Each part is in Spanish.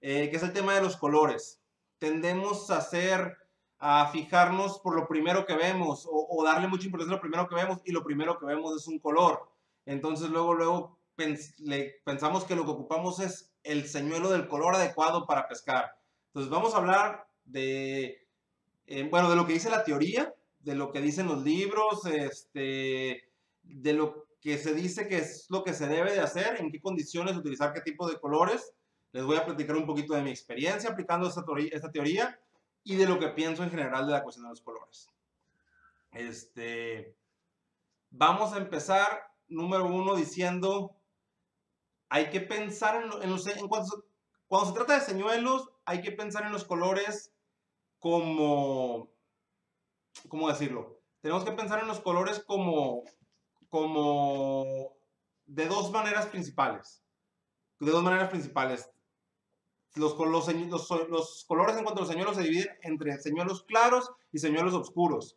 eh, que es el tema de los colores. Tendemos a hacer, a fijarnos por lo primero que vemos o, darle mucha importancia a lo primero que vemos y lo primero que vemos es un color. Entonces luego, luego pensamos que lo que ocupamos es el señuelo del color adecuado para pescar. Entonces vamos a hablar de, eh, bueno, de lo que dice la teoría, de lo que dicen los libros, este, de lo que se dice que es lo que se debe de hacer, en qué condiciones utilizar qué tipo de colores. Les voy a platicar un poquito de mi experiencia aplicando esta teoría, esta teoría y de lo que pienso en general de la cuestión de los colores. Este, vamos a empezar, número uno, diciendo, hay que pensar en, en los, en cuando, cuando se trata de señuelos, hay que pensar en los colores como, ¿cómo decirlo? Tenemos que pensar en los colores como como de dos maneras principales. De dos maneras principales. Los, colores en cuanto a los señuelos se dividen entre señuelos claros y señuelos oscuros.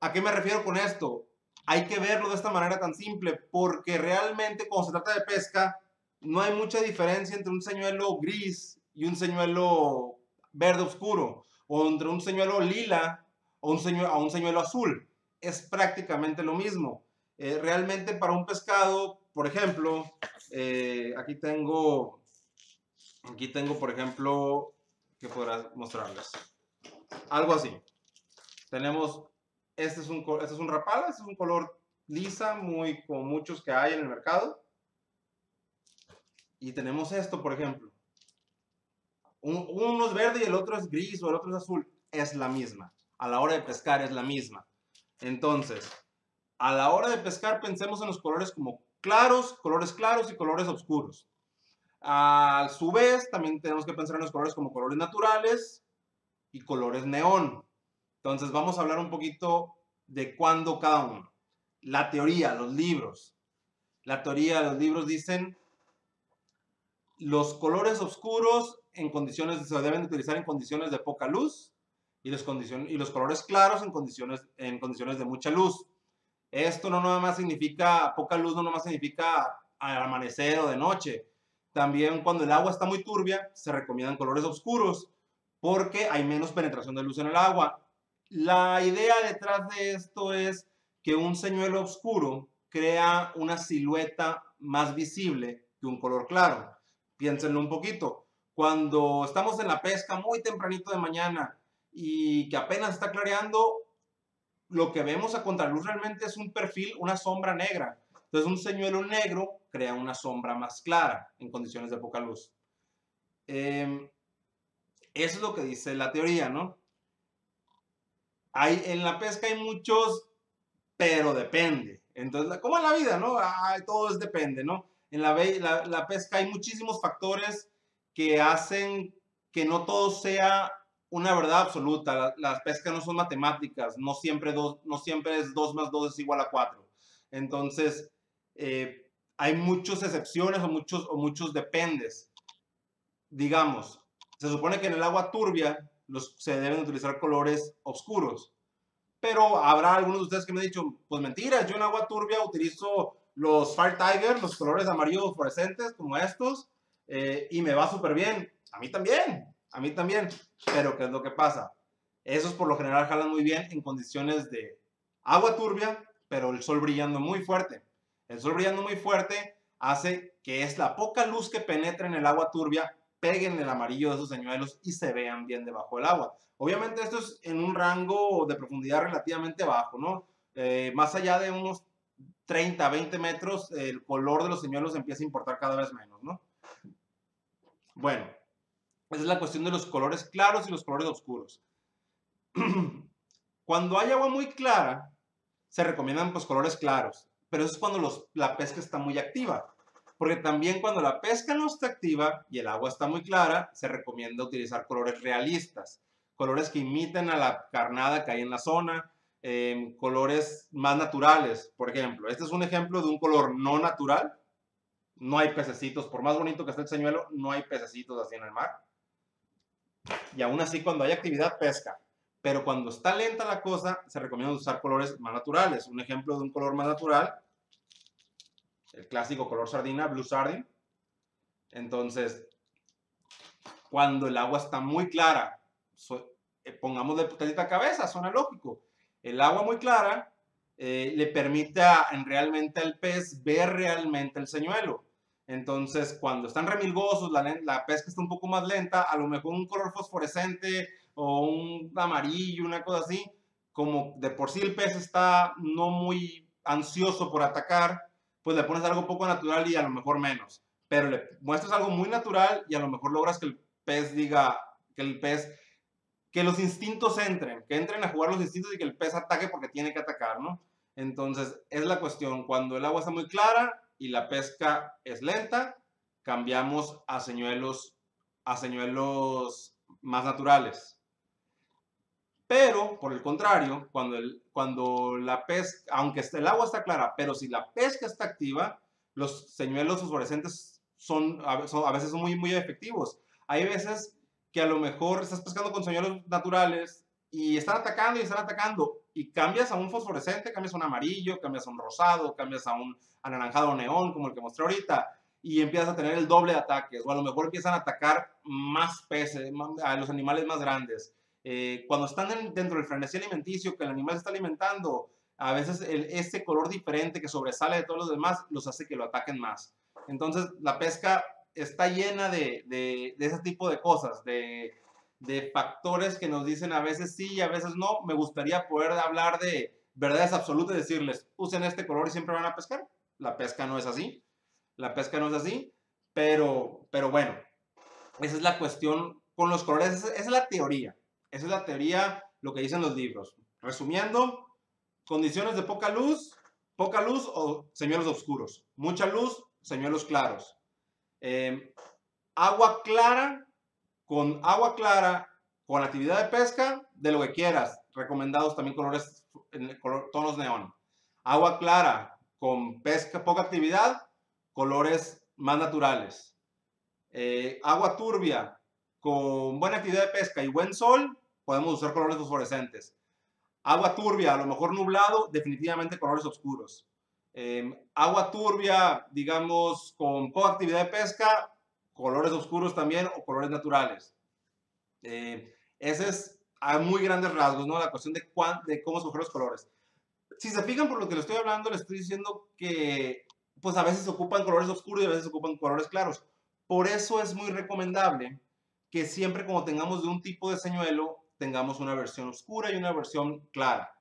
¿A qué me refiero con esto? Hay que verlo de esta manera tan simple porque realmente cuando se trata de pesca no hay mucha diferencia entre un señuelo gris y un señuelo verde oscuro o entre un señuelo lila o un señuelo, a un señuelo azul. Es prácticamente lo mismo. Eh, realmente para un pescado, por ejemplo, eh, aquí tengo, aquí tengo, por ejemplo, que podrás mostrarles. Algo así. Tenemos, este es un, este es un rapala, este es un color lisa, muy como muchos que hay en el mercado. Y tenemos esto, por ejemplo. uno es verde y el otro es gris o el otro es azul. Es la misma. A la hora de pescar es la misma. Entonces, a la hora de pescar pensemos en los colores como claros, colores claros y colores oscuros. A su vez, también tenemos que pensar en los colores como colores naturales y colores neón. Entonces vamos a hablar un poquito de cuándo cada uno. La teoría, los libros. La teoría, los libros dicen los colores oscuros en condiciones se deben utilizar en condiciones de poca luz y los, y los colores claros en condiciones, en condiciones de mucha luz. Esto no nada más significa, poca luz no nada más significa al amanecer o de noche. También cuando el agua está muy turbia, se recomiendan colores oscuros porque hay menos penetración de luz en el agua. La idea detrás de esto es que un señuelo oscuro crea una silueta más visible que un color claro. Piénsenlo un poquito. Cuando estamos en la pesca muy tempranito de mañana y que apenas está clareando, lo que vemos a contraluz realmente es un perfil, una sombra negra. Entonces un señuelo negro crea una sombra más clara en condiciones de poca luz. Em, eso es lo que dice la teoría, ¿no? Hay, en la pesca hay muchos, pero depende. Entonces, como en la vida, ¿no? todo es depende, ¿no? En la, la, la pesca hay muchísimos factores que hacen que no todo sea una verdad absoluta. las pescas no son matemáticas, no siempre, dos, no siempre es 2 más 2 es igual a 4. Entonces, eh, hay muchas excepciones o muchos, o muchos dependes. Digamos, se supone que en el agua turbia los, se deben utilizar colores oscuros. Pero habrá algunos de ustedes que me han dicho, pues mentiras, yo en agua turbia utilizo los Fire Tiger, los colores amarillos fluorescentes como estos, eh, y me va súper bien. A mí también a mí también, pero ¿qué es lo que pasa? Esos por lo general jalan muy bien en condiciones de agua turbia, pero el sol brillando muy fuerte. El sol brillando muy fuerte hace que es la poca luz que penetra en el agua turbia peguen en el amarillo de esos señuelos y se vean bien debajo del agua. Obviamente esto es en un rango de profundidad relativamente bajo, ¿no? Eh, más allá de unos 30, 20 metros, el color de los señuelos empieza a importar cada vez menos, ¿no? Bueno, esa es la cuestión de los colores claros y los colores oscuros. Cuando hay agua muy clara, se recomiendan pues colores claros, pero eso es cuando la pesca está muy activa. Porque también cuando la pesca no está activa y el agua está muy clara, se recomienda utilizar colores realistas, colores que imiten a la carnada que hay en la zona, em, colores más naturales. Por ejemplo, este es un ejemplo de un color no natural. No hay pececitos, por más bonito que esté el señuelo, no hay pececitos así en el mar. Y aún así, cuando hay actividad, pesca. Pero cuando está lenta la cosa, se recomienda usar colores más naturales. Un ejemplo de un color más natural, el clásico color sardina, blue sardine. Entonces, cuando el agua está muy clara. So, eh, pongámosle tantita cabeza, suena lógico. El agua muy clara eh, le permite a, en realmente al pez ver realmente el señuelo. Entonces, cuando están remilgosos, la, la, pesca está un poco más lenta, a lo mejor un color fosforescente o un amarillo, una cosa así, como de por sí el pez está no muy ansioso por atacar, pues le pones algo poco natural y a lo mejor menos. Pero le muestras algo muy natural y a lo mejor logras que el pez diga, que el pez, que los instintos entren, que entren a jugar los instintos y que el pez ataque porque tiene que atacar, ¿no? Entonces, es la cuestión, cuando el agua está muy clara y la pesca es lenta, cambiamos a señuelos, a señuelos más naturales. Pero, por el contrario, cuando, el, cuando la pesca, aunque el agua está clara, pero si la pesca está activa, los señuelos fosforescentes son, a veces son muy, muy efectivos. Hay veces que a lo mejor estás pescando con señuelos naturales y están atacando y están atacando y cambias a un fosforescente, cambias a un amarillo, cambias a un rosado, cambias a un anaranjado neón como el que mostré ahorita y empiezas a tener el doble de ataques o a lo mejor empiezan a atacar más peces, a los animales más grandes. Eh, cuando están dentro del frenesí alimenticio, que el animal se está alimentando, a veces el, este color diferente que sobresale de todos los demás los hace que lo ataquen más. Entonces la pesca está llena de, de, de ese tipo de cosas, de, de, factores que nos dicen a veces sí y a veces no. Me gustaría poder hablar de verdades absolutas y decirles, usen este color y siempre van a pescar. La pesca no es así. La pesca no es así. Pero, pero bueno, esa es la cuestión con los colores. Esa es la teoría. Esa es la teoría, lo que dicen los libros. Resumiendo, condiciones de poca luz, poca luz o señuelos oscuros. Mucha luz, señuelos claros. Eh, agua clara, con agua clara, con actividad de pesca, de lo que quieras. Recomendados también colores, tonos neón. Agua clara, con pesca, poca actividad, colores más naturales. Eh, agua turbia, con buena actividad de pesca y buen sol, podemos usar colores fosforescentes. Agua turbia, a lo mejor nublado, definitivamente colores oscuros. Em, agua turbia, digamos, con poca actividad de pesca, colores oscuros también o colores naturales. Eh, ese es a muy grandes rasgos, ¿no? La cuestión de, de cómo escoger los colores. Si se fijan por lo que le estoy hablando, le estoy diciendo que pues a veces ocupan colores oscuros y a veces ocupan colores claros. Por eso es muy recomendable que siempre como tengamos de un tipo de señuelo, tengamos una versión oscura y una versión clara.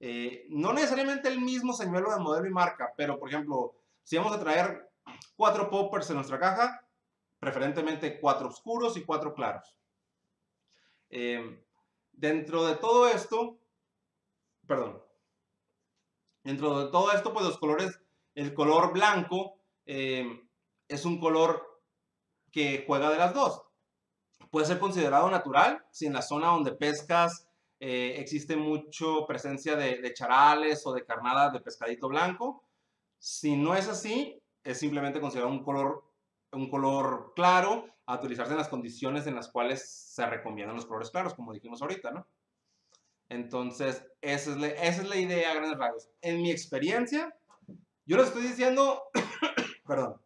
Eh, no necesariamente el mismo señuelo de modelo y marca, pero por ejemplo, si vamos a traer cuatro poppers en nuestra caja, preferentemente cuatro oscuros y cuatro claros. Eh, dentro de todo esto, perdón, dentro de todo esto, pues los colores, el color blanco eh, es un color que juega de las dos puede ser considerado natural si en la zona donde pescas eh, existe mucho presencia de, charales o de carnadas de pescadito blanco. Si no es así, es simplemente considerado un color, un color claro a utilizarse en las condiciones en las cuales se recomiendan los colores claros, como dijimos ahorita, ¿no? Entonces, esa es la, esa es la idea a grandes rasgos. En mi experiencia, yo les estoy diciendo, perdón,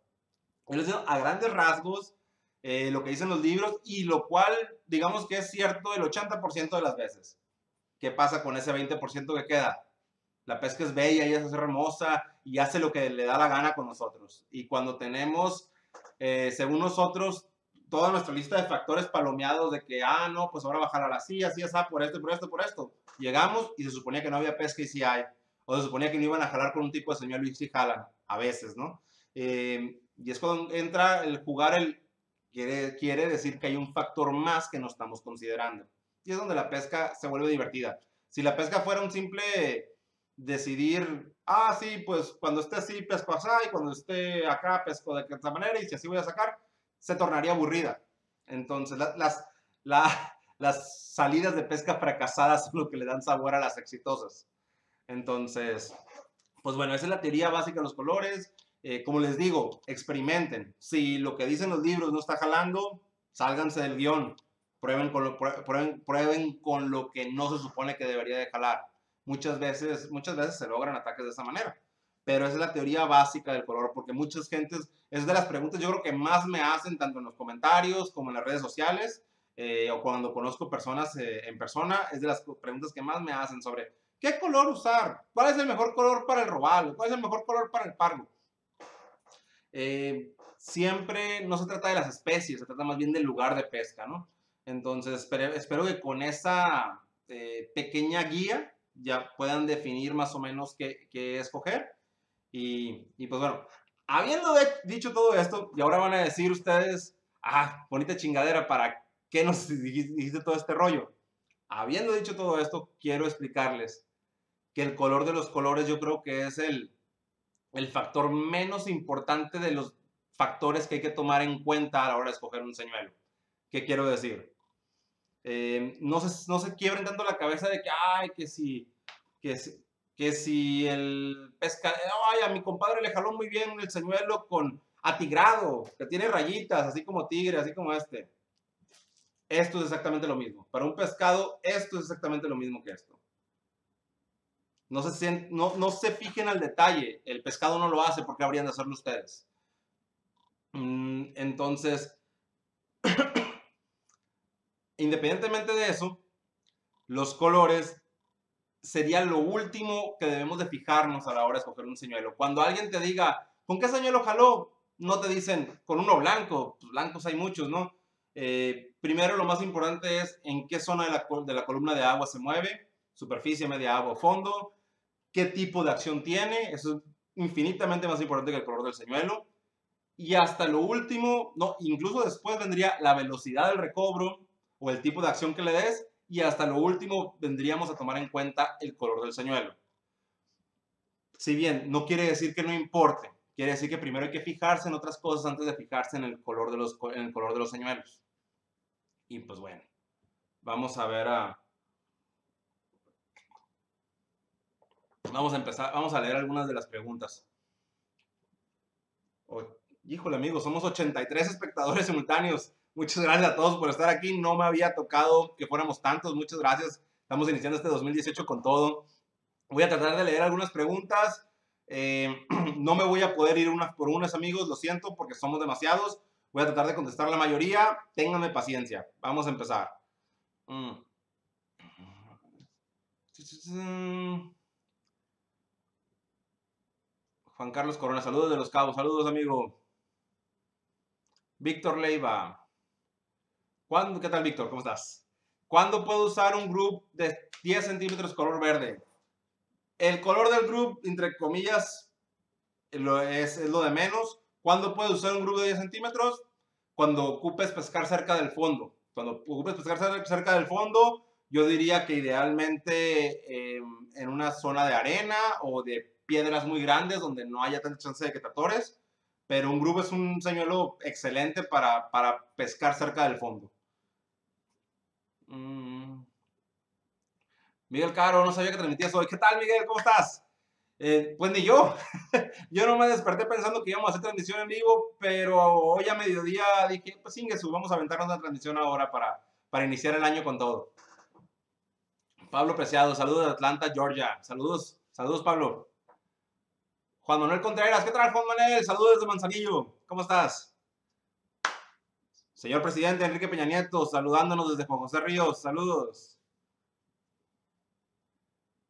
yo les digo a grandes rasgos eh, lo que dicen los libros y lo cual digamos que es cierto el 80% de las veces. ¿Qué pasa con ese 20% que queda? La pesca es bella, ella es hermosa y hace lo que le da la gana con nosotros. Y cuando tenemos, eh, según nosotros, toda nuestra lista de factores palomeados de que, ah, no, pues ahora bajar a la silla, así, así, por esto, por esto, por esto. Llegamos y se suponía que no había pesca y sí hay. O se suponía que no iban a jalar con un tipo de señal y jalan, a veces, ¿no? Eh, y es cuando entra el jugar el Quiere, decir que hay un factor más que no estamos considerando. Y es donde la pesca se vuelve divertida. Si la pesca fuera un simple decidir, ah, sí, pues cuando esté así pesco así y cuando esté acá pesco de esta manera y si así voy a sacar, se tornaría aburrida. Entonces, las, las salidas de pesca fracasadas son lo que le dan sabor a las exitosas. Entonces, pues bueno, esa es la teoría básica de los colores. Eh, como les digo, experimenten. Si lo que dicen los libros no está jalando, sálganse del guion. Prueben con, lo, prueben, prueben con lo que no se supone que debería de jalar. Muchas veces, muchas veces se logran ataques de esa manera. Pero esa es la teoría básica del color, porque muchas gentes Es de las preguntas yo creo que más me hacen tanto en los comentarios como en las redes sociales eh, o cuando conozco personas eh, en persona. Es de las preguntas que más me hacen sobre qué color usar, cuál es el mejor color para el robalo, cuál es el mejor color para el pargo. Eh, siempre no se trata de las especies, se trata más bien del lugar de pesca, ¿no? Entonces, espero, que con esa pequeña guía ya puedan definir más o menos qué, qué escoger. Y, y, pues bueno, habiendo dicho todo esto, y ahora van a decir ustedes, ah, bonita chingadera, ¿para qué nos dijiste todo este rollo? Habiendo dicho todo esto, quiero explicarles que el color de los colores yo creo que es el, el factor menos importante de los factores que hay que tomar en cuenta a la hora de escoger un señuelo. ¿Qué quiero decir? Eh, no, se, no se quiebren tanto la cabeza de que, ay, que si, que si, que si el pesca, ay, a mi compadre le jaló muy bien el señuelo con atigrado, que tiene rayitas, así como tigre, así como este. Esto es exactamente lo mismo. Para un pescado, esto es exactamente lo mismo que esto. No se, no, fijen al detalle. El pescado no lo hace porque habrían de hacerlo ustedes. Mm, entonces, independientemente de eso, los colores sería lo último que debemos de fijarnos a la hora de escoger un señuelo. Cuando alguien te diga, ¿con qué señuelo jaló? No te dicen, con uno blanco. Pues blancos hay muchos, ¿no? Eh, primero, lo más importante es en qué zona de la, de la columna de agua se mueve, superficie, media agua, fondo, qué tipo de acción tiene, eso es infinitamente más importante que el color del señuelo. Y hasta lo último, no, incluso después vendría la velocidad del recobro o el tipo de acción que le des y hasta lo último vendríamos a tomar en cuenta el color del señuelo. Si bien no quiere decir que no importe, quiere decir que primero hay que fijarse en otras cosas antes de fijarse en el color de los, en el color de los señuelos. Y pues bueno, vamos a ver a... Vamos a empezar, vamos a leer algunas de las preguntas. híjole amigos, somos 83 espectadores simultáneos. Muchas gracias a todos por estar aquí. No me había tocado que fuéramos tantos. Muchas gracias. Estamos iniciando este 2018 con todo. Voy a tratar de leer algunas preguntas. Eh, no me voy a poder ir unas por unas, amigos. Lo siento porque somos demasiados. Voy a tratar de contestar la mayoría. Ténganme paciencia. Vamos a empezar. Mm. Juan Carlos Corona, saludos de los cabos. Saludos, amigo. Víctor Leiva. ¿Cuándo, ¿Qué tal, Víctor? ¿Cómo estás? ¿Cuándo puedo usar un group de 10 centímetros color verde? El color del group, entre comillas, es, lo de menos. ¿Cuándo puedo usar un group de 10 centímetros? Cuando ocupes pescar cerca del fondo. Cuando ocupes pescar cerca del fondo, yo diría que idealmente em, en una zona de arena o de piedras muy grandes donde no haya tanta chance de que te. Pero un group es un señuelo excelente para, para pescar cerca del fondo. Mm. Miguel Caro, no sabía que transmitías hoy. ¿Qué tal, Miguel? ¿Cómo estás? Eh, pues ni yo. yo no me desperté pensando que íbamos a hacer transmisión en vivo, pero hoy a mediodía dije, pues Ingesu, vamos a aventarnos una transmisión ahora para, para iniciar el año con todo. Pablo Preciado, saludos de Atlanta, Georgia. Saludos, saludos Pablo. Juan Manuel Contreras, ¿qué tal Juan Manuel? Saludos desde Manzanillo, ¿cómo estás? Señor presidente Enrique Peña Nieto, saludándonos desde Juan José Ríos. Saludos.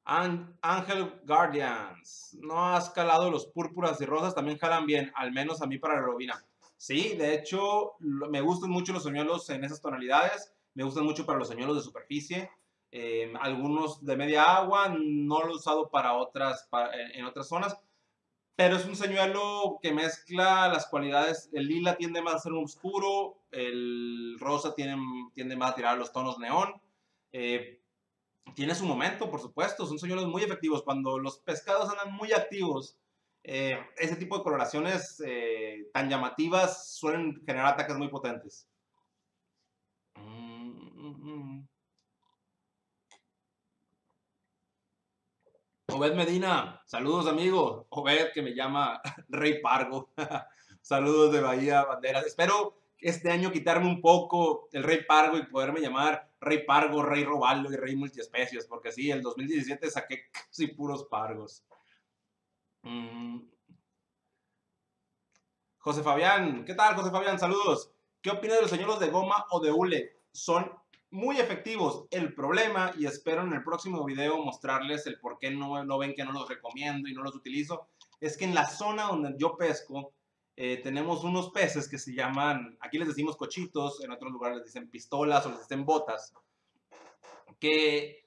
Ángel Guardians. No has calado los púrpuras y rosas, también jalan bien, al menos a mí para la robina. Sí, de hecho, me gustan mucho los señuelos en esas tonalidades. Me gustan mucho para los señuelos de superficie. Em, algunos de media agua, no lo he usado para otras, en otras zonas pero es un señuelo que mezcla las cualidades, el lila tiende más a ser oscuro, el rosa tiene, tiende más a tirar los tonos neón, eh, tiene su momento, por supuesto, son señuelos muy efectivos, cuando los pescados andan muy activos, eh, ese tipo de coloraciones eh, tan llamativas suelen generar ataques muy potentes. Mm, mm, mm. Obed Medina, saludos amigos. Obed que me llama Rey Pargo. saludos de Bahía Banderas. Espero este año quitarme un poco el Rey Pargo y poderme llamar Rey Pargo, Rey Robaldo y Rey Multiespecies, porque sí, el 2017 saqué casi puros pargos. Mm. José Fabián, ¿qué tal José Fabián? Saludos. ¿Qué opina de los señuelos de goma o de hule? Son muy efectivos. El problema, y espero en el próximo video mostrarles el por qué no, no ven que no los recomiendo y no los utilizo, es que en la zona donde yo pesco, eh, tenemos unos peces que se llaman, aquí les decimos cochitos, en otros lugares les dicen pistolas o les dicen botas, que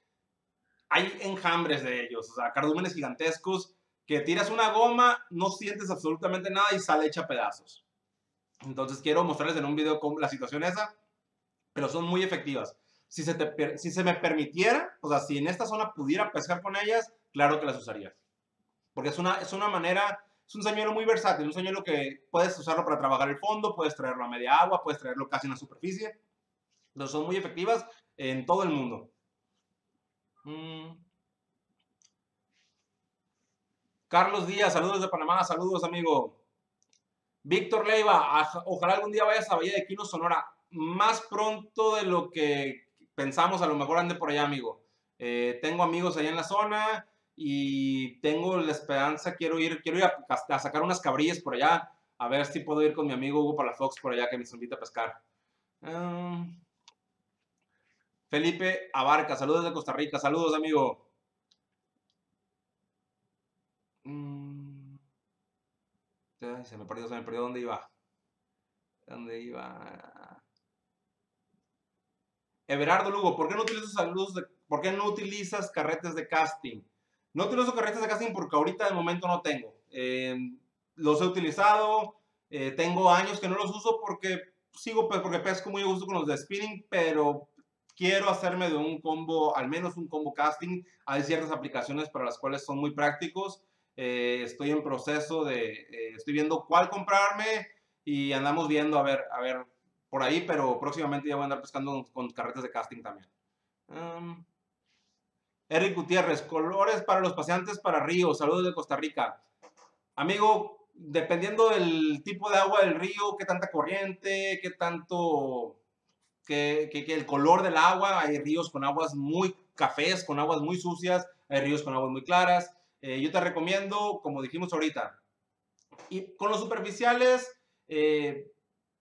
hay enjambres de ellos, o sea, cardúmenes gigantescos, que tiras una goma, no sientes absolutamente nada y sale hecha pedazos. Entonces quiero mostrarles en un video cómo la situación esa, pero son muy efectivas. Si se, te, si se me permitiera, o sea, si en esta zona pudiera pescar con ellas, claro que las usaría. Porque es una, es una manera es un señuelo muy versátil, un señuelo que puedes usarlo para trabajar el fondo, puedes traerlo a media agua, puedes traerlo casi en la superficie. Entonces son muy efectivas en todo el mundo. Mm. Carlos Díaz, saludos de Panamá, saludos amigo. Víctor Leiva, ojalá algún día vayas a Bahía de Quino, Sonora. Más pronto de lo que pensamos, a lo mejor ande por allá, amigo. Eh, tengo amigos allá en la zona, y tengo la esperanza, quiero ir, quiero ir a, sacar unas cabrillas por allá, a ver si puedo ir con mi amigo Hugo Palafox por allá que me invita a pescar. Um, Felipe Abarca, saludos de Costa Rica, saludos amigo. Mm, se me perdió, se me perdió, ¿dónde iba? ¿Dónde iba? Everardo Lugo, ¿por qué no utilizas saludos de, ¿por qué no utilizas carretes de casting? No utilizo carretas de casting porque ahorita de momento no tengo. Eh, los he utilizado, eh, tengo años que no los uso porque sigo pues, porque pesco muy a gusto con los de spinning, pero quiero hacerme de un combo, al menos un combo casting. Hay ciertas aplicaciones para las cuales son muy prácticos. Eh, estoy en proceso de, estoy viendo cuál comprarme y andamos viendo a ver, a ver por ahí, pero próximamente ya voy a andar pescando con, carretas de casting también. Um, Eric Gutiérrez, colores para los paseantes para río, saludos de Costa Rica. Amigo, dependiendo del tipo de agua del río, qué tanta corriente, qué tanto, que, el color del agua, hay ríos con aguas muy cafés, con aguas muy sucias, hay ríos con aguas muy claras. Eh, yo te recomiendo, como dijimos ahorita, y con los superficiales, eh,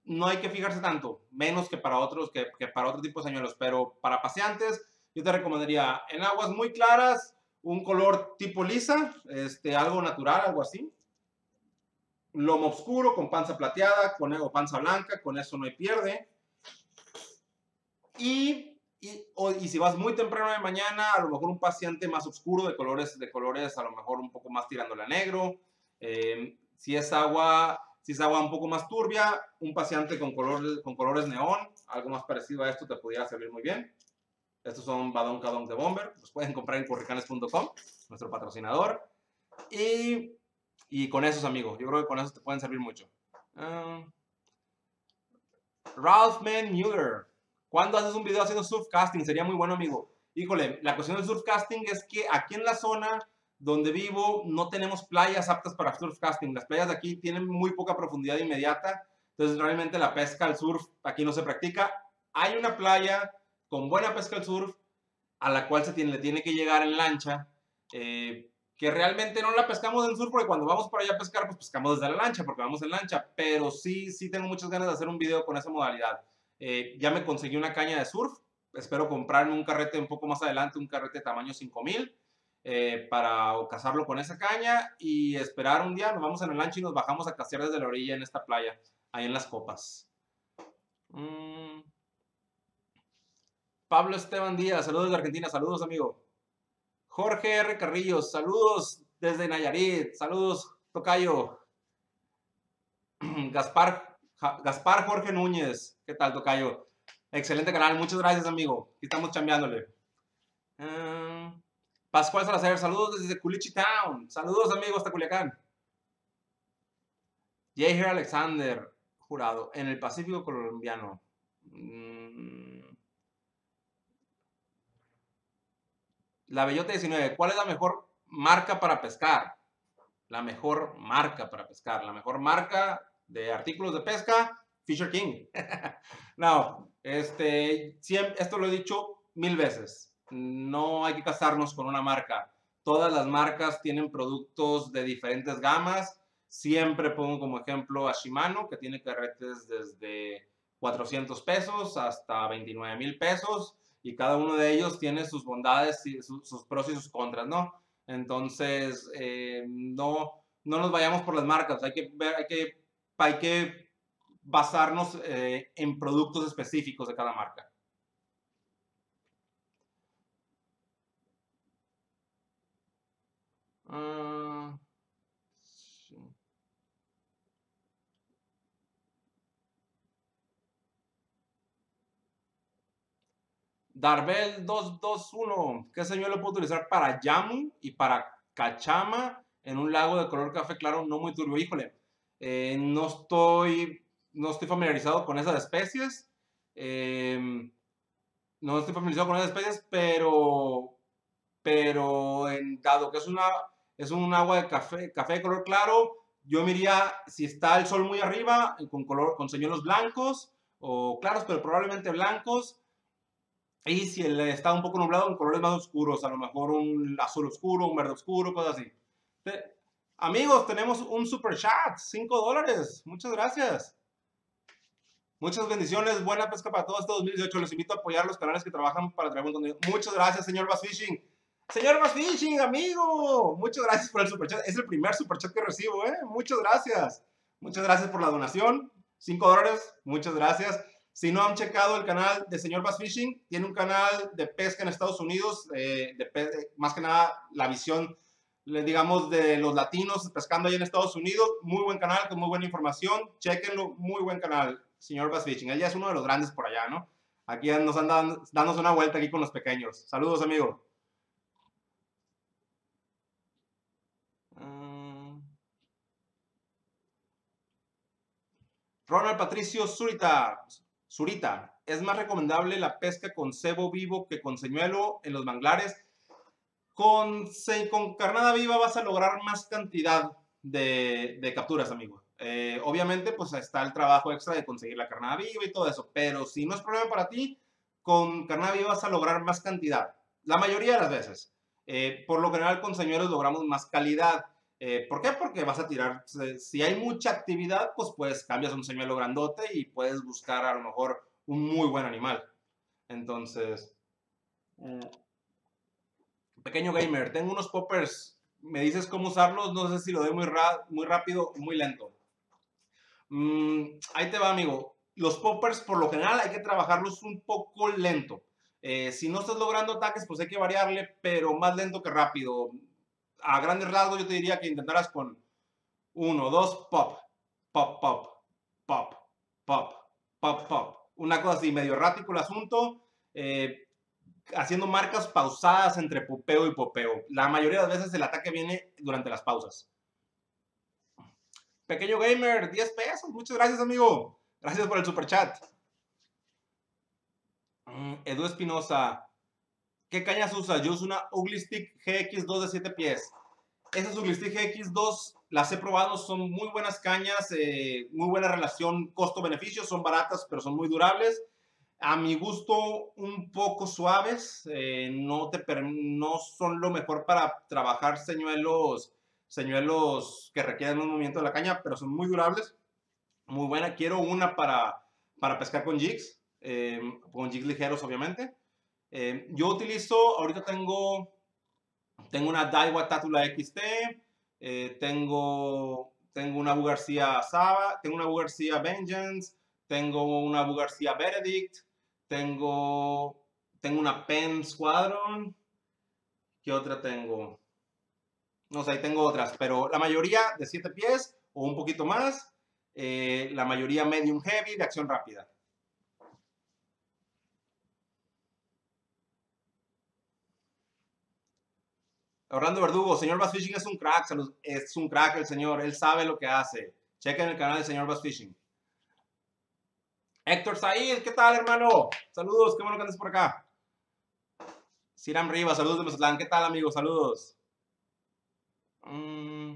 no hay que fijarse tanto, menos que para otros, que, para otro tipo de señuelos, pero para paseantes, yo te recomendaría en aguas muy claras, un color tipo lisa, este, algo natural, algo así. Lomo oscuro con panza plateada, con o panza blanca, con eso no hay pierde. Y, y, si vas muy temprano de mañana, a lo mejor un paciente más oscuro de colores, de colores a lo mejor un poco más tirándole a negro. Eh, si es agua, si es agua un poco más turbia, un paciente con, color, con colores neón, algo más parecido a esto te pudiera servir muy bien. Estos son Badon Cadon de Bomber. Los pueden comprar en curricanes.com, nuestro patrocinador. Y, y, con esos, amigos. Yo creo que con esos te pueden servir mucho. Uh, Ralph Man Mueller. ¿Cuándo haces un video haciendo surfcasting? Sería muy bueno, amigo. Híjole, la cuestión del surfcasting es que aquí en la zona donde vivo no tenemos playas aptas para surfcasting. Las playas de aquí tienen muy poca profundidad inmediata. Entonces, realmente la pesca, el surf, aquí no se practica. Hay una playa con buena pesca al surf, a la cual se tiene, le tiene que llegar en lancha, eh, que realmente no la pescamos en surf, porque cuando vamos para allá a pescar, pues pescamos desde la lancha, porque vamos en lancha, pero sí, sí tengo muchas ganas de hacer un video con esa modalidad. Eh, ya me conseguí una caña de surf, espero comprarme un carrete un poco más adelante, un carrete tamaño 5000, eh, para cazarlo con esa caña y esperar un día, nos vamos en la lancha y nos bajamos a casear desde la orilla en esta playa, ahí en las copas. Mm. Pablo Esteban Díaz, saludos de Argentina, saludos amigo. Jorge R. Carrillo, saludos desde Nayarit, saludos Tocayo. Gaspar, Gaspar Jorge Núñez, ¿qué tal Tocayo? Excelente canal, muchas gracias amigo, estamos chambeándole. Uh, Pascual Salazar, saludos desde Culichi Town, saludos amigos hasta Culiacán. J. Alexander, jurado, en el Pacífico colombiano. Mm, La Bellota 19, ¿cuál es la mejor marca para pescar? La mejor marca para pescar, la mejor marca de artículos de pesca, Fisher King. no, este, esto lo he dicho mil veces. No hay que casarnos con una marca. Todas las marcas tienen productos de diferentes gamas. Siempre pongo como ejemplo a Shimano, que tiene carretes desde 400 pesos hasta 29 mil pesos y cada uno de ellos tiene sus bondades, y sus, pros y sus contras, ¿no? Entonces, eh, no, no nos vayamos por las marcas, hay que, ver, hay que, hay que basarnos eh, en productos específicos de cada marca. Uh, Darbel 221, ¿qué señor lo puedo utilizar para Yamu y para Cachama en un lago de color café claro no muy turbio? Híjole, eh, no, estoy, no estoy familiarizado con esas especies. Em, no estoy familiarizado con esas especies, pero, pero dado que es una es un agua de café, café de color claro. Yo me iría, si está el sol muy arriba, con, color, con señuelos blancos o claros, pero probablemente blancos. Y si está un poco nublado, en colores más oscuros, a lo mejor un azul oscuro, un verde oscuro, cosas así. amigos, tenemos un super chat, 5 dólares. Muchas gracias. Muchas bendiciones, buena pesca para todos este 2018. Les invito a apoyar los canales que trabajan para traer un contenido. Muchas gracias, señor Bass Fishing. Señor Bass Fishing, amigo, muchas gracias por el superchat. Es el primer superchat que recibo, ¿eh? Muchas gracias. Muchas gracias por la donación. 5 dólares, muchas gracias. Si no han checado el canal de Señor Bass Fishing, tiene un canal de pesca en Estados Unidos, eh, de más que nada la visión, digamos, de los latinos pescando ahí en Estados Unidos. Muy buen canal, con muy buena información. Chequenlo, muy buen canal, Señor Bass Fishing. Él ya es uno de los grandes por allá, ¿no? Aquí nos andan dando una vuelta aquí con los pequeños. Saludos, amigo. Ronald Patricio Zurita. Zurita. Es más recomendable la pesca con cebo vivo que con señuelo en los manglares. Con, con carnada viva vas a lograr más cantidad de, capturas, amigo. Eh, obviamente, pues está el trabajo extra de conseguir la carnada viva y todo eso. Pero si no es problema para ti, con carnada viva vas a lograr más cantidad. La mayoría de las veces. Eh, por lo general, con señuelos logramos más calidad. Eh, ¿Por qué? Porque vas a tirar, si hay mucha actividad, pues pues cambias un señuelo grandote y puedes buscar a lo mejor un muy buen animal. Entonces, mm, pequeño gamer, tengo unos poppers, me dices cómo usarlos, no sé si lo doy muy, muy rápido o muy lento. Mm, ahí te va, amigo. Los poppers, por lo general, hay que trabajarlos un poco lento. Eh, si no estás logrando ataques, pues hay que variarle, pero más lento que rápido a grandes rasgos yo te diría que intentaras con uno, dos, pop, pop, pop, pop, pop, pop, pop. Una cosa así, medio errático el asunto, eh, haciendo marcas pausadas entre popeo y popeo. La mayoría de las veces el ataque viene durante las pausas. Pequeño gamer, 10 pesos. Muchas gracias, amigo. Gracias por el super chat. Mm, Edu Espinosa, ¿Qué cañas usas? Yo uso una Ugly Stick GX2 de 7 pies. Esas Ugly Stick GX2 las he probado, son muy buenas cañas, eh, muy buena relación costo-beneficio, son baratas pero son muy durables. A mi gusto un poco suaves, eh, no, te, no son lo mejor para trabajar señuelos, señuelos que requieren un movimiento de la caña, pero son muy durables. Muy buena, quiero una para, para pescar con jigs, eh, con jigs ligeros obviamente. Eh, yo utilizo, ahorita tengo, tengo una Daiwa Tatula XT, eh, tengo, tengo una Bugarcia Saba, tengo una Bugarcia Vengeance, tengo una Bugarcia Benedict, tengo, tengo una Pen Squadron, ¿qué otra tengo? No sé, tengo otras, pero la mayoría de 7 pies o un poquito más, eh, la mayoría medium heavy de acción rápida. Orlando Verdugo, señor Bass Fishing es un crack, es un crack el señor, él sabe lo que hace. Chequen el canal del señor Bass Fishing. Héctor Said, ¿qué tal, hermano? Saludos, qué bueno que andes por acá. Siram Rivas, saludos de Mazatlán. ¿Qué tal, amigo? Saludos. Mm.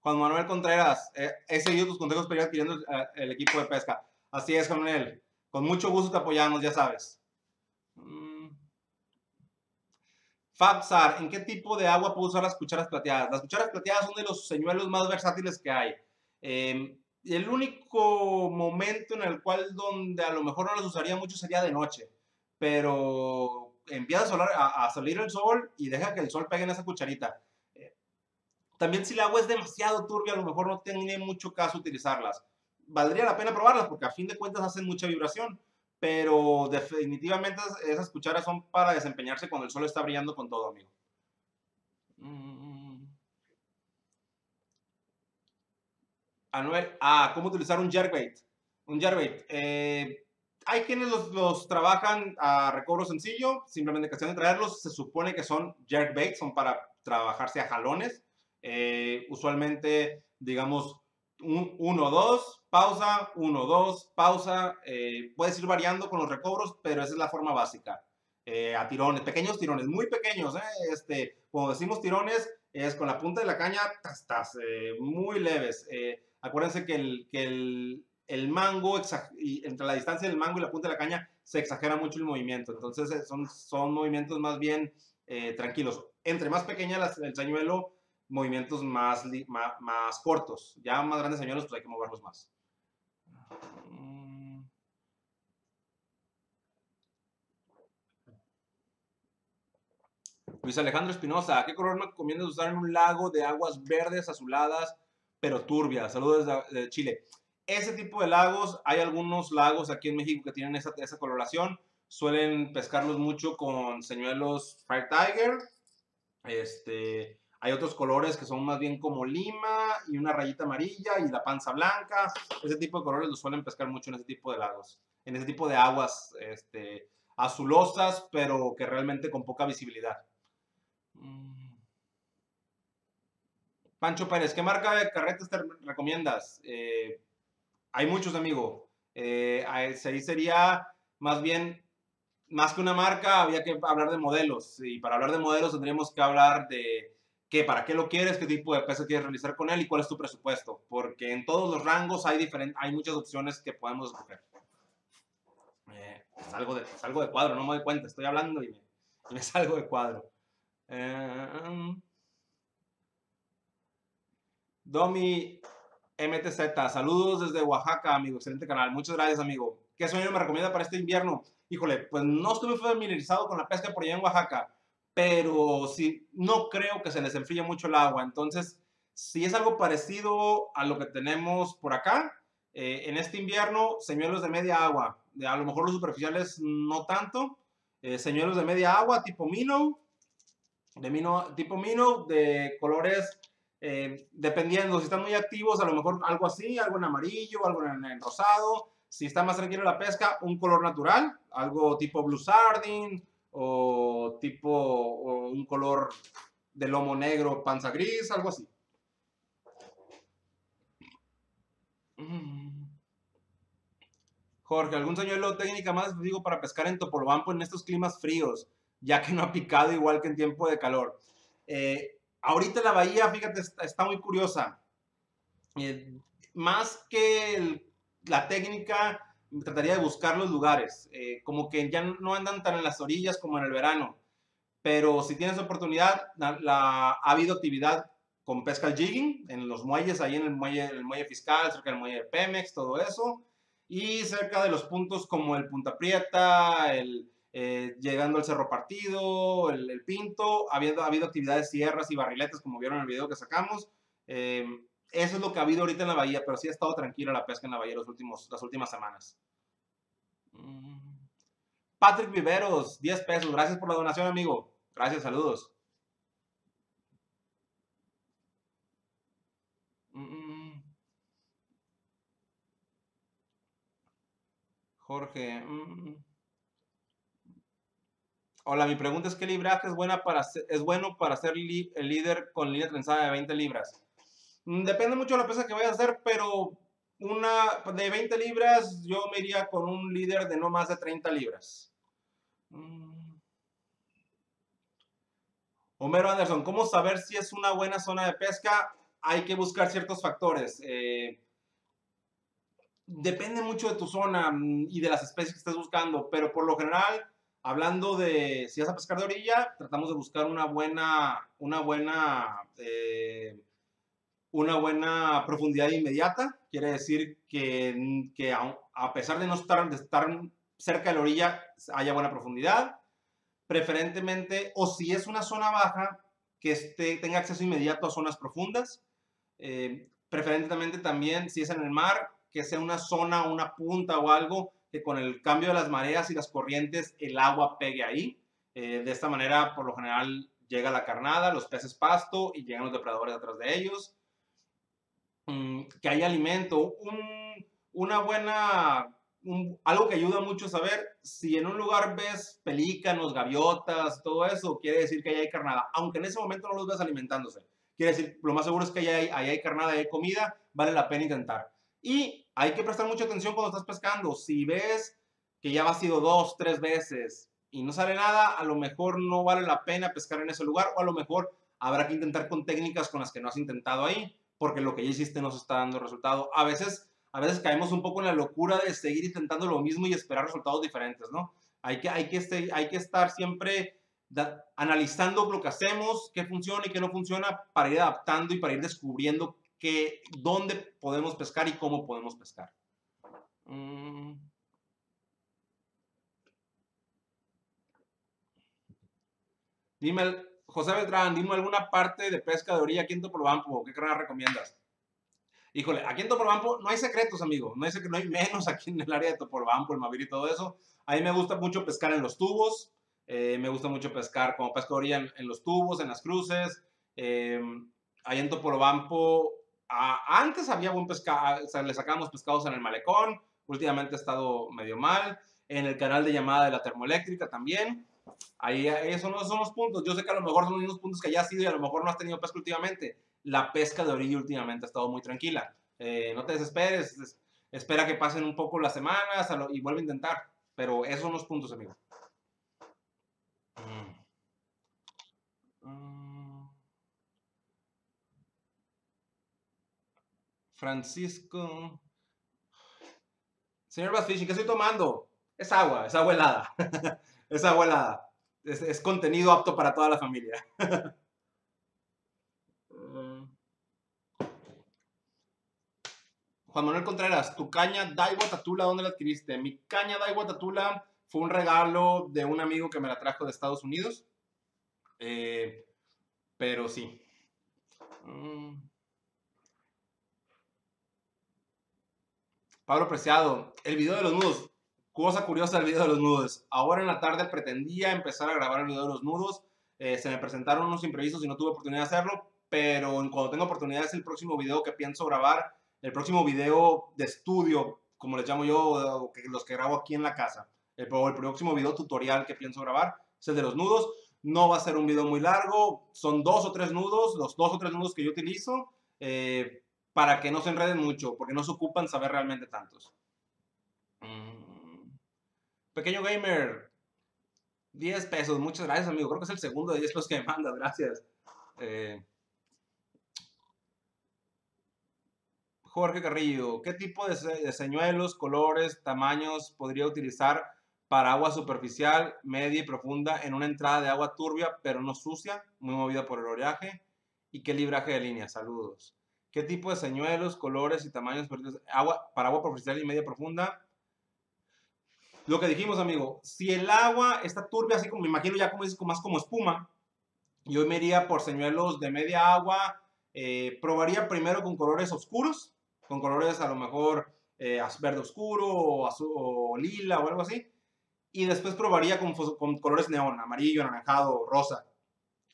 Juan Manuel Contreras, eh, he seguido tus consejos para ir adquiriendo eh, el, equipo de pesca. Así es, Juan Manuel. Con mucho gusto te apoyamos, ya sabes. Mm. Fabsar, ¿en qué tipo de agua puedo usar las cucharas plateadas? Las cucharas plateadas son de los señuelos más versátiles que hay. Em, el único momento en el cual donde a lo mejor no las usaría mucho sería de noche, pero empieza a, a, salir el sol y deja que el sol pegue en esa cucharita. Eh, también si el agua es demasiado turbia, a lo mejor no tiene mucho caso utilizarlas. Valdría la pena probarlas porque a fin de cuentas hacen mucha vibración, pero definitivamente esas cucharas son para desempeñarse cuando el sol está brillando con todo, amigo. Mm. Anuel, ah, ¿cómo utilizar un jerkbait? Un jerkbait. Eh, hay quienes los, trabajan a recobro sencillo, simplemente cuestión de traerlos. Se supone que son jerkbait, son para trabajarse a jalones. Eh, usualmente, digamos, 1, 2, pausa, 1, 2, pausa. Eh, puedes ir variando con los recobros, pero esa es la forma básica. Eh, a tirones, pequeños tirones, muy pequeños. ¿eh? Este, cuando decimos tirones, es con la punta de la caña, estás, muy leves. acuérdense que el, que el, el mango, entre la distancia del mango y la punta de la caña, se exagera mucho el movimiento. Entonces, son, son movimientos más bien tranquilos. Entre más pequeña el señuelo, movimientos más, más, más, cortos. Ya más grandes señuelos, pues hay que moverlos más. Mm. Luis Alejandro Espinosa, ¿qué color me recomiendas usar en un lago de aguas verdes, azuladas, pero turbias? Saludos desde, Chile. Ese tipo de lagos, hay algunos lagos aquí en México que tienen esa, esa coloración. Suelen pescarlos mucho con señuelos Fire Tiger, este, hay otros colores que son más bien como lima y una rayita amarilla y la panza blanca. Ese tipo de colores los suelen pescar mucho en ese tipo de lagos, en ese tipo de aguas este, azulosas, pero que realmente con poca visibilidad. Mm. Pancho Pérez, ¿qué marca de carretas te recomiendas? Eh, hay muchos, amigo. Eh, ahí sería más bien, más que una marca, había que hablar de modelos. Y para hablar de modelos tendríamos que hablar de qué, para qué lo quieres, qué tipo de peso quieres realizar con él y cuál es tu presupuesto. Porque en todos los rangos hay, hay muchas opciones que podemos escoger. Eh, salgo, de, salgo de cuadro, no me doy cuenta, estoy hablando y me, salgo de cuadro. Eh, Domi MTZ, saludos desde Oaxaca, amigo, excelente canal, muchas gracias, amigo. ¿Qué sueño me recomienda para este invierno? Híjole, pues no estuve familiarizado con la pesca por allá en Oaxaca, pero sí, no creo que se les enfríe mucho el agua. Entonces, si es algo parecido a lo que tenemos por acá, eh, en este invierno, señuelos de media agua. A lo mejor los superficiales no tanto. Eh, señuelos de media agua tipo Mino, de mino, tipo Mino, de colores, eh, dependiendo, si están muy activos, a lo mejor algo así, algo en amarillo, algo en, en rosado. Si está más tranquilo la pesca, un color natural, algo tipo Blue Sardine, o tipo un color de lomo negro, panza gris, algo así. Jorge, ¿algún señuelo técnica más digo para pescar en Topolobampo en estos climas fríos, ya que no ha picado igual que en tiempo de calor? Eh, ahorita la bahía, fíjate, está, muy curiosa. Eh, más que la técnica, trataría de buscar los lugares, eh, como que ya no andan tan en las orillas como en el verano, pero si tienes oportunidad, la, ha habido actividad con pesca al jigging, en los muelles, ahí en el muelle, el muelle fiscal, cerca del muelle de Pemex, todo eso, y cerca de los puntos como el Punta Prieta, el, eh, llegando al Cerro Partido, el, Pinto, ha habido, ha habido actividades sierras y barriletes, como vieron en el video que sacamos, eh, eso es lo que ha habido ahorita en la bahía, pero sí ha estado tranquila la pesca en la bahía los últimos, las últimas semanas. Mm. Patrick Viveros, 10 pesos. Gracias por la donación, amigo. Gracias, saludos. Jorge. Mm. Hola, mi pregunta es, ¿qué libraje es, buena para es bueno para ser el líder con línea trenzada de 20 libras? Mm, depende mucho de la pesa que vayas a hacer, pero una de 20 libras yo me iría con un líder de no más de 30 libras. Mm. Homero Anderson, ¿cómo saber si es una buena zona de pesca? Hay que buscar ciertos factores. Eh, depende mucho de tu zona mm, y de las especies que estés buscando, pero por lo general hablando de si vas a pescar de orilla, tratamos de buscar una buena, una buena, eh, una buena profundidad inmediata. Quiere decir que, que a, pesar de no estar, estar cerca de la orilla, haya buena profundidad. Preferentemente, o si es una zona baja, que esté, tenga acceso inmediato a zonas profundas. Eh, preferentemente también, si es en el mar, que sea una zona, una punta o algo que con el cambio de las mareas y las corrientes el agua pegue ahí. Eh, de esta manera, por lo general, llega la carnada, los peces pasto y llegan los depredadores detrás de ellos. Mm, que haya alimento, una buena, algo que ayuda mucho a saber si en un lugar ves pelícanos, gaviotas, todo eso, quiere decir que ahí hay carnada, aunque en ese momento no los ves alimentándose. Quiere decir, lo más seguro es que ahí hay, ahí hay carnada, hay comida, vale la pena intentar. Y hay que prestar mucha atención cuando estás pescando. Si ves que ya has ido dos, tres veces y no sale nada, a lo mejor no vale la pena pescar en ese lugar o a lo mejor habrá que intentar con técnicas con las que no has intentado ahí, porque lo que ya hiciste no se está dando resultado. A veces, a veces caemos un poco en la locura de seguir intentando lo mismo y esperar resultados diferentes, ¿no? Hay que, hay que, este, hay que estar siempre analizando lo que hacemos, qué funciona y qué no funciona, para ir adaptando y para ir descubriendo que dónde podemos pescar y cómo podemos pescar. Mm. Dime, José Beltrán, dime alguna parte de pesca de orilla aquí en Topolobampo. ¿Qué carnada recomiendas? Híjole, aquí en Topolobampo no hay secretos, amigo. No hay, no hay menos aquí en el área de Topolobampo, el Mavir y todo eso. A mí me gusta mucho pescar en los tubos. Eh, me gusta mucho pescar como pesca de orilla en, los tubos, en las cruces. Eh, ahí en Topolobampo antes había buen pescado, o sea, le sacábamos pescados en el malecón, últimamente ha estado medio mal, en el canal de llamada de la termoeléctrica también. Ahí, esos son, son los puntos. Yo sé que a lo mejor son unos puntos que ya has ido y a lo mejor no has tenido pesca últimamente. La pesca de orilla últimamente ha estado muy tranquila. Eh, no te desesperes, espera que pasen un poco las semanas y vuelve a intentar. Pero esos son los puntos, amigo. Mm. Mm. Francisco. Señor Bass ¿qué estoy tomando? Es agua, es agua helada. es agua helada. Es, contenido apto para toda la familia. Juan Manuel Contreras, tu caña Daiwa Tatula, ¿dónde la adquiriste? Mi caña Daiwa Tatula fue un regalo de un amigo que me la trajo de Estados Unidos. Eh, pero sí. Mm. Pablo Preciado, el video de los nudos. Cosa curiosa el video de los nudos. Ahora en la tarde pretendía empezar a grabar el video de los nudos. Eh, se me presentaron unos imprevistos y no tuve oportunidad de hacerlo. Pero cuando tenga oportunidad es el próximo video que pienso grabar. El próximo video de estudio, como les llamo yo, los que grabo aquí en la casa. El, el próximo video tutorial que pienso grabar es el de los nudos. No va a ser un video muy largo. Son dos o tres nudos, los dos o tres nudos que yo utilizo. Eh, para que no se enreden mucho, porque no se ocupan saber realmente tantos. Mm. Pequeño gamer, 10 pesos, muchas gracias amigo, creo que es el segundo de 10 pesos que me mandas, gracias. Eh, Jorge Carrillo, ¿qué tipo de, señuelos, colores, tamaños podría utilizar para agua superficial, media y profunda en una entrada de agua turbia pero no sucia, muy movida por el oleaje? ¿Y qué libraje de línea? Saludos qué tipo de señuelos, colores y tamaños para agua profesional y media profunda. Lo que dijimos, amigo, si el agua está turbia, así como me imagino ya como dices, más como espuma, yo me iría por señuelos de media agua, eh, probaría primero con colores oscuros, con colores a lo mejor eh, verde oscuro o, azul, lila o algo así, y después probaría con, colores neón, amarillo, anaranjado, rosa.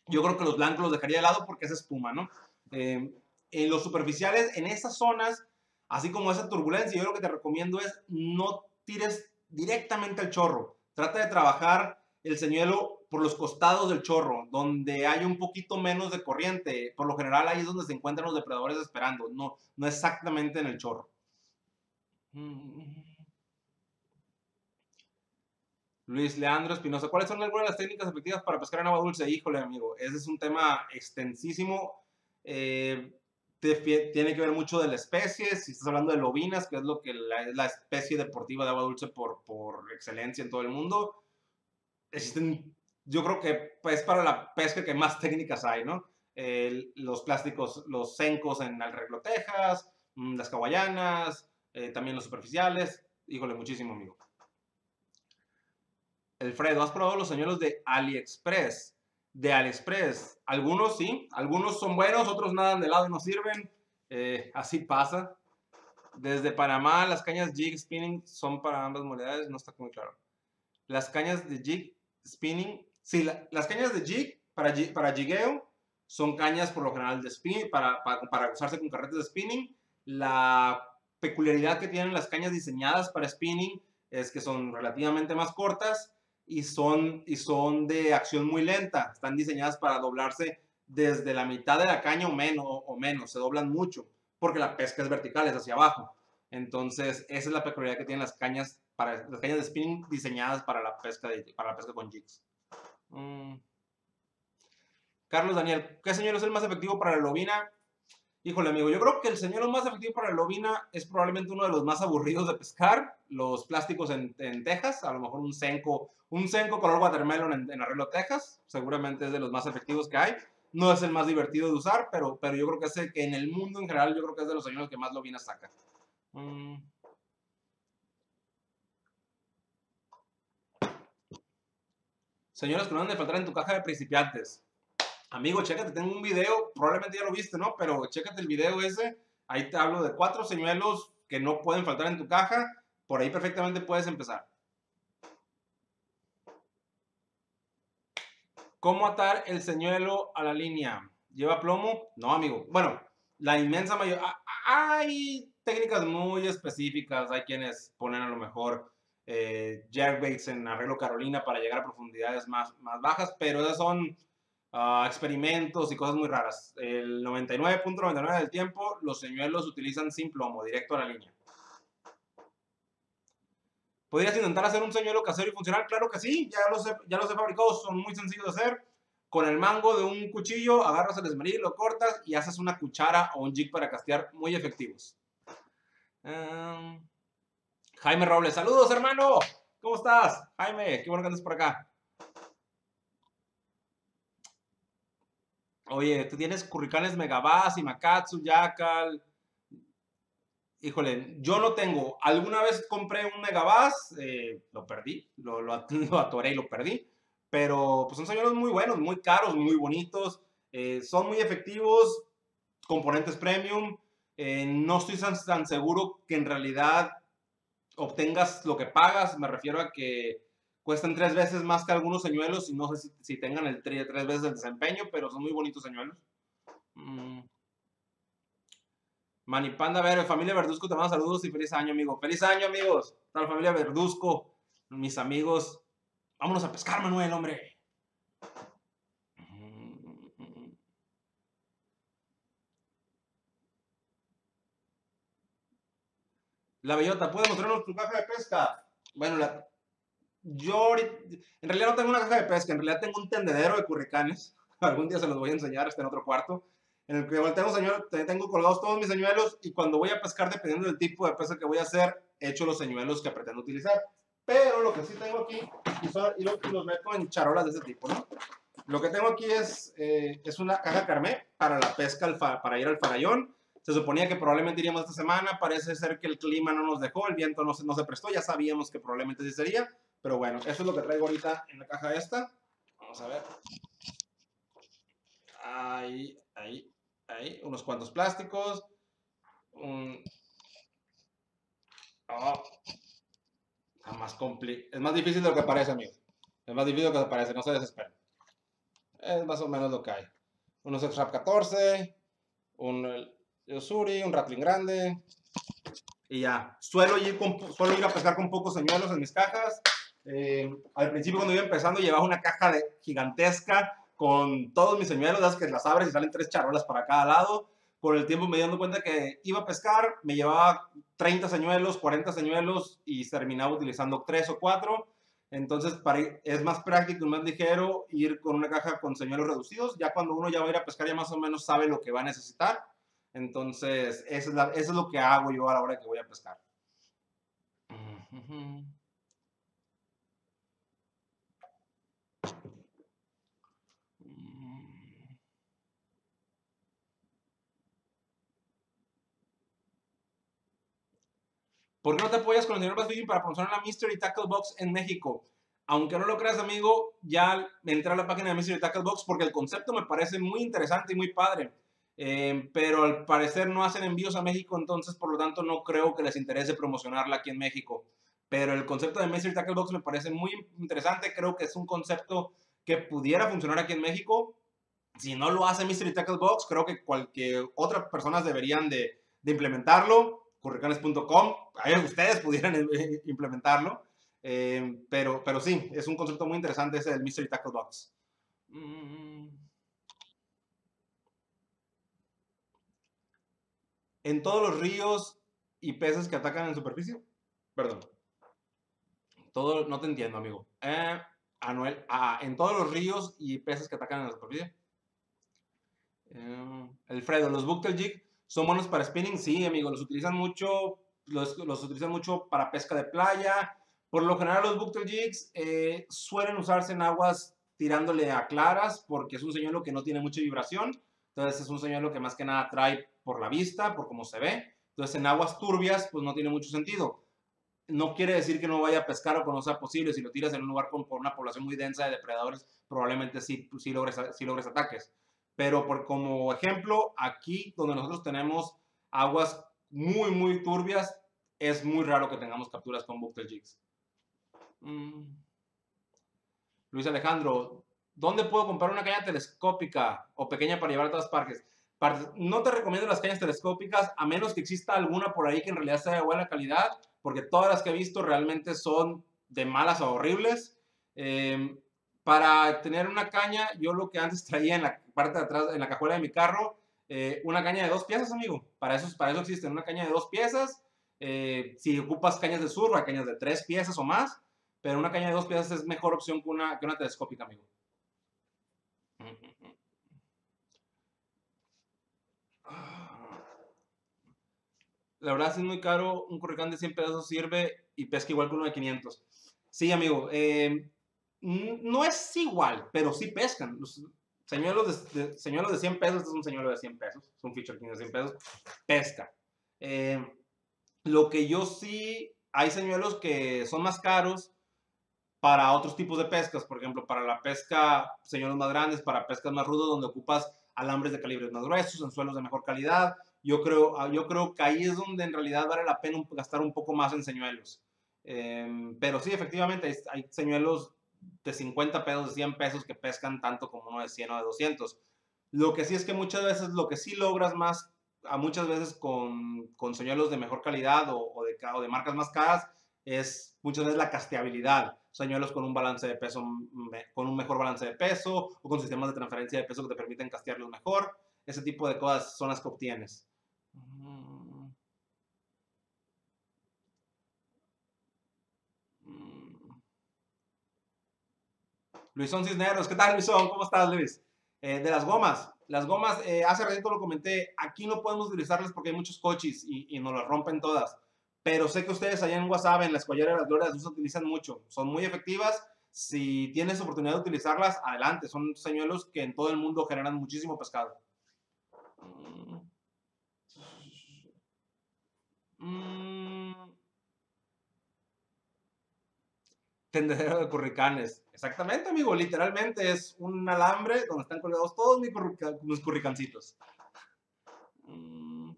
Yo creo que los blancos los dejaría de lado porque es espuma, ¿no? Eh, en los superficiales, en esas zonas, así como esa turbulencia, yo lo que te recomiendo es no tires directamente al chorro. Trata de trabajar el señuelo por los costados del chorro, donde hay un poquito menos de corriente. Por lo general ahí es donde se encuentran los depredadores esperando, no, no exactamente en el chorro. Luis Leandro Espinosa, ¿cuáles son algunas de las técnicas efectivas para pescar en agua dulce? Híjole, amigo, ese es un tema extensísimo. Eh, tiene que ver mucho de la especie, si estás hablando de lobinas, que es lo que la, es la especie deportiva de agua dulce por, por excelencia en todo el mundo, existen, yo creo que es para la pesca que más técnicas hay, ¿no? los plásticos, los sencos en arreglotejas, mm, las caguayanas, eh, también los superficiales. Híjole, muchísimo, amigo. Alfredo, ¿has probado los señuelos de AliExpress? De AliExpress. Algunos sí, algunos son buenos, otros nadan de lado y no sirven. Eh, así pasa. Desde Panamá, las cañas jig spinning son para ambas modalidades, no está muy claro. Las cañas de jig spinning, sí, las cañas de jig para, para jigueo son cañas por lo general de spinning, para, para, usarse con carretes de spinning. La peculiaridad que tienen las cañas diseñadas para spinning es que son relativamente más cortas y son, y son de acción muy lenta. Están diseñadas para doblarse desde la mitad de la caña o menos, o menos. Se doblan mucho porque la pesca es vertical, es hacia abajo. Entonces, esa es la peculiaridad que tienen las cañas, para, las cañas de spinning diseñadas para la pesca, de, para la pesca con jigs. Mm. Carlos Daniel, ¿qué señuelo es el más efectivo para la lobina? Híjole, amigo, yo creo que el señuelo más efectivo para la lobina es probablemente uno de los más aburridos de pescar. Los plásticos en, Texas, a lo mejor un senco, un senco color watermelon en, en arreglo Texas, seguramente es de los más efectivos que hay. No es el más divertido de usar, pero, pero yo creo que es el que en el mundo en general, yo creo que es de los señuelos que más lobina saca. Mm. Señores que no han de faltar en tu caja de principiantes. Amigo, chécate, tengo un video, probablemente ya lo viste, ¿no? Pero chécate el video ese. Ahí te hablo de cuatro señuelos que no pueden faltar en tu caja. Por ahí perfectamente puedes empezar. ¿Cómo atar el señuelo a la línea? ¿Lleva plomo? No, amigo. Bueno, la inmensa mayoría. Hay técnicas muy específicas. Hay quienes ponen a lo mejor eh, jerkbaits en arreglo Carolina para llegar a profundidades más, más bajas, pero esas son experimentos y cosas muy raras. El 99.99 del tiempo los señuelos se utilizan sin plomo, directo a la línea. ¿Podrías intentar hacer un señuelo casero y funcional? Claro que sí, ya los he, ya los he fabricado, son muy sencillos de hacer. Con el mango de un cuchillo agarras el esmeril, lo cortas y haces una cuchara o un jig para castear muy efectivos. Em, Jaime Robles, saludos hermano, ¿cómo estás? Jaime, qué bueno que andes por acá. Oye, tú tienes curricanes Megabass y Makatsu, Yakal. Híjole, yo no tengo. Alguna vez compré un Megabass, eh, lo perdí, lo, lo, atoré y lo perdí. Pero pues son señores muy buenos, muy caros, muy bonitos. Eh, son muy efectivos, componentes premium. Eh, no estoy tan seguro que en realidad obtengas lo que pagas. Me refiero a que Cuestan tres veces más que algunos señuelos y no sé si, tengan el tres veces el desempeño, pero son muy bonitos señuelos. Mm. Manipanda, a ver, familia Verduzco, te mando saludos y feliz año, amigo. Feliz año, amigos. Tal familia Verduzco, mis amigos. Vámonos a pescar, Manuel, hombre. La bellota, ¿puedes mostrarnos tu caja de pesca? Bueno, la, yo en realidad no tengo una caja de pesca, en realidad tengo un tendedero de curricanes. Algún día se los voy a enseñar, está en otro cuarto. En el que tengo, señuelos, tengo colgados todos mis señuelos y cuando voy a pescar, dependiendo del tipo de pesca que voy a hacer, echo los señuelos que pretendo utilizar. Pero lo que sí tengo aquí, y los meto en charolas de ese tipo, ¿no? Lo que tengo aquí es, eh, es una caja carmé para la pesca, para ir al farallón. Se suponía que probablemente iríamos esta semana, parece ser que el clima no nos dejó, el viento no se, no se prestó, ya sabíamos que probablemente sí sería. Pero bueno, eso es lo que traigo ahorita en la caja esta. Vamos a ver. Ahí, ahí, ahí. Unos cuantos plásticos. Un... Oh. Más es más difícil de lo que parece, amigo. Es más difícil de lo que parece, no se desesperen. Es más o menos lo que hay. Unos X-Rap 14, un Yosuri, un Rattling grande. Y ya. Suelo ir, suelo ir a pescar con pocos señuelos en mis cajas. Eh, al principio cuando iba empezando llevaba una caja de, gigantesca con todos mis señuelos, que las abres y salen tres charolas para cada lado. Por el tiempo me dando cuenta que iba a pescar, me llevaba 30 señuelos, 40 señuelos y terminaba utilizando 3 o 4. Entonces para, es más práctico y más ligero ir con una caja con señuelos reducidos. Ya cuando uno ya va a ir a pescar ya más o menos sabe lo que va a necesitar. Entonces eso es, eso es lo que hago yo a la hora que voy a pescar. ¿Por qué no te apoyas con el señor Bass para promocionar la Mystery Tackle Box en México? Aunque no lo creas, amigo, ya entré a la página de Mystery Tackle Box porque el concepto me parece muy interesante y muy padre. Eh, pero al parecer no hacen envíos a México, entonces por lo tanto no creo que les interese promocionarla aquí en México. Pero el concepto de Mystery Tackle Box me parece muy interesante. Creo que es un concepto que pudiera funcionar aquí en México. Si no lo hace Mystery Tackle Box, creo que cualquier otras personas deberían de, de implementarlo. Curricanes.com, ustedes pudieran implementarlo. Eh, pero, pero sí, es un concepto muy interesante ese del Mystery Tackle Box. Mm. En todos los ríos y peces que atacan en superficie. Perdón. Todo, no te entiendo, amigo. Eh, Anuel, ah, en todos los ríos y peces que atacan en la superficie. Eh, Alfredo, los Bucktail Jig son buenos para spinning. Sí, amigo, los utilizan mucho. Los, los utilizan mucho para pesca de playa, por lo general los bucktail jigs eh, suelen usarse en aguas tirándole a claras porque es un señuelo que no tiene mucha vibración. Entonces es un señuelo que más que nada trae por la vista, por cómo se ve. Entonces en aguas turbias pues no tiene mucho sentido. No quiere decir que no vaya a pescar o que no sea posible. Si lo tiras en un lugar con por una población muy densa de depredadores, probablemente sí, sí, logres, sí logres ataques. Pero por, como ejemplo, aquí donde nosotros tenemos aguas muy, muy turbias, es muy raro que tengamos capturas con bucktail jigs. Mm. Luis Alejandro, ¿dónde puedo comprar una caña telescópica o pequeña para llevar a todas partes? No te recomiendo las cañas telescópicas a menos que exista alguna por ahí que en realidad sea de buena calidad, porque todas las que he visto realmente son de malas a horribles. Em, para tener una caña, yo lo que antes traía en la parte de atrás, en la cajuela de mi carro, eh, una caña de dos piezas, amigo. Para eso, para eso existe una caña de dos piezas. Eh, si ocupas cañas de surf, hay cañas de tres piezas o más. Pero una caña de dos piezas es mejor opción que una, que una telescópica, amigo. La verdad es muy caro, un curricán de 100 pesos sirve y pesca igual que uno de 500. Sí, amigo, eh, no es igual, pero sí pescan. Los señuelos de, de 100 pesos, este es un señuelo de 100 pesos, es un feature de 100 pesos, pesca. Eh, lo que yo sí, hay señuelos que son más caros, para otros tipos de pescas, por ejemplo, para la pesca, señores más grandes, para pescas más rudas, donde ocupas alambres de calibres más gruesos, en suelos de mejor calidad. Yo creo, ah, yo creo que ahí es donde en realidad vale la pena gastar un poco más en señuelos. Em, pero sí, efectivamente, hay, señuelos de 50 pesos, de 100 pesos que pescan tanto como uno de 100 o de 200. Lo que sí es que muchas veces lo que sí logras más, a muchas veces con, con señuelos de mejor calidad o, de, o de marcas más caras, es muchas veces la casteabilidad señuelos con un balance de peso, con un mejor balance de peso o con sistemas de transferencia de peso que te permiten castearlos mejor. Ese tipo de cosas son las que obtienes. Mm. Luisón Cisneros, ¿qué tal Luisón? ¿Cómo estás Luis? Eh, de las gomas, las gomas, eh, hace ratito lo comenté, aquí no podemos utilizarlas porque hay muchos coches y, y nos las rompen todas pero sé que ustedes allá en WhatsApp, en la escuela de las glorias, las utilizan mucho. Son muy efectivas. Si tienes oportunidad de utilizarlas, adelante. Son señuelos que en todo el mundo generan muchísimo pescado. Tendedero de curricanes. Exactamente, amigo. Literalmente es un alambre donde están colgados todos mis, curricancitos. Mm.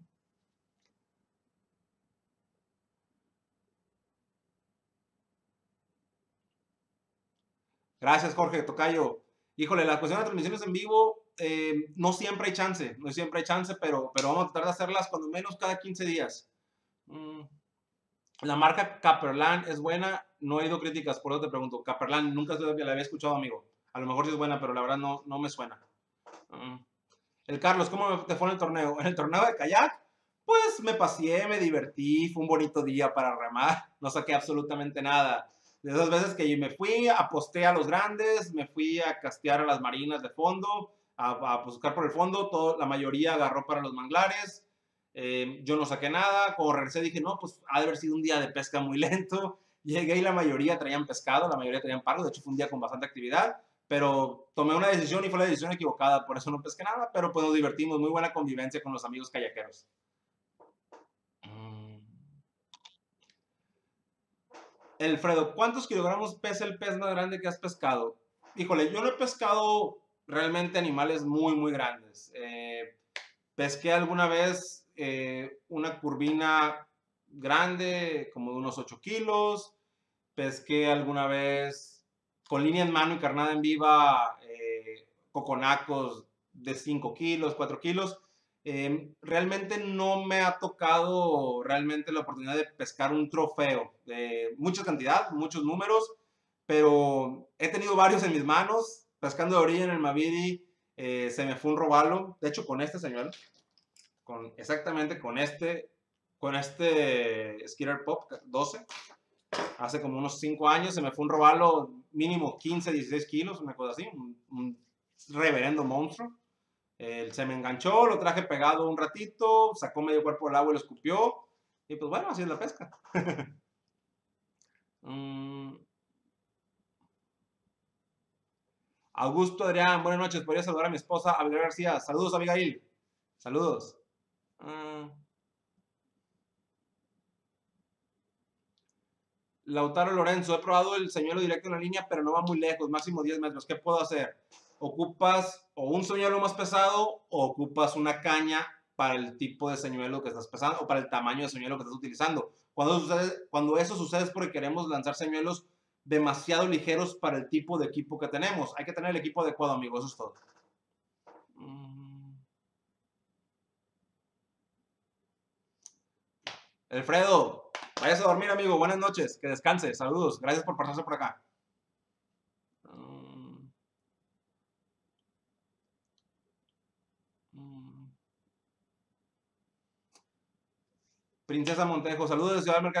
Gracias, Jorge Tocayo. Híjole, la cuestión de transmisiones en vivo, eh, no siempre hay chance, no siempre hay chance, pero, pero vamos a tratar de hacerlas cuando menos cada 15 días. Mm. La marca Caperlan es buena, no he oído críticas, por eso te pregunto. Caperlan, nunca la había escuchado, amigo. A lo mejor sí es buena, pero la verdad no, no me suena. Mm. El Carlos, ¿cómo te fue en el torneo? En el torneo de kayak, pues me paseé, me divertí, fue un bonito día para remar, no saqué absolutamente nada de esas veces que me fui, aposté a los grandes, me fui a castear a las marinas de fondo, a, buscar por el fondo, todo, la mayoría agarró para los manglares, eh, yo no saqué nada, como regresé dije, no, pues ha de haber sido un día de pesca muy lento, llegué y la mayoría traían pescado, la mayoría traían pargo, de hecho fue un día con bastante actividad, pero tomé una decisión y fue la decisión equivocada, por eso no pesqué nada, pero pues nos divertimos, muy buena convivencia con los amigos kayakeros. Alfredo, ¿cuántos kilogramos pesa el pez más grande que has pescado? Híjole, yo no he pescado realmente animales muy, muy grandes. Eh, pesqué alguna vez eh, una curvina grande, como de unos 8 kilos. Pesqué alguna vez con línea en mano y carnada en viva, eh, coconacos de 5 kilos, 4 kilos. Em, realmente no me ha tocado realmente la oportunidad de pescar un trofeo de mucha cantidad, muchos números, pero he tenido varios en mis manos. Pescando de orilla en el Mavidi, eh, se me fue un robalo, de hecho con este señuelo, con, exactamente con este, con este Skitter Pop 12, hace como unos 5 años, se me fue un robalo mínimo 15, 16 kilos, una cosa así, un reverendo monstruo se me enganchó, lo traje pegado un ratito, sacó medio cuerpo del agua y lo escupió. Y pues bueno, así es la pesca. Mm. Augusto Adrián, buenas noches. Podría saludar a mi esposa Abigail García. Saludos, Abigail. Saludos. Mm. Lautaro Lorenzo, he probado el señuelo directo en la línea, pero no va muy lejos, máximo 10 metros. ¿Qué puedo hacer? ocupas o un señuelo más pesado o ocupas una caña para el tipo de señuelo que estás pesando o para el tamaño de señuelo que estás utilizando. Cuando, cuando eso sucede es porque queremos lanzar señuelos demasiado ligeros para el tipo de equipo que tenemos. Hay que tener el equipo adecuado, amigo. Eso es todo. Mm. Alfredo, vayas a dormir, amigo. Buenas noches. Que descanse. Saludos. Gracias por pasarse por acá. Princesa Montejo, saludos de Ciudad del,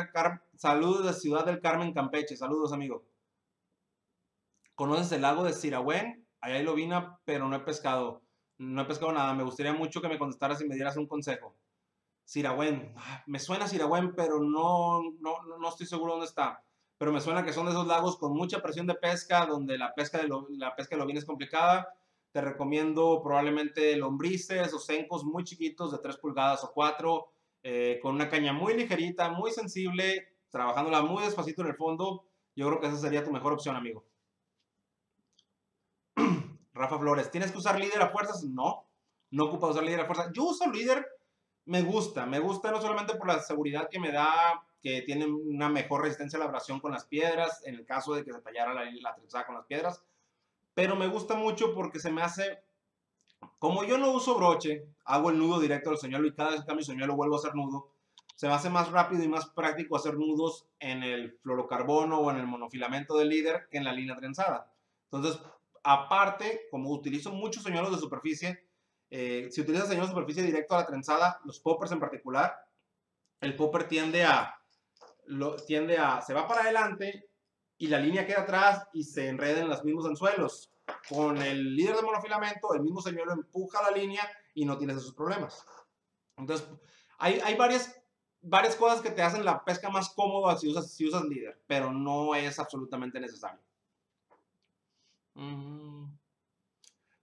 saludos de Ciudad del Carmen, Campeche. Saludos, amigo. ¿Conoces el lago de Sirahuen? Allá hay lobina, pero no he pescado. No he pescado nada. Me gustaría mucho que me contestaras y me dieras un consejo. Sirahuen. Ah, me suena Sirahuen, pero no, no, no estoy seguro dónde está. Pero me suena que son de esos lagos con mucha presión de pesca, donde la pesca de, la pesca de es complicada. Te recomiendo probablemente lombrices o sencos muy chiquitos de 3 pulgadas o 4 eh, con una caña muy ligerita, muy sensible, trabajándola muy despacito en el fondo, yo creo que esa sería tu mejor opción, amigo. Rafa Flores, ¿tienes que usar líder a fuerzas? No, no ocupa usar líder a fuerzas. Yo uso líder, me gusta, me gusta no solamente por la seguridad que me da, que tiene una mejor resistencia a la abrasión con las piedras, en el caso de que se tallara la, la trenzada con las piedras, pero me gusta mucho porque se me hace como yo no uso broche, hago el nudo directo al señuelo y cada vez que el señuelo vuelvo a hacer nudo. Se me hace más rápido y más práctico hacer nudos en el fluorocarbono o en el monofilamento del líder que en la línea trenzada. Entonces, aparte, como utilizo muchos señuelos de superficie, eh, si utilizas de superficie directo a la trenzada, los poppers en particular, el popper tiende a, tiende a, se va para adelante y la línea queda atrás y se enreda en los mismos anzuelos con el líder de monofilamento, el mismo señuelo empuja la línea y no tienes esos problemas. Entonces, hay, hay varias, varias cosas que te hacen la pesca más cómoda si usas, si usas líder, pero no es absolutamente necesario.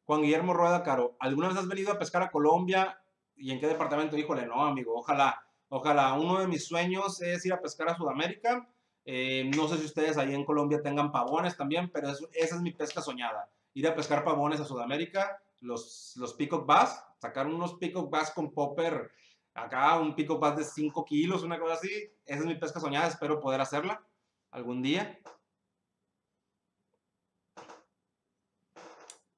Juan Guillermo Rueda Caro, ¿alguna vez has venido a pescar a Colombia? ¿Y en qué departamento? Híjole, no, amigo, ojalá, ojalá. Uno de mis sueños es ir a pescar a Sudamérica. Eh, no sé si ustedes ahí en Colombia tengan pavones también, pero esa es mi pesca soñada ir a pescar pavones a Sudamérica, los, los peacock bass, sacar unos peacock bass con popper, acá un peacock bass de 5 kilos, una cosa así. Esa es mi pesca soñada, espero poder hacerla algún día.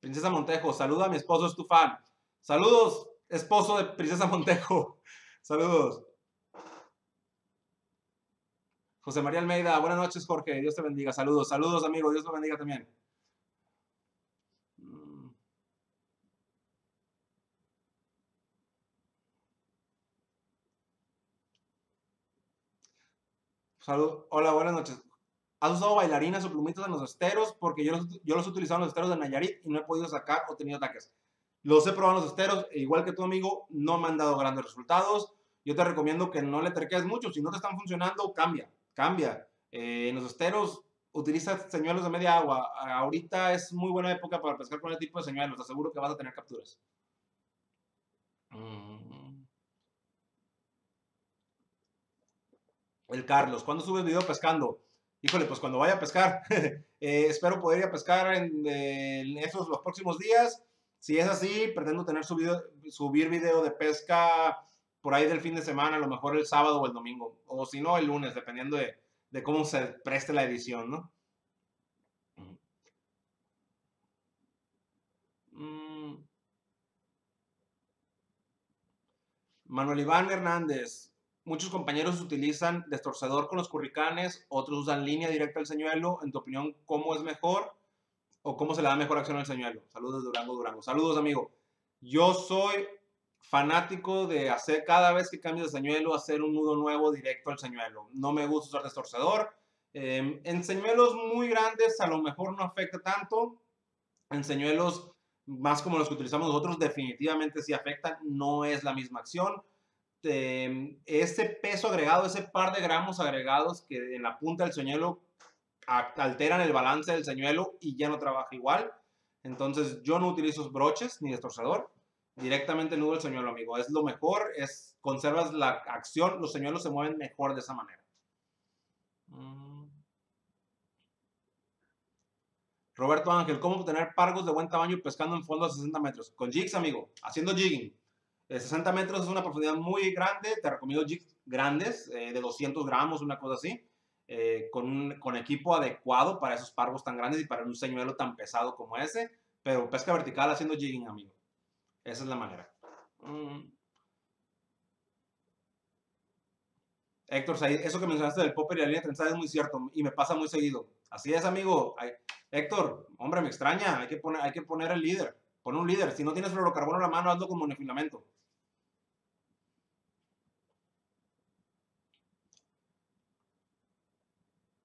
Princesa Montejo, saluda a mi esposo, es tu fan. Saludos, esposo de Princesa Montejo. Saludos. José María Almeida, buenas noches, Jorge. Dios te bendiga. Saludos, saludos, amigo. Dios te bendiga también. Hola, buenas noches. ¿Has usado bailarinas o plumitos en los esteros? Porque yo los, yo los he utilizado en los esteros de Nayarit y no he podido sacar o tenido ataques. Los he probado en los esteros, e igual que tu amigo, no me han dado grandes resultados. Yo te recomiendo que no le terques mucho. Si no te están funcionando, cambia, cambia. Eh, en los esteros, utiliza señuelos de media agua. Ahorita es muy buena época para pescar con el tipo de señuelos. Te aseguro que vas a tener capturas. Mm. El Carlos, ¿cuándo subes video pescando? Híjole, pues cuando vaya a pescar, eh, espero poder ir a pescar en, en, esos los próximos días. Si es así, pretendo tener subido, subir video de pesca por ahí del fin de semana, a lo mejor el sábado o el domingo, o si no, el lunes, dependiendo de, de cómo se preste la edición, ¿no? Mm. Manuel Iván Hernández. Muchos compañeros utilizan destorcedor con los curricanes, otros usan línea directa al señuelo. En tu opinión, ¿cómo es mejor o cómo se le da mejor acción al señuelo? Saludos Durango, Durango. Saludos, amigo. Yo soy fanático de hacer cada vez que cambies de señuelo, hacer un nudo nuevo directo al señuelo. No me gusta usar destorcedor. Em, en señuelos muy grandes a lo mejor no afecta tanto. En señuelos más como los que utilizamos nosotros definitivamente sí afectan. No es la misma acción. Em, ese peso agregado, ese par de gramos agregados que en la punta del señuelo alteran el balance del señuelo y ya no trabaja igual. Entonces yo no utilizo broches ni destorcedor directamente nudo el señuelo, amigo. Es lo mejor, es conservas la acción, los señuelos se mueven mejor de esa manera. Mm. Roberto Ángel, ¿cómo obtener pargos de buen tamaño pescando en fondo a 60 metros? Con jigs, amigo, haciendo jigging. 60 metros es una profundidad muy grande, te recomiendo jigs grandes, eh, de 200 gramos, una cosa así, eh, con, con equipo adecuado para esos pargos tan grandes y para un señuelo tan pesado como ese, pero pesca vertical haciendo jigging, amigo. Esa es la manera. Mm. Héctor, eso que mencionaste del popper y la línea trenzada es muy cierto y me pasa muy seguido. Así es, amigo. Héctor, hombre, me extraña. Hay que, poner, hay que poner el líder. Pon un líder. Si no tienes fluorocarbono en la mano, hazlo como monofilamento.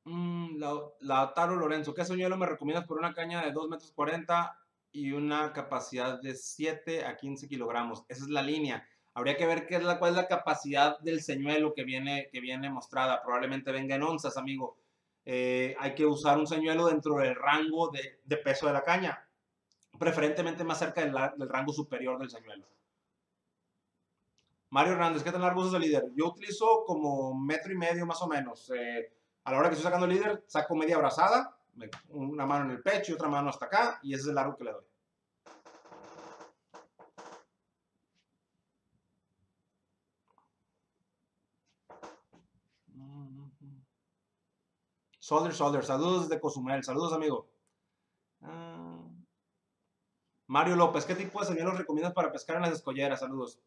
Mm, la, Taro Lorenzo, ¿qué señuelo me recomiendas por una caña de 2 metros 40 y una capacidad de 7 a 15 kilogramos. Esa es la línea. Habría que ver qué es la, cuál es la capacidad del señuelo que viene, que viene mostrada. Probablemente venga en onzas, amigo. Eh, hay que usar un señuelo dentro del rango de, peso de la caña. Preferentemente más cerca del, del, rango superior del señuelo. Mario Hernández, ¿qué tan largo es el líder? Yo utilizo como metro y medio más o menos. Eh, a la hora que estoy sacando el líder, saco media abrazada una mano en el pecho y otra mano hasta acá, y ese es el largo que le doy. Solder, Solder, saludos desde Cozumel, saludos amigo. Ah. Mario López, ¿qué tipo de señuelos recomiendas para pescar en las escolleras? Saludos.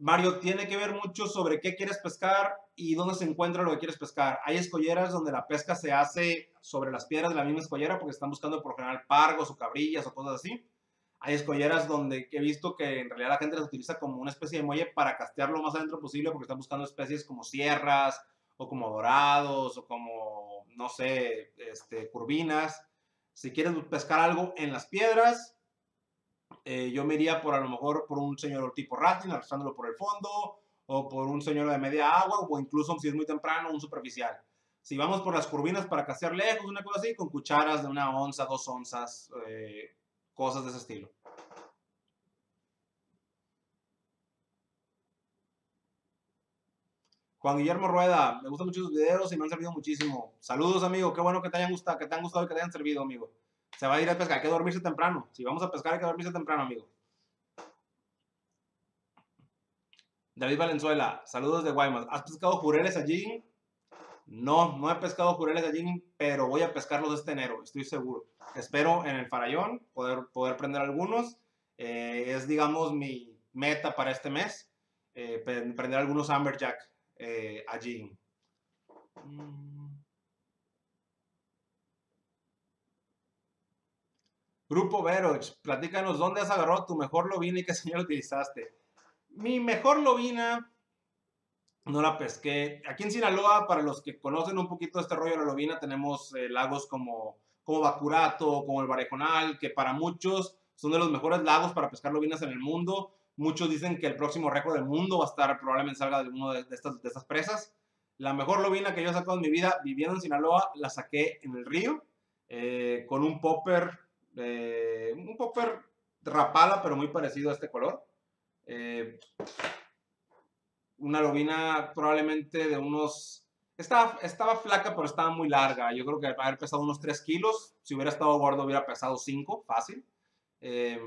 Mario, tiene que ver mucho sobre qué quieres pescar y dónde se encuentra lo que quieres pescar. Hay escolleras donde la pesca se hace sobre las piedras de la misma escollera porque están buscando por general pargos o cabrillas o cosas así. Hay escolleras donde he visto que en realidad la gente las utiliza como una especie de muelle para castear lo más adentro posible porque están buscando especies como sierras o como dorados o como, no sé, este, curvinas. Si quieres pescar algo en las piedras, eh, yo me iría por a lo mejor por un señor tipo rating, arrastrándolo por el fondo, o por un señor de media agua, o incluso si es muy temprano, un superficial. Si vamos por las curvinas para castear lejos, una cosa así, con cucharas de una onza, dos onzas, eh, cosas de ese estilo. Juan Guillermo Rueda, me gustan mucho sus videos y me han servido muchísimo. Saludos, amigo. Qué bueno que te hayan gustado, que te han gustado y que te hayan servido, amigo se va a ir a pescar, hay que dormirse temprano. Si vamos a pescar, hay que dormirse temprano, amigo. David Valenzuela, saludos de Guaymas. ¿Has pescado jureles allí? No, no he pescado jureles allí, pero voy a pescarlos este enero, estoy seguro. Espero en el Farallón poder, poder prender algunos. Eh, es, digamos, mi meta para este mes, eh, prender algunos Amberjack eh, allí. Mm. Grupo Veroch, platícanos, ¿dónde has agarrado tu mejor lobina y qué señal utilizaste? Mi mejor lobina no la pesqué. Aquí en Sinaloa, para los que conocen un poquito este rollo de la lobina, tenemos eh, lagos como, como Bacurato, como el Barejonal, que para muchos son de los mejores lagos para pescar lobinas en el mundo. Muchos dicen que el próximo récord del mundo va a estar, probablemente salga de una de, estas, de estas presas. La mejor lobina que yo he sacado en mi vida viviendo en Sinaloa, la saqué en el río, eh, con un popper eh, un popper rapala, pero muy parecido a este color. Eh, una lobina probablemente de unos Estaba, estaba flaca, pero estaba muy larga. Yo creo que haber pesado unos 3 kilos. Si hubiera estado gordo, hubiera pesado 5, fácil. Eh,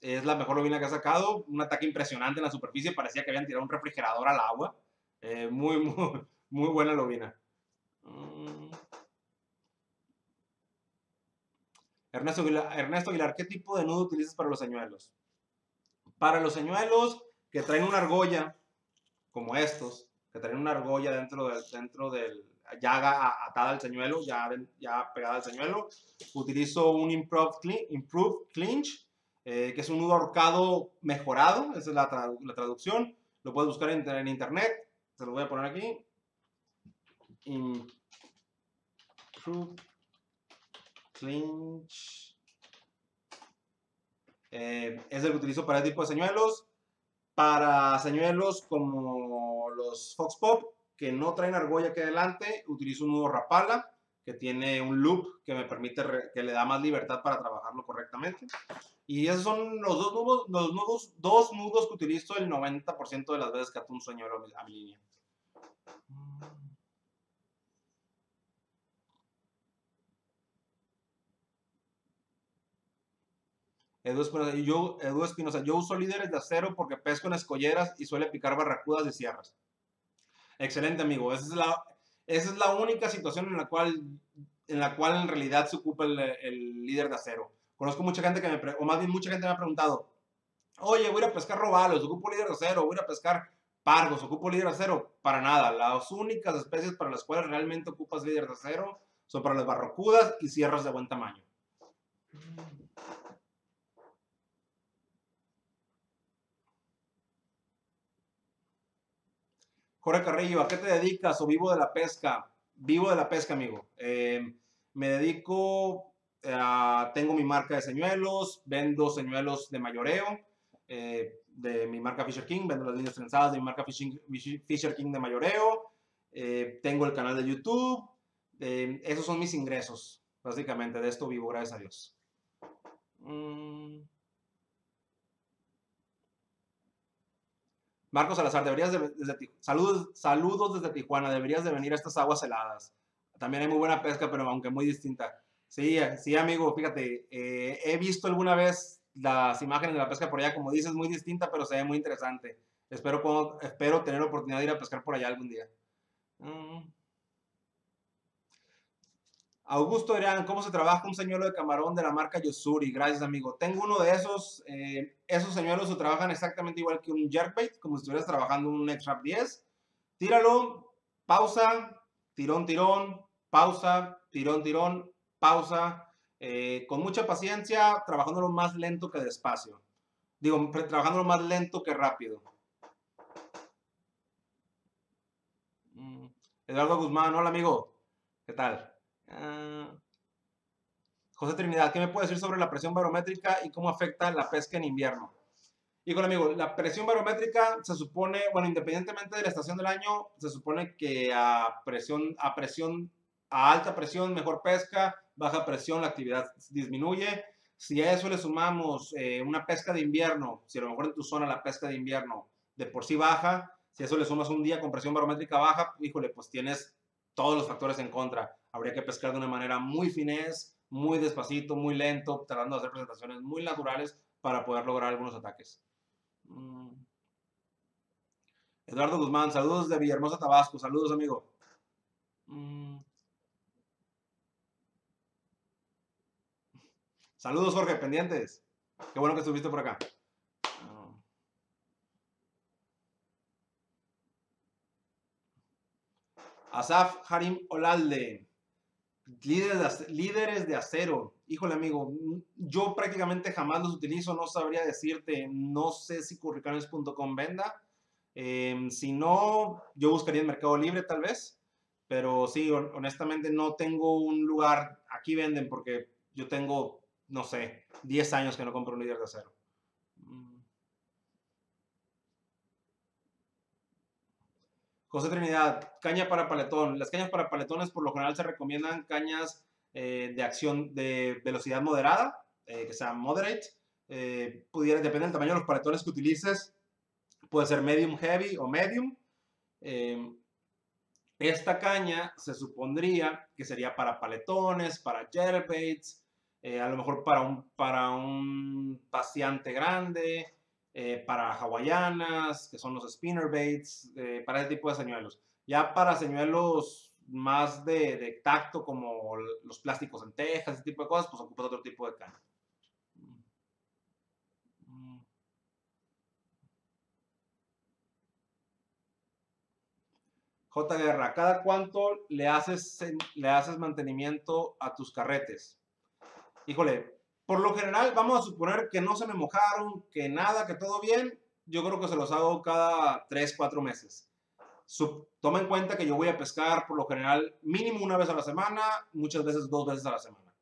es la mejor lobina que ha sacado. Un ataque impresionante en la superficie. Parecía que habían tirado un refrigerador al agua. Eh, muy, muy, muy buena lobina. Mm. Ernesto Aguilar, Ernesto ¿qué tipo de nudo utilizas para los señuelos? Para los señuelos que traen una argolla, como estos, que traen una argolla dentro del, dentro del llaga atada al señuelo, ya, ya pegada al señuelo. Utilizo un Improved, Clinch, eh, que es un nudo ahorcado mejorado, esa es la, traducción. Lo puedes buscar en, internet, se lo voy a poner aquí. Improved Clinch. Eh, es el que utilizo para este tipo de señuelos. Para señuelos como los Fox Pop, que no traen argolla aquí adelante, utilizo un nudo Rapala, que tiene un loop que me permite, que le da más libertad para trabajarlo correctamente. Y esos son los dos nudos, los nudos, dos nudos que utilizo el 90% de las veces que ato un señuelo a mi línea. Edu Espinosa, yo, Edu Espinosa, yo uso líderes de acero porque pesco en escolleras y suele picar barracudas de sierras. Excelente, amigo. Esa es la, esa es la única situación en la cual en la cual en realidad se ocupa el, líder de acero. Conozco mucha gente que me, o más bien mucha gente me ha preguntado, oye, voy a pescar robalos, ocupo líder de acero, voy a pescar pargos, ocupo líder de acero. Para nada, las únicas especies para las cuales realmente ocupas líder de acero son para las barracudas y sierras de buen tamaño. Jorge Carrillo, ¿a qué te dedicas o vivo de la pesca? Vivo de la pesca, amigo. Eh, me dedico, a, tengo mi marca de señuelos, vendo señuelos de mayoreo, eh, de mi marca Fisher King, vendo las líneas trenzadas de mi marca Fisher King de mayoreo, eh, tengo el canal de YouTube, esos son mis ingresos, básicamente, de esto vivo, gracias a Dios. Mm. Marcos Salazar, deberías de, desde, saludos, saludos desde Tijuana, deberías de venir a estas aguas heladas. También hay muy buena pesca, pero aunque muy distinta. Sí, sí, amigo, fíjate, eh, he visto alguna vez las imágenes de la pesca por allá, como dices, muy distinta, pero se ve muy interesante. Espero, espero tener oportunidad de ir a pescar por allá algún día. Mm. Augusto Adrián, ¿cómo se trabaja un señuelo de camarón de la marca Yosuri? Gracias, amigo. Tengo uno de esos. Eh, esos señuelos se trabajan exactamente igual que un jerkbait, como si estuvieras trabajando un X-Rap 10. Tíralo, pausa, tirón, tirón, pausa, tirón, tirón, pausa. Eh, con mucha paciencia, trabajándolo más lento que despacio. Digo, trabajándolo más lento que rápido. Mm. Eduardo Guzmán, hola amigo. ¿Qué tal? Ah. José Trinidad, ¿qué me puede decir sobre la presión barométrica y cómo afecta la pesca en invierno? con amigo, la presión barométrica se supone, bueno, independientemente de la estación del año, se supone que a presión, a presión, a alta presión, mejor pesca, baja presión, la actividad disminuye. Si a eso le sumamos eh, una pesca de invierno, si a lo mejor en tu zona la pesca de invierno de por sí baja, si a eso le sumas un día con presión barométrica baja, híjole, pues tienes todos los factores en contra habría que pescar de una manera muy finés, muy despacito, muy lento, tratando de hacer presentaciones muy naturales para poder lograr algunos ataques. Mm. Eduardo Guzmán, saludos de Villahermosa, Tabasco. Saludos, amigo. Mm. Saludos, Jorge, pendientes. Qué bueno que estuviste por acá. Asaf Harim Olalde. Líderes de, acero. Híjole, amigo, yo prácticamente jamás los utilizo, no sabría decirte, no sé si curricanes.com venda. Em, si no, yo buscaría en Mercado Libre tal vez. Pero sí, honestamente no tengo un lugar, aquí venden porque yo tengo, no sé, 10 años que no compro un líder de acero. José Trinidad, caña para paletón. Las cañas para paletones por lo general se recomiendan cañas eh, de acción de velocidad moderada, eh, que sean moderate. Eh, pudiera, depende del tamaño de los paletones que utilices. Puede ser medium heavy o medium. Esta caña se supondría que sería para paletones, para jerbaits, eh, a lo mejor para un, para un paseante grande, eh, para hawaianas, que son los spinnerbaits, eh, para ese tipo de señuelos. Ya para señuelos más de, tacto, como los plásticos en tejas, ese tipo de cosas, pues ocupas otro tipo de caña. J. Guerra, ¿cada cuánto le haces mantenimiento a tus carretes? Híjole, por lo general, vamos a suponer que no se me mojaron, que nada, que todo bien. Yo creo que se los hago cada 3, 4 meses. toma en cuenta que yo voy a pescar por lo general mínimo una vez a la semana, muchas veces dos veces a la semana.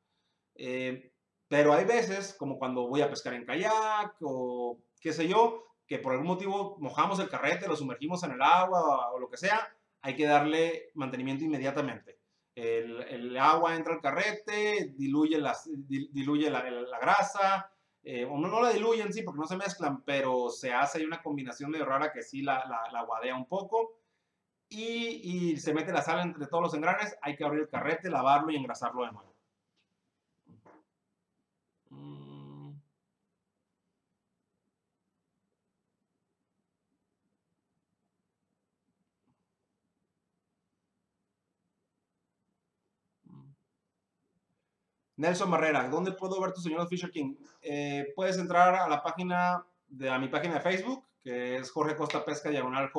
Eh, pero hay veces, como cuando voy a pescar en kayak o qué sé yo, que por algún motivo mojamos el carrete, lo sumergimos en el agua o lo que sea, hay que darle mantenimiento inmediatamente. El, agua entra al carrete, diluye, diluye la, grasa, eh, o no, la diluyen, sí, porque no se mezclan, pero se hace una combinación medio rara que sí la, la, guadea un poco. Y, y, se mete la sal entre todos los engranes, hay que abrir el carrete, lavarlo y engrasarlo de nuevo. Nelson Barrera, ¿dónde puedo ver tu señor Fisher King? Eh, puedes entrar a la página de a mi página de Facebook, que es Jorge Costa Pesca diagonal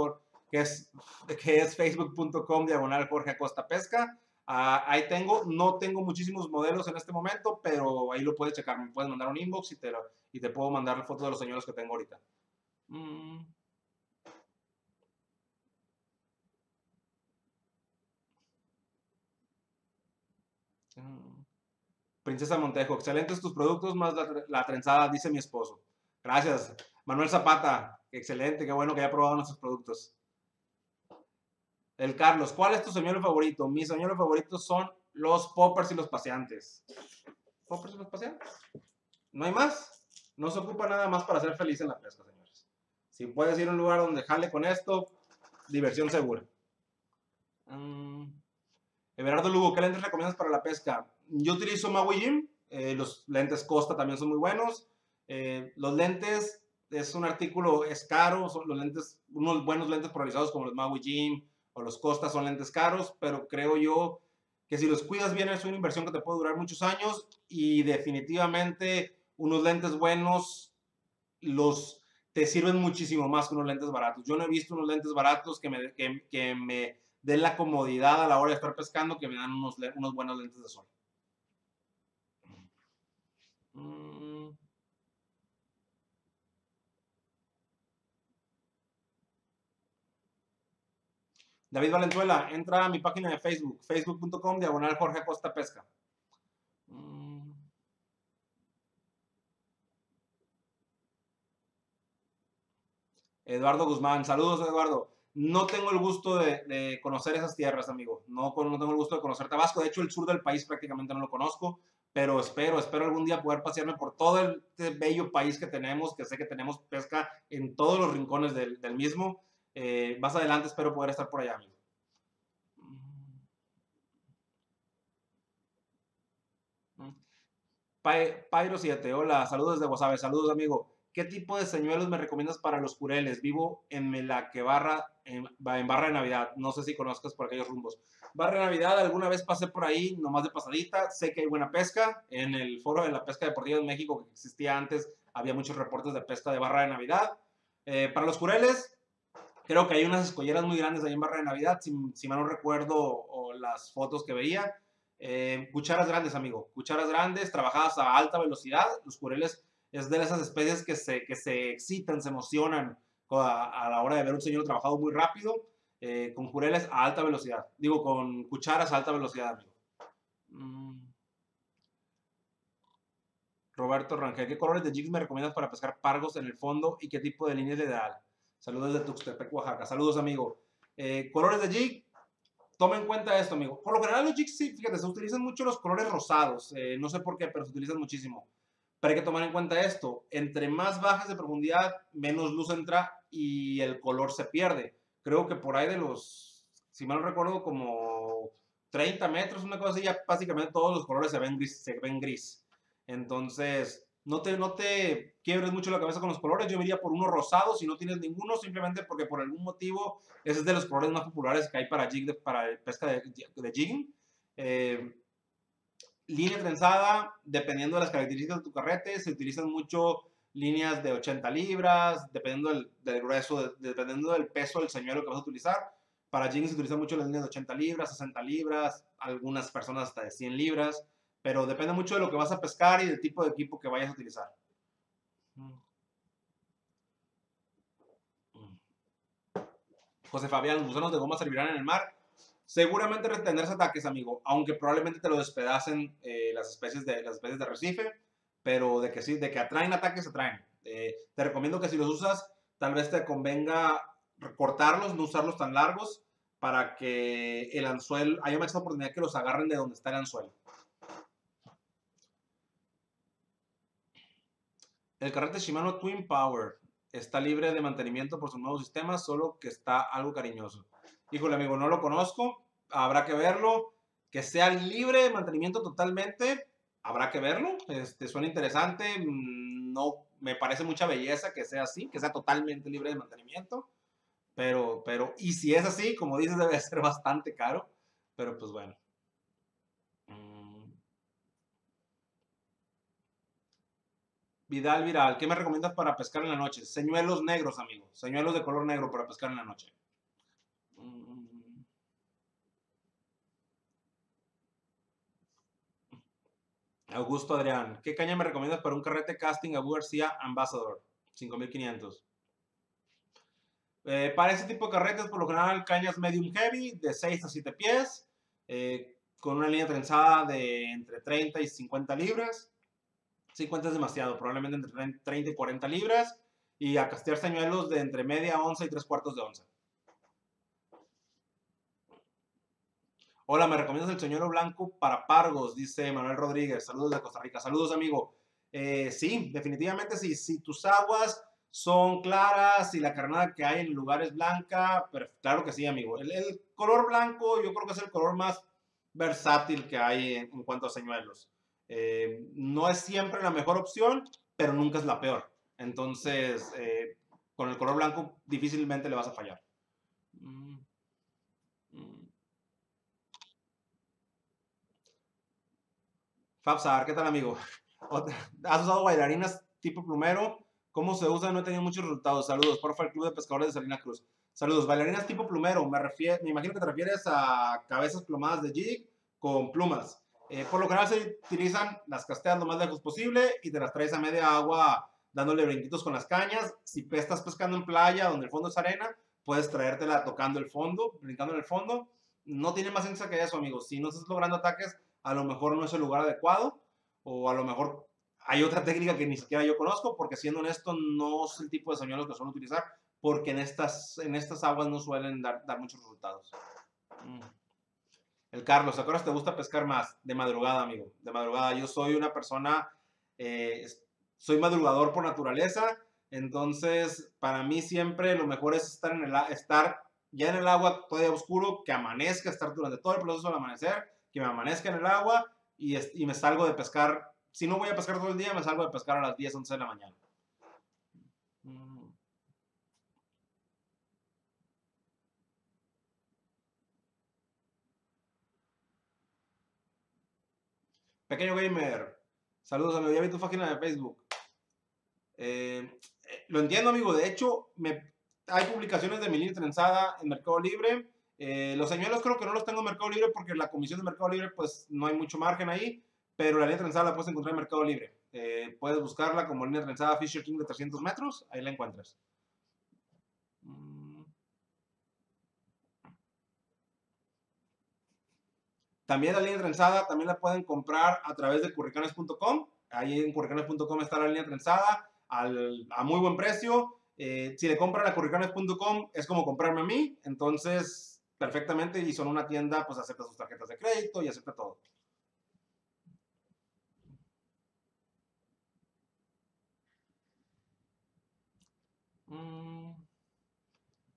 que es, que es facebook.com diagonal Jorge Costa Pesca. Ah, ahí tengo, no tengo muchísimos modelos en este momento, pero ahí lo puedes checar. Me puedes mandar un inbox y te, y te puedo mandar fotos de los señores que tengo ahorita. Mm. Princesa Montejo, excelentes tus productos, más la, trenzada, dice mi esposo. Gracias. Manuel Zapata, excelente, qué bueno que haya probado nuestros productos. El Carlos, ¿cuál es tu señuelo favorito? Mis señuelos favoritos son los poppers y los paseantes. ¿Poppers y los paseantes? ¿No hay más? No se ocupa nada más para ser feliz en la pesca, señores. Si puedes ir a un lugar donde jale con esto, diversión segura. Um, Everardo Lugo, ¿qué lentes recomiendas para la pesca? Yo utilizo Maui Jim, eh, los lentes Costa también son muy buenos. Eh, los lentes es un artículo, es caro, son los lentes, unos buenos lentes polarizados como los Maui Jim o los Costa son lentes caros, pero creo yo que si los cuidas bien es una inversión que te puede durar muchos años y definitivamente unos lentes buenos los te sirven muchísimo más que unos lentes baratos. Yo no he visto unos lentes baratos que me, que, me den la comodidad a la hora de estar pescando que me dan unos, unos buenos lentes de sol. Mm. David Valenzuela, entra a mi página de Facebook, facebook.com, diagonal Jorge Acosta Pesca. Mm. Eduardo Guzmán, saludos Eduardo. No tengo el gusto de, conocer esas tierras, amigo. No, no tengo el gusto de conocer Tabasco. De hecho, el sur del país prácticamente no lo conozco pero espero, espero algún día poder pasearme por todo el este bello país que tenemos, que sé que tenemos pesca en todos los rincones del, mismo. Eh, más adelante espero poder estar por allá, amigo. Pyro 7, hola, saludos desde Guasave, saludos amigo. ¿Qué tipo de señuelos me recomiendas para los cureles? Vivo en Melaquebarra, en, en Barra de Navidad. No sé si conozcas por aquellos rumbos. Barra de Navidad, alguna vez pasé por ahí, nomás de pasadita. Sé que hay buena pesca. En el foro de la pesca deportiva en México que existía antes, había muchos reportes de pesca de Barra de Navidad. Eh, para los cureles, creo que hay unas escolleras muy grandes ahí en Barra de Navidad, si, si mal no recuerdo o las fotos que veía. Eh, cucharas grandes, amigo. Cucharas grandes, trabajadas a alta velocidad. Los cureles es de esas especies que se, que se excitan, se emocionan a, la hora de ver un señor trabajado muy rápido. Eh, con jureles a alta velocidad. Digo, con cucharas a alta velocidad, amigo. Mm. Roberto Rangel, ¿qué colores de jigs me recomiendas para pescar pargos en el fondo y qué tipo de línea es ideal? Saludos de Tuxtepec, Oaxaca. Saludos, amigo. Eh, colores de jig, toma en cuenta esto, amigo. Por lo general los jigs, sí, fíjate, se utilizan mucho los colores rosados. Eh, no sé por qué, pero se utilizan muchísimo. Pero hay que tomar en cuenta esto. Entre más bajas de profundidad, menos luz entra y el color se pierde creo que por ahí de los si mal no recuerdo, como 30 metros, una cosa así, ya básicamente todos los colores se ven gris. Se ven gris. Entonces, no te, no te quiebres mucho la cabeza con los colores. Yo me iría por uno rosado si no tienes ninguno, simplemente porque por algún motivo ese es de los colores más populares que hay para, jig para pesca de, de jigging. Eh, línea trenzada, dependiendo de las características de tu carrete, se utilizan mucho líneas de 80 libras, dependiendo del, grueso, dependiendo del peso del señuelo que vas a utilizar. Para jigging se utilizan mucho las líneas de 80 libras, 60 libras, algunas personas hasta de 100 libras pero depende mucho de lo que vas a pescar y del tipo de equipo que vayas a utilizar. José Fabián, los gusanos de goma servirán en el mar. Seguramente retenerse ataques, amigo, aunque probablemente te lo despedacen eh, las, especies de, las especies de recife, pero de que sí, de que atraen ataques, atraen. Eh, te recomiendo que si los usas, tal vez te convenga cortarlos, no usarlos tan largos, para que el anzuelo, haya más oportunidad que los agarren de donde está el anzuelo. El carrete Shimano Twin Power está libre de mantenimiento por su nuevo sistema, solo que está algo cariñoso. Híjole, amigo, no lo conozco, habrá que verlo. Que sea libre de mantenimiento totalmente, habrá que verlo. Este, suena interesante, mm, no me parece mucha belleza que sea así, que sea totalmente libre de mantenimiento. Pero, pero, y si es así, como dices, debe ser bastante caro. Pero pues bueno. Vidal Viral, ¿qué me recomiendas para pescar en la noche? Señuelos negros, amigo. Señuelos de color negro para pescar en la noche. Augusto Adrián, ¿qué caña me recomiendas para un carrete casting Abu García Ambassador? 5500. Eh, para ese tipo de carretes, por lo general, cañas medium heavy de 6 a 7 pies, eh, con una línea trenzada de entre 30 y 50 libras. 50 es demasiado, probablemente entre 30 y 40 libras. Y a castear señuelos de entre media onza y tres cuartos de onza. Hola, ¿me recomiendas el señuelo blanco para pargos? Dice Manuel Rodríguez. Saludos de Costa Rica. Saludos, amigo. Eh, sí, definitivamente sí. Si tus aguas son claras y la carnada que hay en el lugar es blanca, pero claro que sí, amigo. El, color blanco yo creo que es el color más versátil que hay en cuanto a señuelos. Eh, no es siempre la mejor opción, pero nunca es la peor. Entonces, eh, con el color blanco difícilmente le vas a fallar. Mm, mm. Fabsar, ¿qué tal amigo? ¿Has usado bailarinas tipo plumero? ¿Cómo se usa? No he tenido muchos resultados. Saludos, porfa, el Club de Pescadores de Salina Cruz. Saludos, bailarinas tipo plumero. Me, refiero, me imagino que te refieres a cabezas plumadas de jig con plumas. Eh, por lo general se utilizan las casteas lo más lejos posible y te las traes a media agua dándole brinquitos con las cañas. Si estás pescando en playa donde el fondo es arena, puedes traértela tocando el fondo, brincando en el fondo. No tiene más ciencia que eso, amigos. Si no estás logrando ataques, a lo mejor no es el lugar adecuado o a lo mejor hay otra técnica que ni siquiera yo conozco porque siendo honesto no es el tipo de señuelos que suelo utilizar porque en estas, en estas aguas no suelen dar, dar muchos resultados. Mm. El Carlos, ¿a qué te gusta pescar más? De madrugada, amigo. De madrugada. Yo soy una persona, eh, soy madrugador por naturaleza. Entonces, para mí siempre lo mejor es estar, en el, estar ya en el agua todavía oscuro, que amanezca, estar durante todo el proceso del amanecer, que me amanezca en el agua y, me salgo de pescar. Si no voy a pescar todo el día, me salgo de pescar a las 10, 11 de la mañana. Pequeño Gamer, saludos amigo, ya vi tu página de Facebook. Eh, eh, lo entiendo amigo, de hecho hay publicaciones de mi línea trenzada en Mercado Libre. Eh, los señuelos creo que no los tengo en Mercado Libre porque la comisión de Mercado Libre pues no hay mucho margen ahí, pero la línea trenzada la puedes encontrar en Mercado Libre. puedes buscarla como línea trenzada Fisher King de 300 metros, ahí la encuentras. También la línea trenzada, también la pueden comprar a través de curricanes.com. Ahí en curricanes.com está la línea trenzada a muy buen precio. Eh, si le compran a curricanes.com es como comprarme a mí. Entonces, perfectamente. Y son una tienda, pues acepta sus tarjetas de crédito y acepta todo. Mm.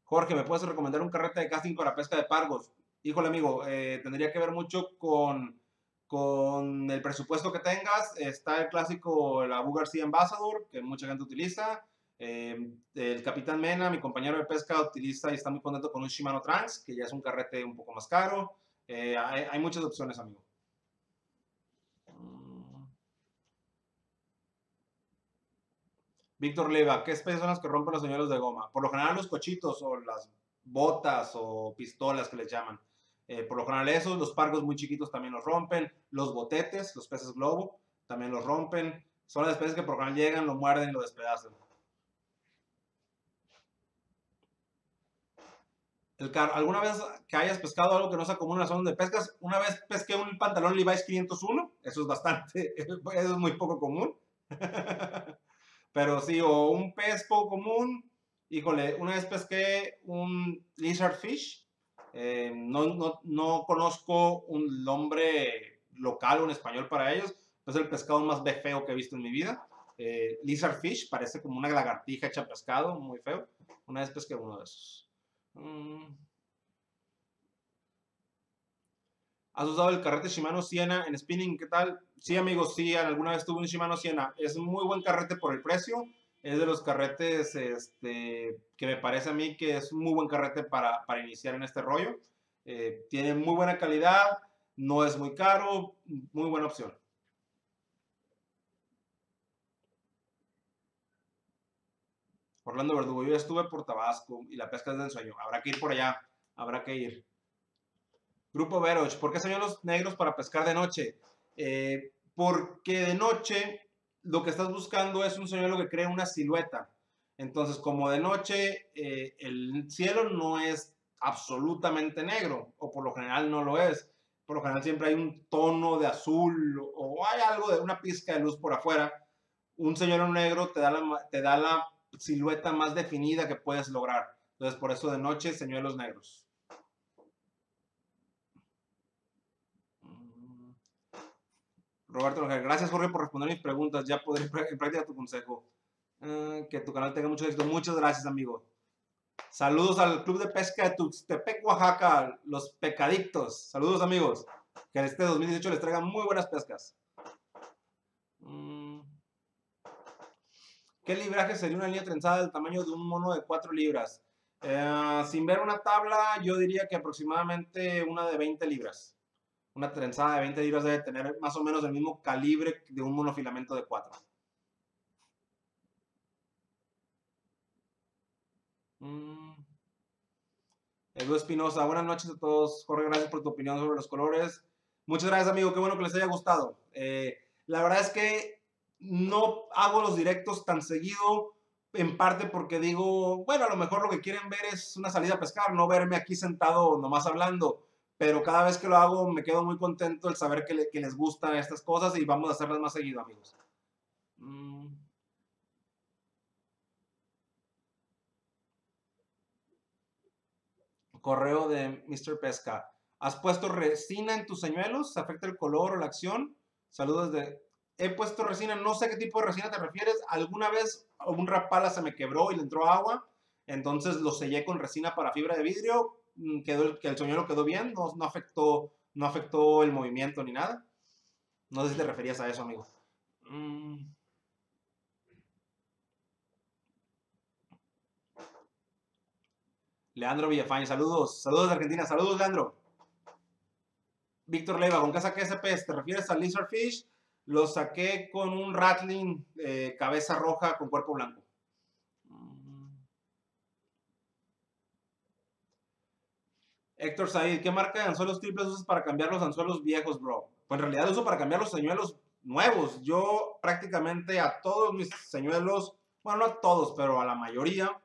Jorge, ¿me puedes recomendar un carrete de casting para pesca de pargos? Híjole, amigo, eh, tendría que ver mucho con, con el presupuesto que tengas. Está el clásico, el Abu García Ambassador, que mucha gente utiliza. Eh, el Capitán Mena, mi compañero de pesca, utiliza y está muy contento con un Shimano Trans, que ya es un carrete un poco más caro. Eh, hay, hay, muchas opciones, amigo. Víctor Leva, ¿qué especies son las que rompen los señuelos de goma? Por lo general los cochitos o las botas o pistolas que les llaman. Eh, por lo general esos, los pargos muy chiquitos también los rompen. Los botetes, los peces globo, también los rompen. Son las especies que por lo general llegan, lo muerden y lo despedazan. El ¿Alguna vez que hayas pescado algo que no sea común en la zona de pescas? Una vez pesqué un pantalón Levi's 501. Eso es bastante, eso es muy poco común. Pero sí, o un pez poco común. Híjole, una vez pesqué un lizard fish. Eh, no, no, no, conozco un nombre local o en español para ellos. Es el pescado más feo que he visto en mi vida. Eh, lizard fish, parece como una lagartija hecha pescado, muy feo. Una vez pesqué uno de esos. Mm. ¿Has usado el carrete Shimano Siena en spinning? ¿Qué tal? Sí, amigos, sí, alguna vez tuve un Shimano Siena. Es muy buen carrete por el precio. Es de los carretes este, que me parece a mí que es muy buen carrete para, para iniciar en este rollo. Eh, tiene muy buena calidad, no es muy caro, muy buena opción. Orlando Verdugo, yo estuve por Tabasco y la pesca es de ensueño. Habrá que ir por allá, habrá que ir. Grupo Veroch, ¿por qué los negros para pescar de noche? Eh, porque de noche lo que estás buscando es un señuelo que cree una silueta. Entonces, como de noche eh, el cielo no es absolutamente negro, o por lo general no lo es. Por lo general siempre hay un tono de azul o hay algo de una pizca de luz por afuera. Un señuelo negro te da la, te da la silueta más definida que puedes lograr. Entonces, por eso de noche, señuelos negros. Roberto gracias Jorge por responder mis preguntas. Ya podré en práctica tu consejo. Ah, que tu canal tenga mucho éxito. Muchas gracias, amigo. Saludos al Club de Pesca de Tuxtepec, Oaxaca, los pecadictos. Saludos, amigos. Que este 2018 les traiga muy buenas pescas. Mm. ¿Qué libraje sería una línea trenzada del tamaño de un mono de 4 libras? Eh, sin ver una tabla, yo diría que aproximadamente una de 20 libras una trenzada de 20 libras debe tener más o menos el mismo calibre de un monofilamento de 4. Mm. Edu Espinosa, buenas noches a todos. Jorge, gracias por tu opinión sobre los colores. Muchas gracias, amigo. Qué bueno que les haya gustado. Eh, la verdad es que no hago los directos tan seguido, en parte porque digo, bueno, a lo mejor lo que quieren ver es una salida a pescar, no verme aquí sentado nomás hablando pero cada vez que lo hago me quedo muy contento el saber que, les gustan estas cosas y vamos a hacerlas más seguido, amigos. Mm. Correo de Mr. Pesca. ¿Has puesto resina en tus señuelos? ¿Se afecta el color o la acción? Saludos de... He puesto resina, no sé qué tipo de resina te refieres. Alguna vez un rapala se me quebró y le entró agua, entonces lo sellé con resina para fibra de vidrio Mm, quedó, que el quedó bien, no, afectó, no afectó el movimiento ni nada. No sé si te referías a eso, amigo. Mm. Leandro Villafañe, saludos, saludos de Argentina, saludos Leandro. Víctor Leiva, ¿con qué saqué? ¿Te refieres al Lizardfish? Lo saqué con un Rattling eh, cabeza roja con cuerpo blanco. Héctor Said, ¿qué marca de anzuelos triples usas para cambiar los anzuelos viejos, bro? Pues en realidad uso para cambiar los señuelos nuevos. Yo prácticamente a todos mis señuelos, bueno, no a todos, pero a la mayoría,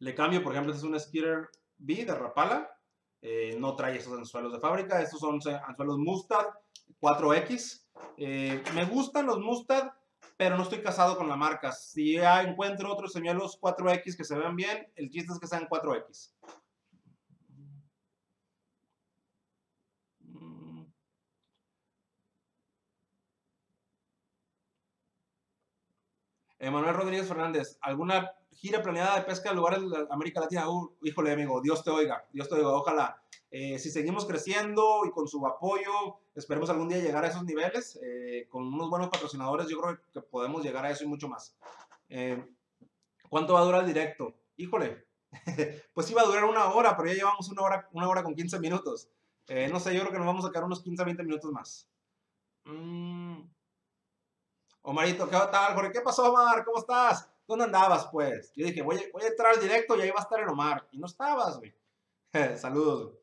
le cambio. Por ejemplo, este es un Skitter B de Rapala. Eh, no trae esos anzuelos de fábrica. Estos son anzuelos Mustad 4X. Eh, me gustan los Mustad, pero no estoy casado con la marca. Si encuentro otros señuelos 4X que se vean bien, el chiste es que sean 4X. Emanuel Rodríguez Fernández, ¿alguna gira planeada de pesca en lugares de América Latina. Uh, híjole, amigo, Dios te oiga, Dios te oiga, ojalá. Eh, si seguimos creciendo y con su apoyo, esperemos algún día llegar a esos niveles. Eh, con unos buenos patrocinadores, yo creo que podemos llegar a eso y mucho más. Eh, ¿Cuánto va a durar el directo? Híjole, pues iba a durar una hora, pero ya llevamos una hora, una hora con 15 minutos. no sé, yo creo que nos vamos a sacar unos 15 a 20 minutos más. Mm. Omarito, ¿qué tal, Jorge? ¿Qué pasó, Omar? ¿Cómo estás? ¿Dónde andabas, pues? Yo dije, voy, voy a entrar al directo y ahí va a estar el Omar. Y no estabas, güey. Saludos.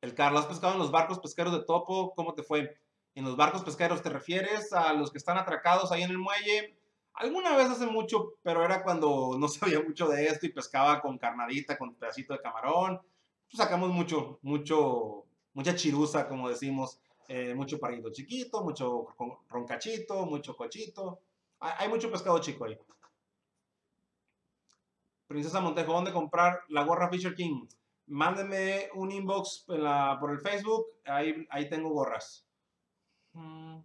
El Carlos, ¿has pescado en los barcos pesqueros de Topo? ¿Cómo te fue? En los barcos pesqueros, ¿te refieres a los que están atracados ahí en el muelle? Alguna vez hace mucho, pero era cuando no sabía mucho de esto y pescaba con carnadita, con pedacito de camarón. Pues sacamos mucho, mucho, mucha chiruza, como decimos. Eh, mucho parito chiquito, mucho roncachito, mucho cochito. Hay, hay mucho pescado chico ahí. Princesa Montejo, ¿dónde comprar la gorra Fisher King? Mándeme un inbox por el Facebook, ahí, ahí tengo gorras. Mm.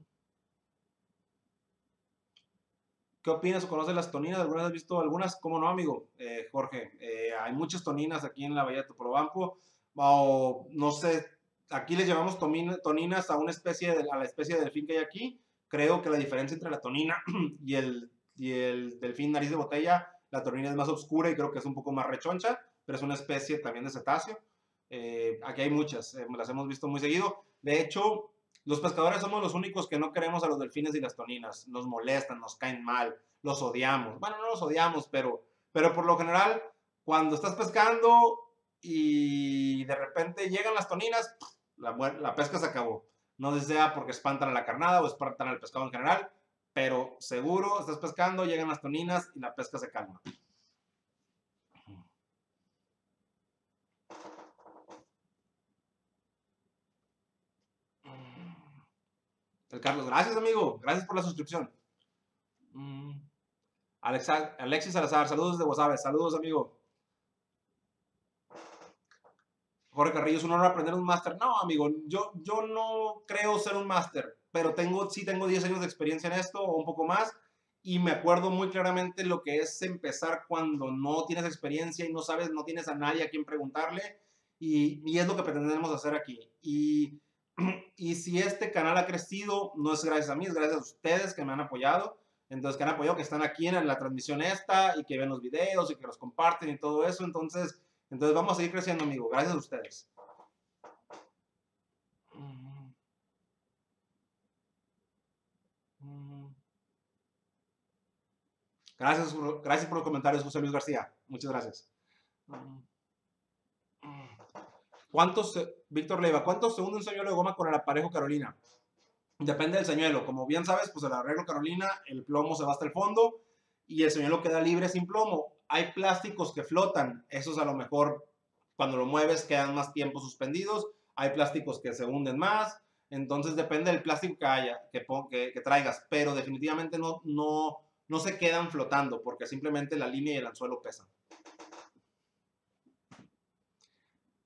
¿Qué opinas o conoces las toninas? ¿Alguna vez has visto algunas? ¿Cómo no, amigo? Eh, Jorge, eh, hay muchas toninas aquí en la Bahía de Topolobampo. O no sé, aquí les llamamos toninas a una especie de, a la especie de delfín que hay aquí. Creo que la diferencia entre la tonina y el, y el delfín nariz de botella, la tonina es más oscura y creo que es un poco más rechoncha pero es una especie también de cetáceo. Eh, aquí hay muchas, eh, las hemos visto muy seguido. De hecho, los pescadores somos los únicos que no queremos a los delfines y las toninas. Nos molestan, nos caen mal, los odiamos. Bueno, no los odiamos, pero, pero por lo general, cuando estás pescando y de repente llegan las toninas, la, la pesca se acabó. No sea porque espantan a la carnada o espantan al pescado en general, pero seguro estás pescando, llegan las toninas y la pesca se calma. El Carlos, gracias amigo, gracias por la suscripción. Mm. Alexis Salazar, saludos de WhatsApp, saludos amigo. Jorge Carrillo, es un honor aprender un máster. No, amigo, yo, yo no creo ser un máster, pero tengo, sí tengo 10 años de experiencia en esto o un poco más y me acuerdo muy claramente lo que es empezar cuando no tienes experiencia y no sabes, no tienes a nadie a quien preguntarle y, y es lo que pretendemos hacer aquí. Y y si este canal ha crecido, no es gracias a mí, es gracias a ustedes que me han apoyado. Entonces, que han apoyado, que están aquí en la transmisión esta y que ven los videos y que los comparten y todo eso. Entonces, entonces vamos a seguir creciendo, amigo. Gracias a ustedes. Gracias, gracias por los comentarios, José Luis García. Muchas gracias. ¿Cuántos, Víctor Leiva, cuántos se hunde un señuelo de goma con el aparejo Carolina? Depende del señuelo. Como bien sabes, pues el arreglo Carolina, el plomo se va hasta el fondo y el señuelo queda libre sin plomo. Hay plásticos que flotan. Esos a lo mejor cuando lo mueves quedan más tiempo suspendidos. Hay plásticos que se hunden más. Entonces depende del plástico que haya, que, traigas. Pero definitivamente no, no, no se quedan flotando porque simplemente la línea y el anzuelo pesan.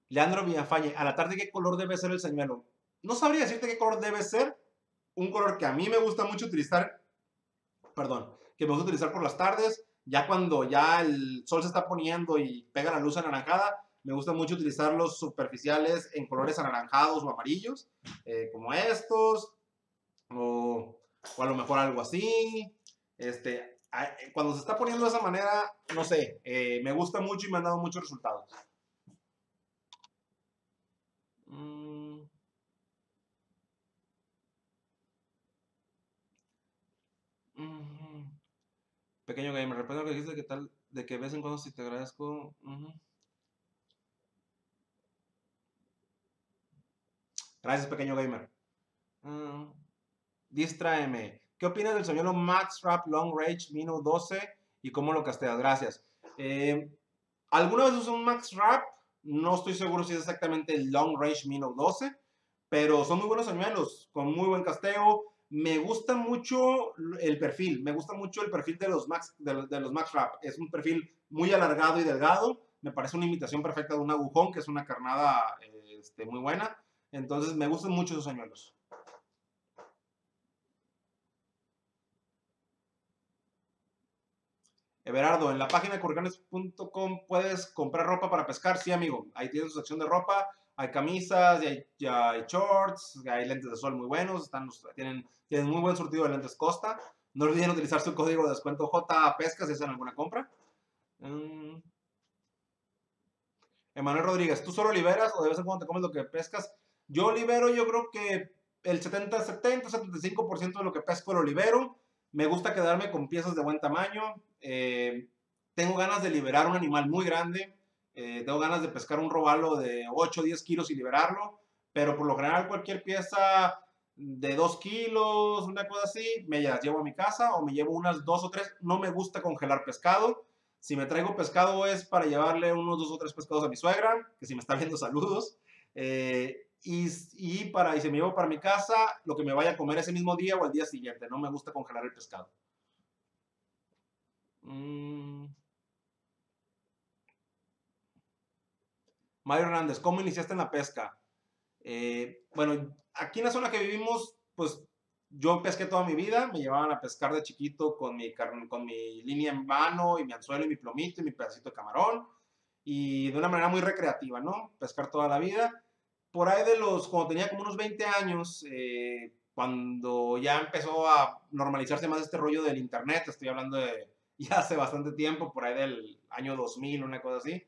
Leandro Villafañe, a la tarde, ¿qué color debe ser el señuelo? No sabría decirte qué color debe ser. Un color que a mí me gusta mucho utilizar, perdón, que me gusta utilizar por las tardes, ya cuando ya el sol se está poniendo y pega la luz anaranjada, me gusta mucho utilizar los superficiales en colores anaranjados o amarillos, eh, como estos, o, a lo mejor algo así. Este, cuando se está poniendo de esa manera, no sé, eh, me gusta mucho y me han dado muchos resultados. Mm. Pequeño gamer, recuerda que dijiste que tal, de que vez en cuando si te agradezco. Gracias, pequeño gamer. Uh, distráeme. ¿Qué opinas del señor Max Rap Long Range Mino 12 y cómo lo casteas? Gracias. Eh, ¿Alguna vez usó un Max Rap? No estoy seguro si es exactamente el Long Range Minnow 12, pero son muy buenos señuelos, con muy buen casteo. Me gusta mucho el perfil, me gusta mucho el perfil de los Max, de, Max Wrap. Es un perfil muy alargado y delgado. Me parece una imitación perfecta de un agujón, que es una carnada este, muy buena. Entonces me gustan mucho esos señuelos. Everardo, en la página de puedes comprar ropa para pescar. Sí, amigo. Ahí tienes su sección de ropa. Hay camisas, y hay, hay, shorts, hay lentes de sol muy buenos. Están, tienen, tienen muy buen surtido de lentes Costa. No olviden utilizar su código de descuento J Pesca si hacen alguna compra. Mm. Emanuel Rodríguez, ¿tú solo liberas o de vez en cuando te comes lo que pescas? Yo libero, yo creo que el 70, 70, 75% de lo que pesco lo libero. Me gusta quedarme con piezas de buen tamaño. Eh, tengo ganas de liberar un animal muy grande. Eh, tengo ganas de pescar un robalo de 8 o 10 kilos y liberarlo. Pero por lo general cualquier pieza de 2 kilos, una cosa así, me las llevo a mi casa o me llevo unas 2 o 3. No me gusta congelar pescado. Si me traigo pescado es para llevarle unos 2 o 3 pescados a mi suegra, que si me está viendo saludos. Eh, y, y, para, y si me llevo para mi casa, lo que me vaya a comer ese mismo día o al día siguiente. No me gusta congelar el pescado. Mm. Mario Hernández, ¿cómo iniciaste en la pesca? Eh, bueno, aquí en la zona que vivimos, pues yo pesqué toda mi vida, me llevaban a pescar de chiquito con mi, con mi línea en mano y mi anzuelo y mi plomito y mi pedacito de camarón y de una manera muy recreativa, ¿no? Pescar toda la vida por ahí de los, cuando tenía como unos 20 años, eh, cuando ya empezó a normalizarse más este rollo del internet, estoy hablando de ya hace bastante tiempo, por ahí del año 2000, una cosa así,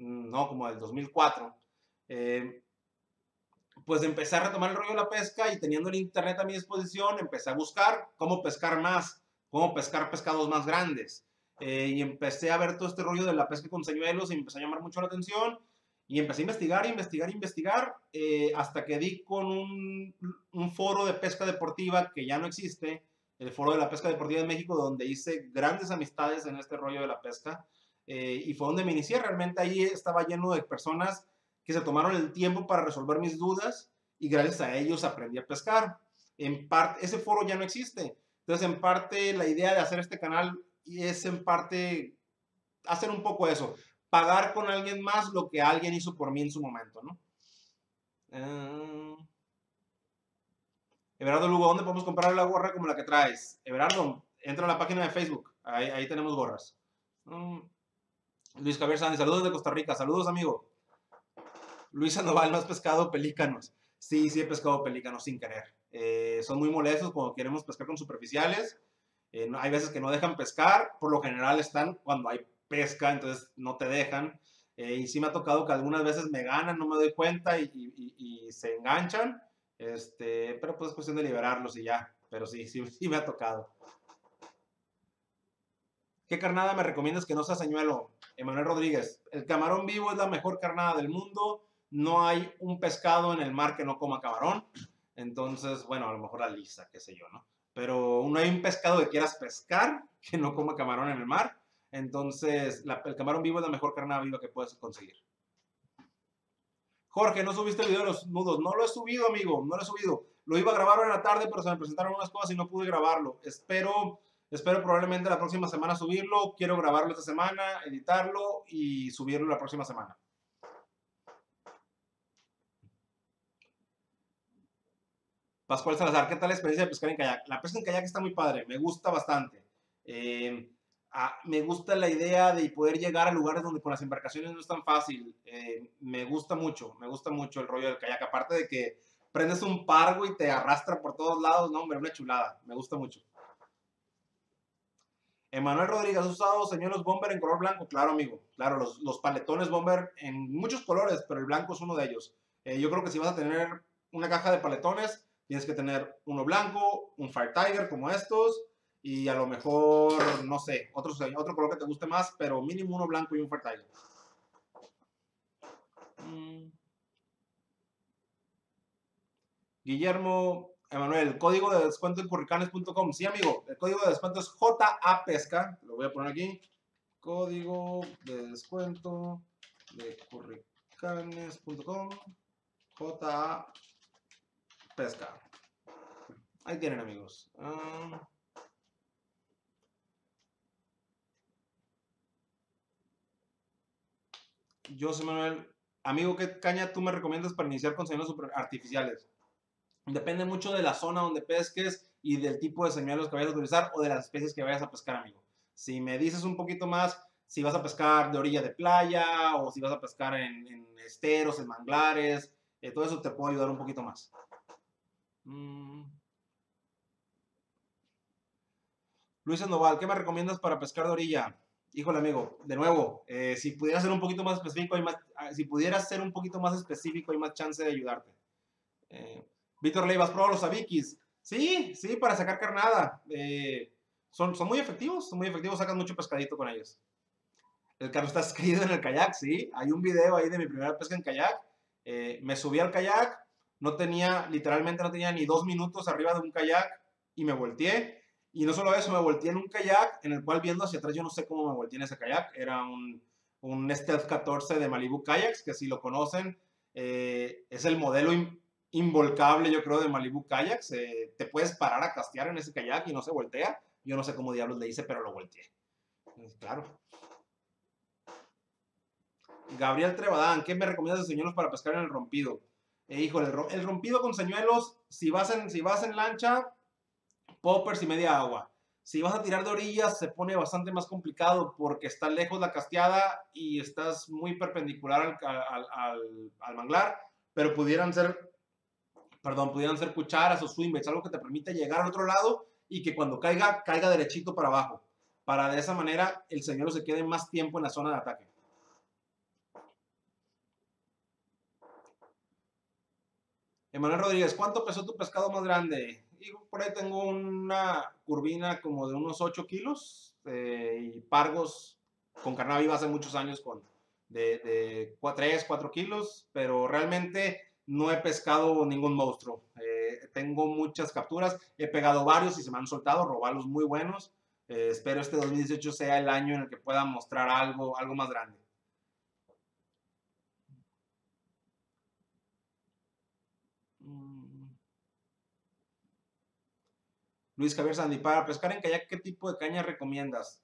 no, como del 2004, eh, pues empecé a retomar el rollo de la pesca y teniendo el internet a mi disposición, empecé a buscar cómo pescar más, cómo pescar pescados más grandes. Eh, y empecé a ver todo este rollo de la pesca con señuelos y me empezó a llamar mucho la atención y empecé a investigar, investigar, investigar, eh, hasta que di con un, foro de pesca deportiva que ya no existe, el foro de la pesca deportiva de México, donde hice grandes amistades en este rollo de la pesca. Eh, y fue donde me inicié. Realmente ahí estaba lleno de personas que se tomaron el tiempo para resolver mis dudas y gracias a ellos aprendí a pescar. En parte, ese foro ya no existe. Entonces, en parte, la idea de hacer este canal es en parte hacer un poco eso, pagar con alguien más lo que alguien hizo por mí en su momento, ¿no? Uh, Everardo Lugo, ¿dónde podemos comprar la gorra como la que traes? Everardo, entra a la página de Facebook, ahí, tenemos gorras. Mm, Luis Javier Sánchez, saludos de Costa Rica, saludos amigo. Luisa Noval, ¿no has pescado pelícanos? Sí, sí he pescado pelícanos sin querer. Eh, son muy molestos cuando queremos pescar con superficiales. Eh, hay veces que no dejan pescar, por lo general están cuando hay pesca, entonces no te dejan. Eh, y sí me ha tocado que algunas veces me ganan, no me doy cuenta y, y, se enganchan. Este, pero pues es cuestión de liberarlos y ya. Pero sí, sí, sí me ha tocado. ¿Qué carnada me recomiendas que no sea señuelo? Emanuel Rodríguez. El camarón vivo es la mejor carnada del mundo. No hay un pescado en el mar que no coma camarón. Entonces, bueno, a lo mejor la lisa, qué sé yo, ¿no? Pero no hay un pescado que quieras pescar que no coma camarón en el mar. Entonces, el camarón vivo es la mejor carnada viva que puedes conseguir. Jorge, no subiste el video de los nudos. No lo he subido, amigo. No lo he subido. Lo iba a grabar en la tarde, pero se me presentaron unas cosas y no pude grabarlo. Espero, espero probablemente la próxima semana subirlo. Quiero grabarlo esta semana, editarlo y subirlo la próxima semana. Pascual Salazar, ¿qué tal la experiencia de pescar en kayak? La pesca en kayak está muy padre, me gusta bastante. Eh, Ah, me gusta la idea de poder llegar a lugares donde con las embarcaciones no es tan fácil. Eh, me gusta mucho, me gusta mucho el rollo del kayak. Aparte de que prendes un pargo y te arrastra por todos lados, no, hombre, una chulada. Me gusta mucho. Emanuel Rodríguez, ¿has usado señuelos bomber en color blanco? Claro, amigo. Claro, los, los, paletones bomber en muchos colores, pero el blanco es uno de ellos. Eh, yo creo que si vas a tener una caja de paletones, tienes que tener uno blanco, un Fire Tiger como estos, y a lo mejor, no sé, otro, otro color que te guste más, pero mínimo uno blanco y un fertile. Mm. Guillermo Emanuel, código de descuento en curricanes.com. Sí, amigo, el código de descuento es JA Pesca. Lo voy a poner aquí. Código de descuento de curricanes.com. JA Pesca. Ahí tienen, amigos. Ah. José Manuel, amigo, ¿qué caña tú me recomiendas para iniciar con señuelos artificiales? Depende mucho de la zona donde pesques y del tipo de señuelos que vayas a utilizar o de las especies que vayas a pescar, amigo. Si me dices un poquito más, si vas a pescar de orilla de playa o si vas a pescar en, esteros, en manglares, eh, todo eso te puedo ayudar un poquito más. Mm. Luis Sandoval, ¿qué me recomiendas para pescar de orilla? Híjole, amigo, de nuevo, eh, si pudieras ser un poquito más específico, hay más, ah, si pudieras ser un poquito más específico, hay más chance de ayudarte. Eh, Víctor Leivas, ¿probó los abikis? Sí, sí, para sacar carnada. Eh, son, son muy efectivos, son muy efectivos, sacan mucho pescadito con ellos. El carro está caído en el kayak, sí. Hay un video ahí de mi primera pesca en kayak. me subí al kayak, no tenía, literalmente no tenía ni dos minutos arriba de un kayak y me volteé y no solo eso, me volteé en un kayak en el cual viendo hacia atrás, yo no sé cómo me volteé en ese kayak. Era un, un Stealth 14 de Malibu Kayaks, que si lo conocen, eh, es el modelo involcable, yo creo, de Malibu Kayaks. Eh, te puedes parar a castear en ese kayak y no se voltea. Yo no sé cómo diablos le hice, pero lo volteé. Claro. Gabriel Trevadán, ¿qué me recomiendas de señuelos para pescar en el rompido? Eh, híjole, el rompido con señuelos, si vas en, si vas en lancha, poppers y media agua. Si vas a tirar de orillas se pone bastante más complicado porque está lejos la casteada y estás muy perpendicular al, manglar, pero pudieran ser, perdón, pudieran ser cucharas o swimbaits, algo que te permite llegar al otro lado y que cuando caiga, caiga derechito para abajo, para de esa manera el señuelo se quede más tiempo en la zona de ataque. Emanuel Rodríguez, ¿cuánto pesó tu pescado más grande? por ahí tengo una curvina como de unos 8 kilos eh, y pargos con carnada viva hace muchos años con de, de 3, 4 kilos, pero realmente no he pescado ningún monstruo. Eh, tengo muchas capturas, he pegado varios y se me han soltado, robalos muy buenos. Eh, espero este 2018 sea el año en el que pueda mostrar algo, algo más grande. Luis Javier Sandy, para pescar en kayak, ¿qué tipo de caña recomiendas?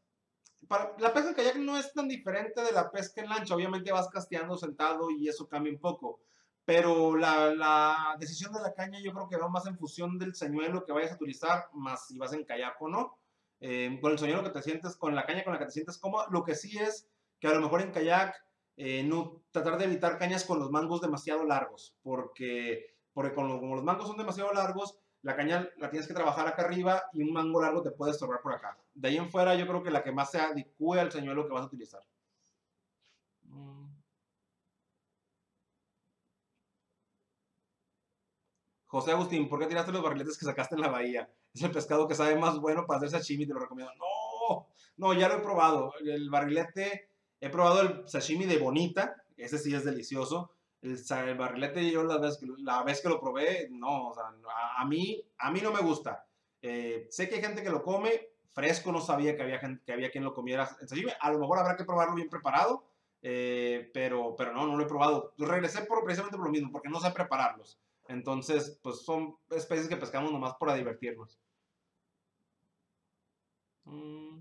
Para, la pesca en kayak no es tan diferente de la pesca en lancha. Obviamente vas casteando sentado y eso cambia un poco. Pero la, decisión de la caña yo creo que va más en función del señuelo que vayas a utilizar, más si vas en kayak o no. Eh, con el señuelo que te sientes, con la caña con la que te sientes cómodo. Lo que sí es que a lo mejor en kayak eh, no tratar de evitar cañas con los mangos demasiado largos, porque, porque con como los mangos son demasiado largos, la caña la tienes que trabajar acá arriba y un mango largo te puede estorbar por acá. De ahí en fuera yo creo que la que más se adicue al señuelo que vas a utilizar. Mm. José Agustín, ¿por qué tiraste los barriletes que sacaste en la bahía? Es el pescado que sabe más bueno para hacer sashimi, te lo recomiendo. No, no, ya lo he probado. El barrilete, he probado el sashimi de bonita, ese sí es delicioso el, barrilete yo la vez, la vez que lo probé, no, a, mí, a mí no me gusta. Eh, sé que hay gente que lo come, fresco no sabía que había, que había quien lo comiera A lo mejor habrá que probarlo bien preparado, eh, pero, pero no, no lo he probado. regresé por, precisamente por lo mismo, porque no sé prepararlos. Entonces, pues son especies que pescamos nomás para divertirnos. Mm.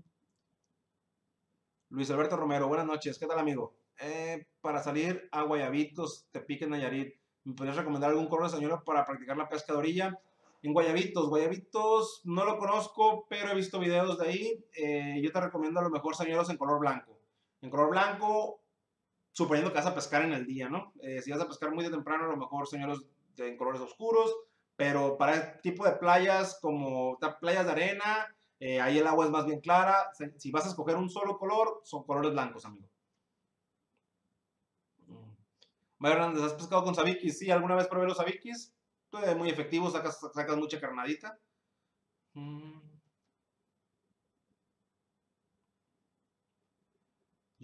Luis Alberto Romero, buenas noches. ¿Qué tal, amigo? Eh, para salir a Guayabitos, Tepic, Nayarit, ¿me podrías recomendar algún de señuelo para practicar la pesca de orilla? En Guayabitos, Guayabitos no lo conozco, pero he visto videos de ahí. Eh, yo te recomiendo a lo mejor señuelos en color blanco. En color blanco, suponiendo que vas a pescar en el día, ¿no? Eh, si vas a pescar muy de temprano, a lo mejor señuelos en colores oscuros, pero para este tipo de playas como playas de arena, ahí el agua es más bien clara. Si vas a escoger un solo color, son colores blancos, amigo. Mario Hernández, ¿has pescado con sabikis? Sí, alguna vez probé los sabikis. Muy efectivo, sacas, mucha carnadita. Mm.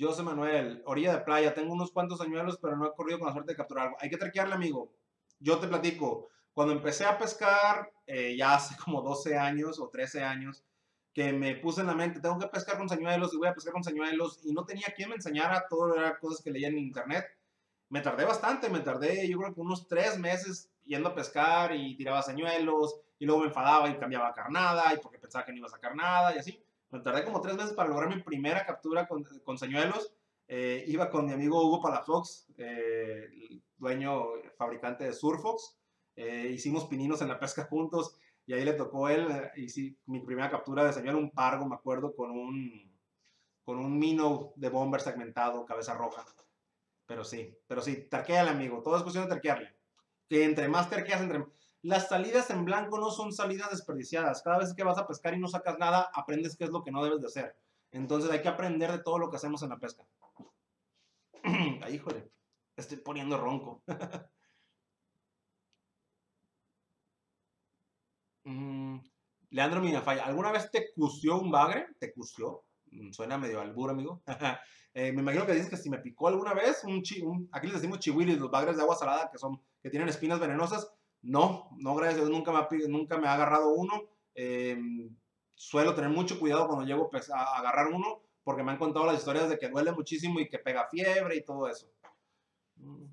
José Manuel, orilla de playa, tengo unos cuantos añuelos, pero no he corrido con la suerte de capturar algo. Hay que traquearle, amigo. Yo te platico, cuando empecé a pescar, eh, ya hace como 12 años o 13 años, que me puse en la mente, tengo que pescar con señuelos y voy a pescar con señuelos, y no tenía quien me enseñara, todo era cosas que leía en internet me tardé bastante, me tardé yo creo que unos tres meses yendo a pescar y tiraba señuelos y luego me enfadaba y cambiaba carnada y porque pensaba que no iba a sacar nada y así. Me tardé como tres meses para lograr mi primera captura con, con señuelos. Eh, iba con mi amigo Hugo Palafox, eh, dueño, fabricante de Surfox. Eh, hicimos pininos en la pesca juntos y ahí le tocó él, y sí, mi primera captura de señuelo, un pargo, me acuerdo, con un, con un minnow de bomber segmentado, cabeza roja. Pero sí, pero sí, terqueale, amigo. Todo es cuestión de terquearle. Que entre más terqueas, entre... Las salidas en blanco no son salidas desperdiciadas. Cada vez que vas a pescar y no sacas nada, aprendes qué es lo que no debes de hacer. Entonces hay que aprender de todo lo que hacemos en la pesca. Ay, híjole, estoy poniendo ronco. mm, Leandro Minafaya, ¿alguna vez te cusió un bagre? ¿Te cusió? Mm, suena medio albur, amigo. Eh, me imagino que dices que si me picó alguna vez, un, aquí les decimos chihuilis, los bagres de agua salada que son que tienen espinas venenosas. No, no, gracias a Dios, nunca me ha, agarrado uno. Em, suelo tener mucho cuidado cuando llego pues, a agarrar uno, porque me han contado las historias de que duele muchísimo y que pega fiebre y todo eso. Mm.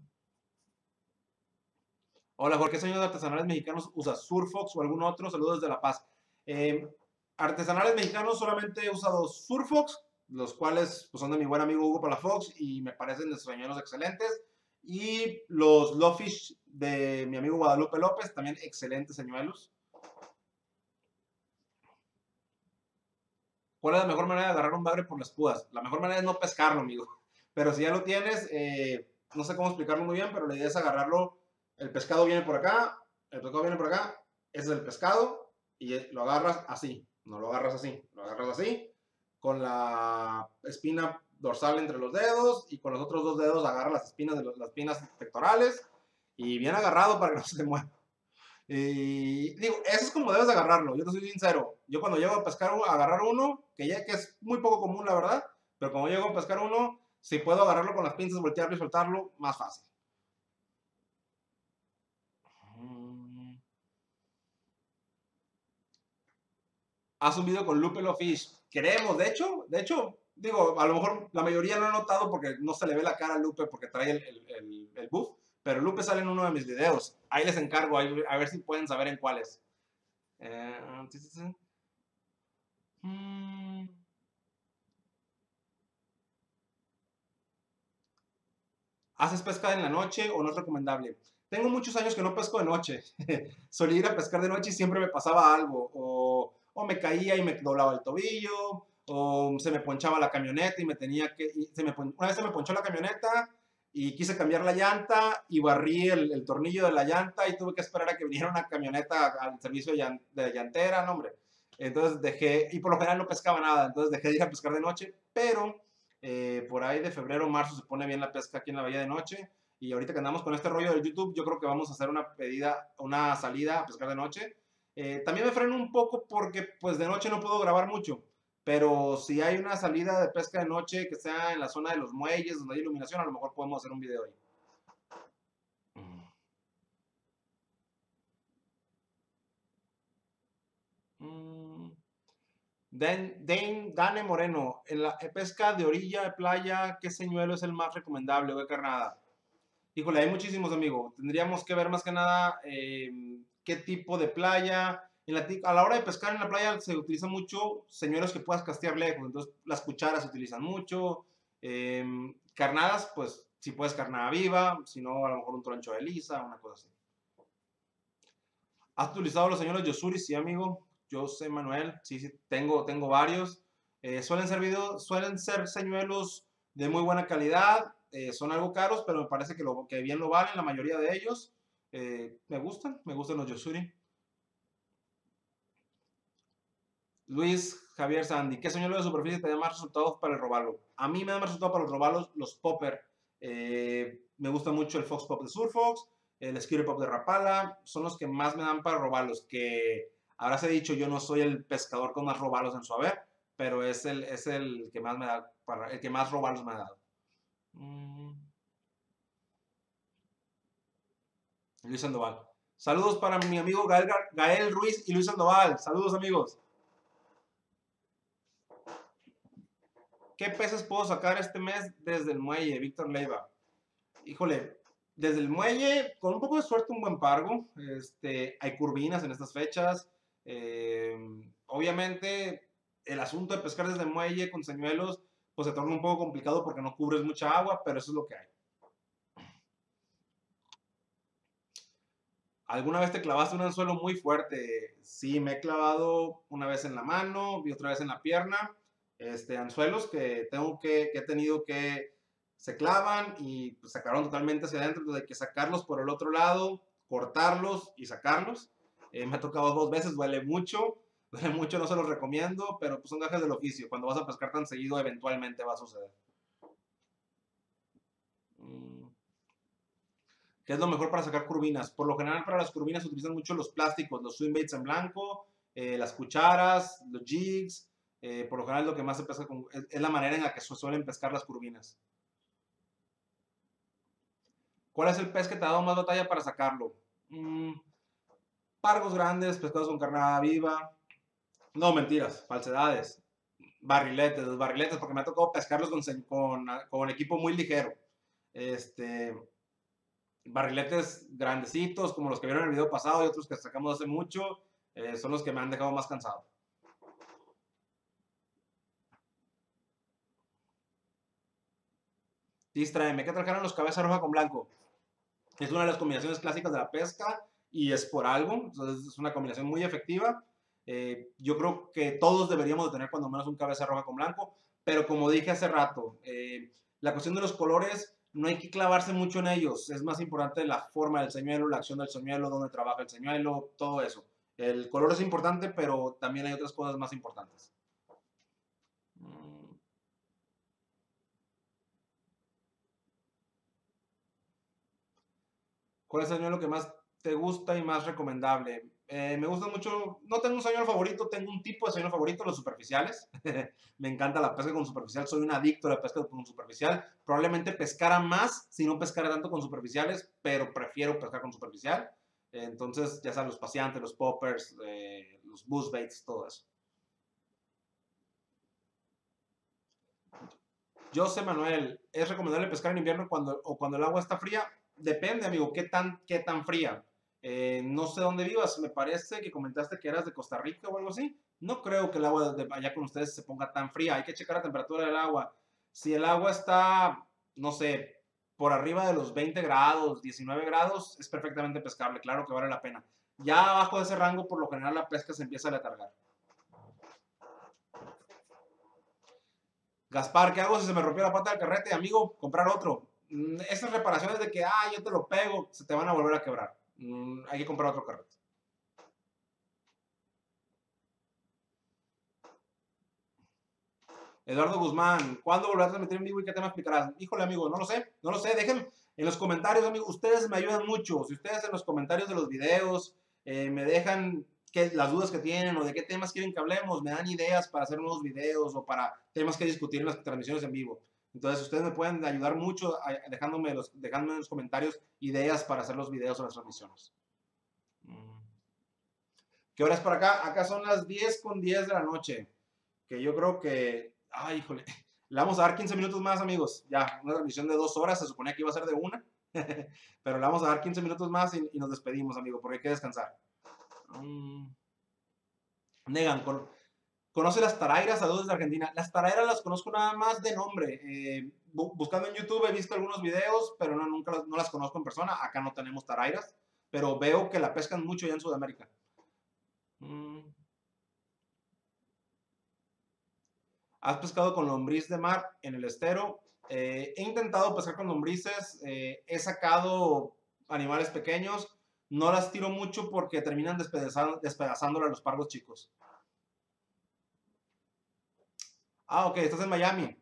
Hola, Jorge, ¿qué señor de artesanales mexicanos usa Surfox o algún otro? Saludos desde La Paz. Em, artesanales mexicanos solamente he usado Surfox, los cuales pues, son de mi buen amigo Hugo Palafox y me parecen señores excelentes. Y los Lowfish de mi amigo Guadalupe López, también excelentes señuelos. ¿Cuál es la mejor manera de agarrar un bagre por las púas? La mejor manera es no pescarlo, amigo. Pero si ya lo tienes, eh, no sé cómo explicarlo muy bien, pero la idea es agarrarlo. El pescado viene por acá, el pescado viene por acá, ese es el pescado, y lo agarras así. No lo agarras así, lo agarras así, con la espina dorsal entre los dedos y con los otros dos dedos agarra las espinas de las espinas pectorales y bien agarrado para que no se mueva. Y digo, eso es como debes agarrarlo, yo te soy sincero. Yo cuando llego a pescar, a agarrar uno, que ya que es muy poco común la verdad, pero cuando llego a pescar uno, si puedo agarrarlo con las pinzas, voltearlo y soltarlo, más fácil. Mm. Haz un video con Lupelo Fish. Queremos, de hecho, de hecho, digo, a lo mejor la mayoría no ha notado porque no se le ve la cara a Lupe porque trae el, el, el, buff, pero Lupe sale en uno de mis videos. Ahí les encargo, a ver si pueden saber en cuáles. Eh, mm. ¿Haces pesca en la noche o no es recomendable? Tengo muchos años que no pesco de noche. Solía ir a pescar de noche y siempre me pasaba algo. O, o me caía y me doblaba el tobillo, o se me ponchaba la camioneta y me tenía que, se me, una vez se me ponchó la camioneta y quise cambiar la llanta y barrí el, tornillo de la llanta y tuve que esperar a que viniera una camioneta al servicio de llantera, no hombre. Entonces dejé, y por lo general no pescaba nada, entonces dejé de ir a pescar de noche, pero eh, por ahí de febrero o marzo se pone bien la pesca aquí en la bahía de noche y ahorita que andamos con este rollo del YouTube, yo creo que vamos a hacer una pedida, una salida a pescar de noche. Eh, también me freno un poco porque pues de noche no puedo grabar mucho. Pero si hay una salida de pesca de noche que sea en la zona de los muelles, donde hay iluminación, a lo mejor podemos hacer un video ahí. Dane Moreno, en la pesca de orilla, de playa, ¿qué señuelo es el más recomendable o qué carnada? Híjole, hay muchísimos amigos. Tendríamos que ver más que nada eh, qué tipo de playa, a la hora de pescar en la playa se utiliza mucho señuelos que puedas castear lejos, entonces las cucharas se utilizan mucho, em, carnadas, pues si puedes carnada viva, si no a lo mejor un troncho de lisa, una cosa así. ¿Has utilizado los señuelos Yosuri? Sí, amigo. Yo sé, Manuel. Sí, sí, tengo, tengo varios. Eh, suelen, ser suelen ser señuelos de muy buena calidad. Eh, son algo caros, pero me parece que, bien lo valen la mayoría de ellos. Eh, me gustan, me gustan los Yosuri. Luis Javier Sandy, ¿qué señuelo de superficie te da más resultados para el robalo? A mí me da más resultados para los robalos los popper. Me gusta mucho el Fox Pop de Surfox, el Skitter Pop de Rapala, son los que más me dan para robalos, que ahora se ha dicho, yo no soy el pescador con más robalos en su haber, pero es el, es el que más me da, el que más robalos me ha dado. Mm. Luis Sandoval. Saludos para mi amigo Gael, Gael Ruiz y Luis Sandoval. Saludos amigos. ¿Qué peces puedo sacar este mes desde el muelle, Víctor Leiva? Híjole, desde el muelle, con un poco de suerte, un buen pargo. Este, hay curvinas en estas fechas. Eh, obviamente, el asunto de pescar desde el muelle con señuelos, pues se torna un poco complicado porque no cubres mucha agua, pero eso es lo que hay. ¿Alguna vez te clavaste un anzuelo muy fuerte? Sí, me he clavado una vez en la mano y otra vez en la pierna Este, anzuelos que tengo que, que he tenido que se clavan y pues, sacaron totalmente hacia adentro, entonces hay que sacarlos por el otro lado, cortarlos y sacarlos. Eh, me ha tocado dos veces, duele mucho, duele mucho, no se los recomiendo, pero pues son gajes del oficio. Cuando vas a pescar tan seguido, eventualmente va a suceder. Mm. ¿Qué es lo mejor para sacar curvinas? Por lo general para las curvinas se utilizan mucho los plásticos, los swing baits en blanco, eh, las cucharas, los jigs. Eh, por lo general lo que más se pesca es, la manera en la que se suelen pescar las curvinas. ¿Cuál es el pez que te ha dado más batalla para sacarlo? Mm, pargos grandes, pescados con carnada viva. No, mentiras, falsedades. Barriletes, los barriletes, porque me ha tocado pescarlos con, con, equipo muy ligero. Este, barriletes grandecitos, como los que vieron en el video pasado y otros que sacamos hace mucho, eh, son los que me han dejado más cansado. Distraeme, ¿qué trajeron los cabezas roja con blanco? Es una de las combinaciones clásicas de la pesca y es por algo, entonces es una combinación muy efectiva. Eh, yo creo que todos deberíamos de tener cuando menos un cabeza roja con blanco, pero como dije hace rato, eh, la cuestión de los colores no hay que clavarse mucho en ellos, es más importante la forma del señuelo, la acción del señuelo, dónde trabaja el señuelo, todo eso. El color es importante, pero también hay otras cosas más importantes. ¿Cuál es el señuelo que más te gusta y más recomendable? Eh, me gusta mucho, no tengo un señuelo favorito, tengo un tipo de señuelo favorito, los superficiales. me encanta la pesca con superficial, soy un adicto a la pesca con superficial. Probablemente pescara más si no pescara tanto con superficiales, pero prefiero pescar con superficial. entonces, ya sabes, los paseantes, los poppers, eh, los boost baits, todo eso. José Manuel, ¿es recomendable pescar en invierno cuando, o cuando el agua está fría? depende, amigo, qué tan, qué tan fría. Eh, no sé dónde vivas, me parece que comentaste que eras de Costa Rica o algo así. No creo que el agua de allá con ustedes se ponga tan fría. Hay que checar la temperatura del agua. Si el agua está, no sé, por arriba de los 20 grados, 19 grados, es perfectamente pescable. Claro que vale la pena. Ya abajo de ese rango, por lo general, la pesca se empieza a letargar. Gaspar, ¿qué hago si se me rompió la pata del carrete? Amigo, comprar otro. Mm, esas reparaciones de que, ah, yo te lo pego, se te van a volver a quebrar. Mm, hay que comprar otro carrete. Eduardo Guzmán, ¿cuándo volverás a transmitir en vivo y qué tema explicarás? Híjole, amigo, no lo sé, no lo sé. Dejen en los comentarios, amigo. Ustedes me ayudan mucho. Si ustedes en los comentarios de los videos eh, me dejan que, las dudas que tienen o de qué temas quieren que hablemos, me dan ideas para hacer nuevos videos o para temas que discutir en las transmisiones en vivo. Entonces, ustedes me pueden ayudar mucho dejándome, los, dejándome en los comentarios ideas para hacer los videos o las transmisiones. Mm. ¿Qué hora es por acá? Acá son las 10 con 10 de la noche. Que yo creo que. Ay, híjole. Le vamos a dar 15 minutos más, amigos. Ya, una transmisión de dos horas. Se suponía que iba a ser de una. Pero le vamos a dar 15 minutos más y, nos despedimos, amigo, porque hay que descansar. Mm. Negan, con, Conoce las tarairas, saludos de Argentina. Las tarairas las conozco nada más de nombre. Eh, buscando en YouTube he visto algunos videos, pero no, nunca las, no las conozco en persona. Acá no tenemos tarairas, pero veo que la pescan mucho ya en Sudamérica. Mm. ¿Has pescado con lombriz de mar en el estero? Eh, he intentado pescar con lombrices, eh, he sacado animales pequeños, no las tiro mucho porque terminan despedazándole a los pargos chicos. Ah, ok, estás en Miami.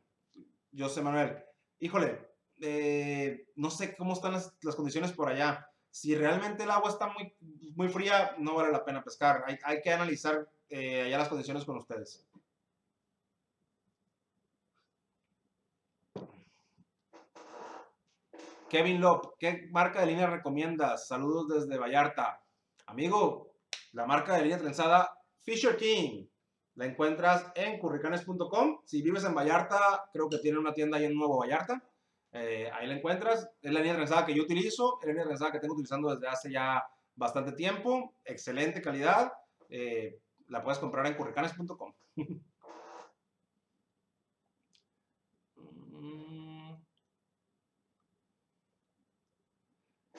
Yo sé, Manuel. Híjole, eh, no sé cómo están las, condiciones por allá. Si realmente el agua está muy, muy fría, no vale la pena pescar. Hay, que analizar eh, allá las condiciones con ustedes. Kevin Lop, ¿qué marca de línea recomiendas? Saludos desde Vallarta. Amigo, la marca de línea trenzada Fisher King. La encuentras en curricanes.com. Si vives en Vallarta, creo que tiene una tienda ahí en Nuevo Vallarta. Eh, ahí la encuentras. Es la línea trenzada que yo utilizo. Es la línea trenzada que tengo utilizando desde hace ya bastante tiempo. Excelente calidad. Eh, la puedes comprar en curricanes.com.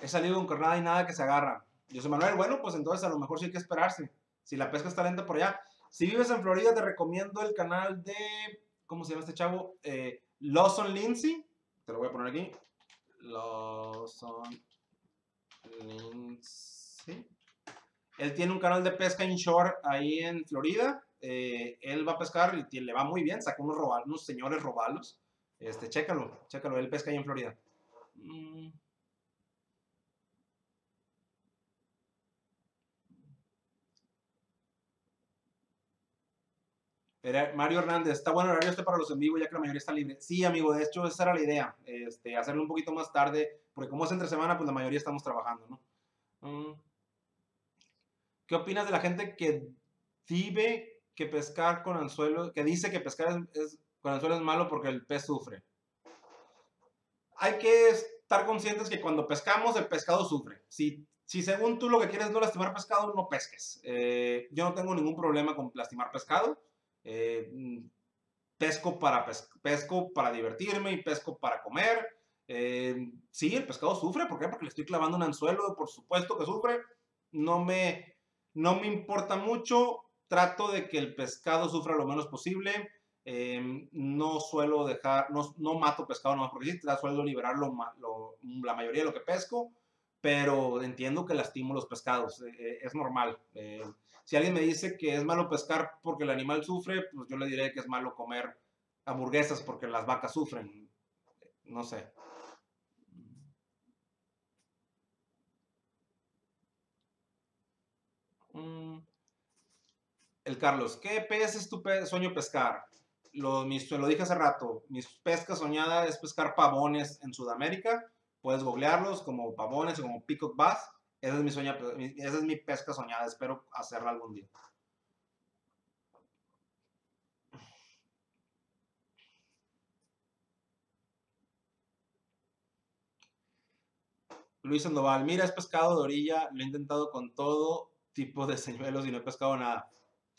He salido con carnada y nada que se agarra. Yo soy Manuel, bueno, pues entonces a lo mejor sí hay que esperarse. Si la pesca está lenta por allá, si vives en Florida, te recomiendo el canal de ¿cómo se llama este chavo? Eh, Lawson Lindsay, te lo voy a poner aquí. Lawson Lindsay. Él tiene un canal de pesca inshore ahí en Florida. Eh, él va a pescar y le va muy bien. Sacó unos, señores robalos. Este, chécalo, chécalo. Él pesca ahí en Florida. Mm. Mario Hernández, está bueno el horario este para los en vivo ya que la mayoría está libre. Sí, amigo, de hecho esa era la idea, este, hacerlo un poquito más tarde, porque como es entre semana, pues la mayoría estamos trabajando, ¿no? Mm. ¿Qué opinas de la gente que vive que pescar con anzuelo, que dice que pescar es, con anzuelo es malo porque el pez sufre? Hay que estar conscientes que cuando pescamos el pescado sufre. Si, si según tú lo que quieres no lastimar pescado, no pesques. Eh, yo no tengo ningún problema con lastimar pescado. Eh, pesco, para pesco para divertirme y pesco para comer. Eh, sí, el pescado sufre, ¿por qué? Porque le estoy clavando un anzuelo, por supuesto que sufre. No me, no me importa mucho, trato de que el pescado sufra lo menos posible. Em, no suelo dejar, no, no mato pescado nomás porque sí, suelo liberar la mayoría de lo que pesco, pero entiendo que lastimo los pescados, eh, es normal. Si alguien me dice que es malo pescar porque el animal sufre, pues yo le diré que es malo comer hamburguesas porque las vacas sufren. No sé. Mm. El Carlos, ¿qué pez es tu sueño pescar? Lo, lo dije hace rato, mi pesca soñada es pescar pavones en Sudamérica. Puedes googlearlos como pavones o como peacock bass. Esa es mi, sueña, esa es mi pesca soñada. Espero hacerla algún día. Luis Sandoval, mira, es pescado de orilla, lo he intentado con todo tipo de señuelos y no he pescado nada.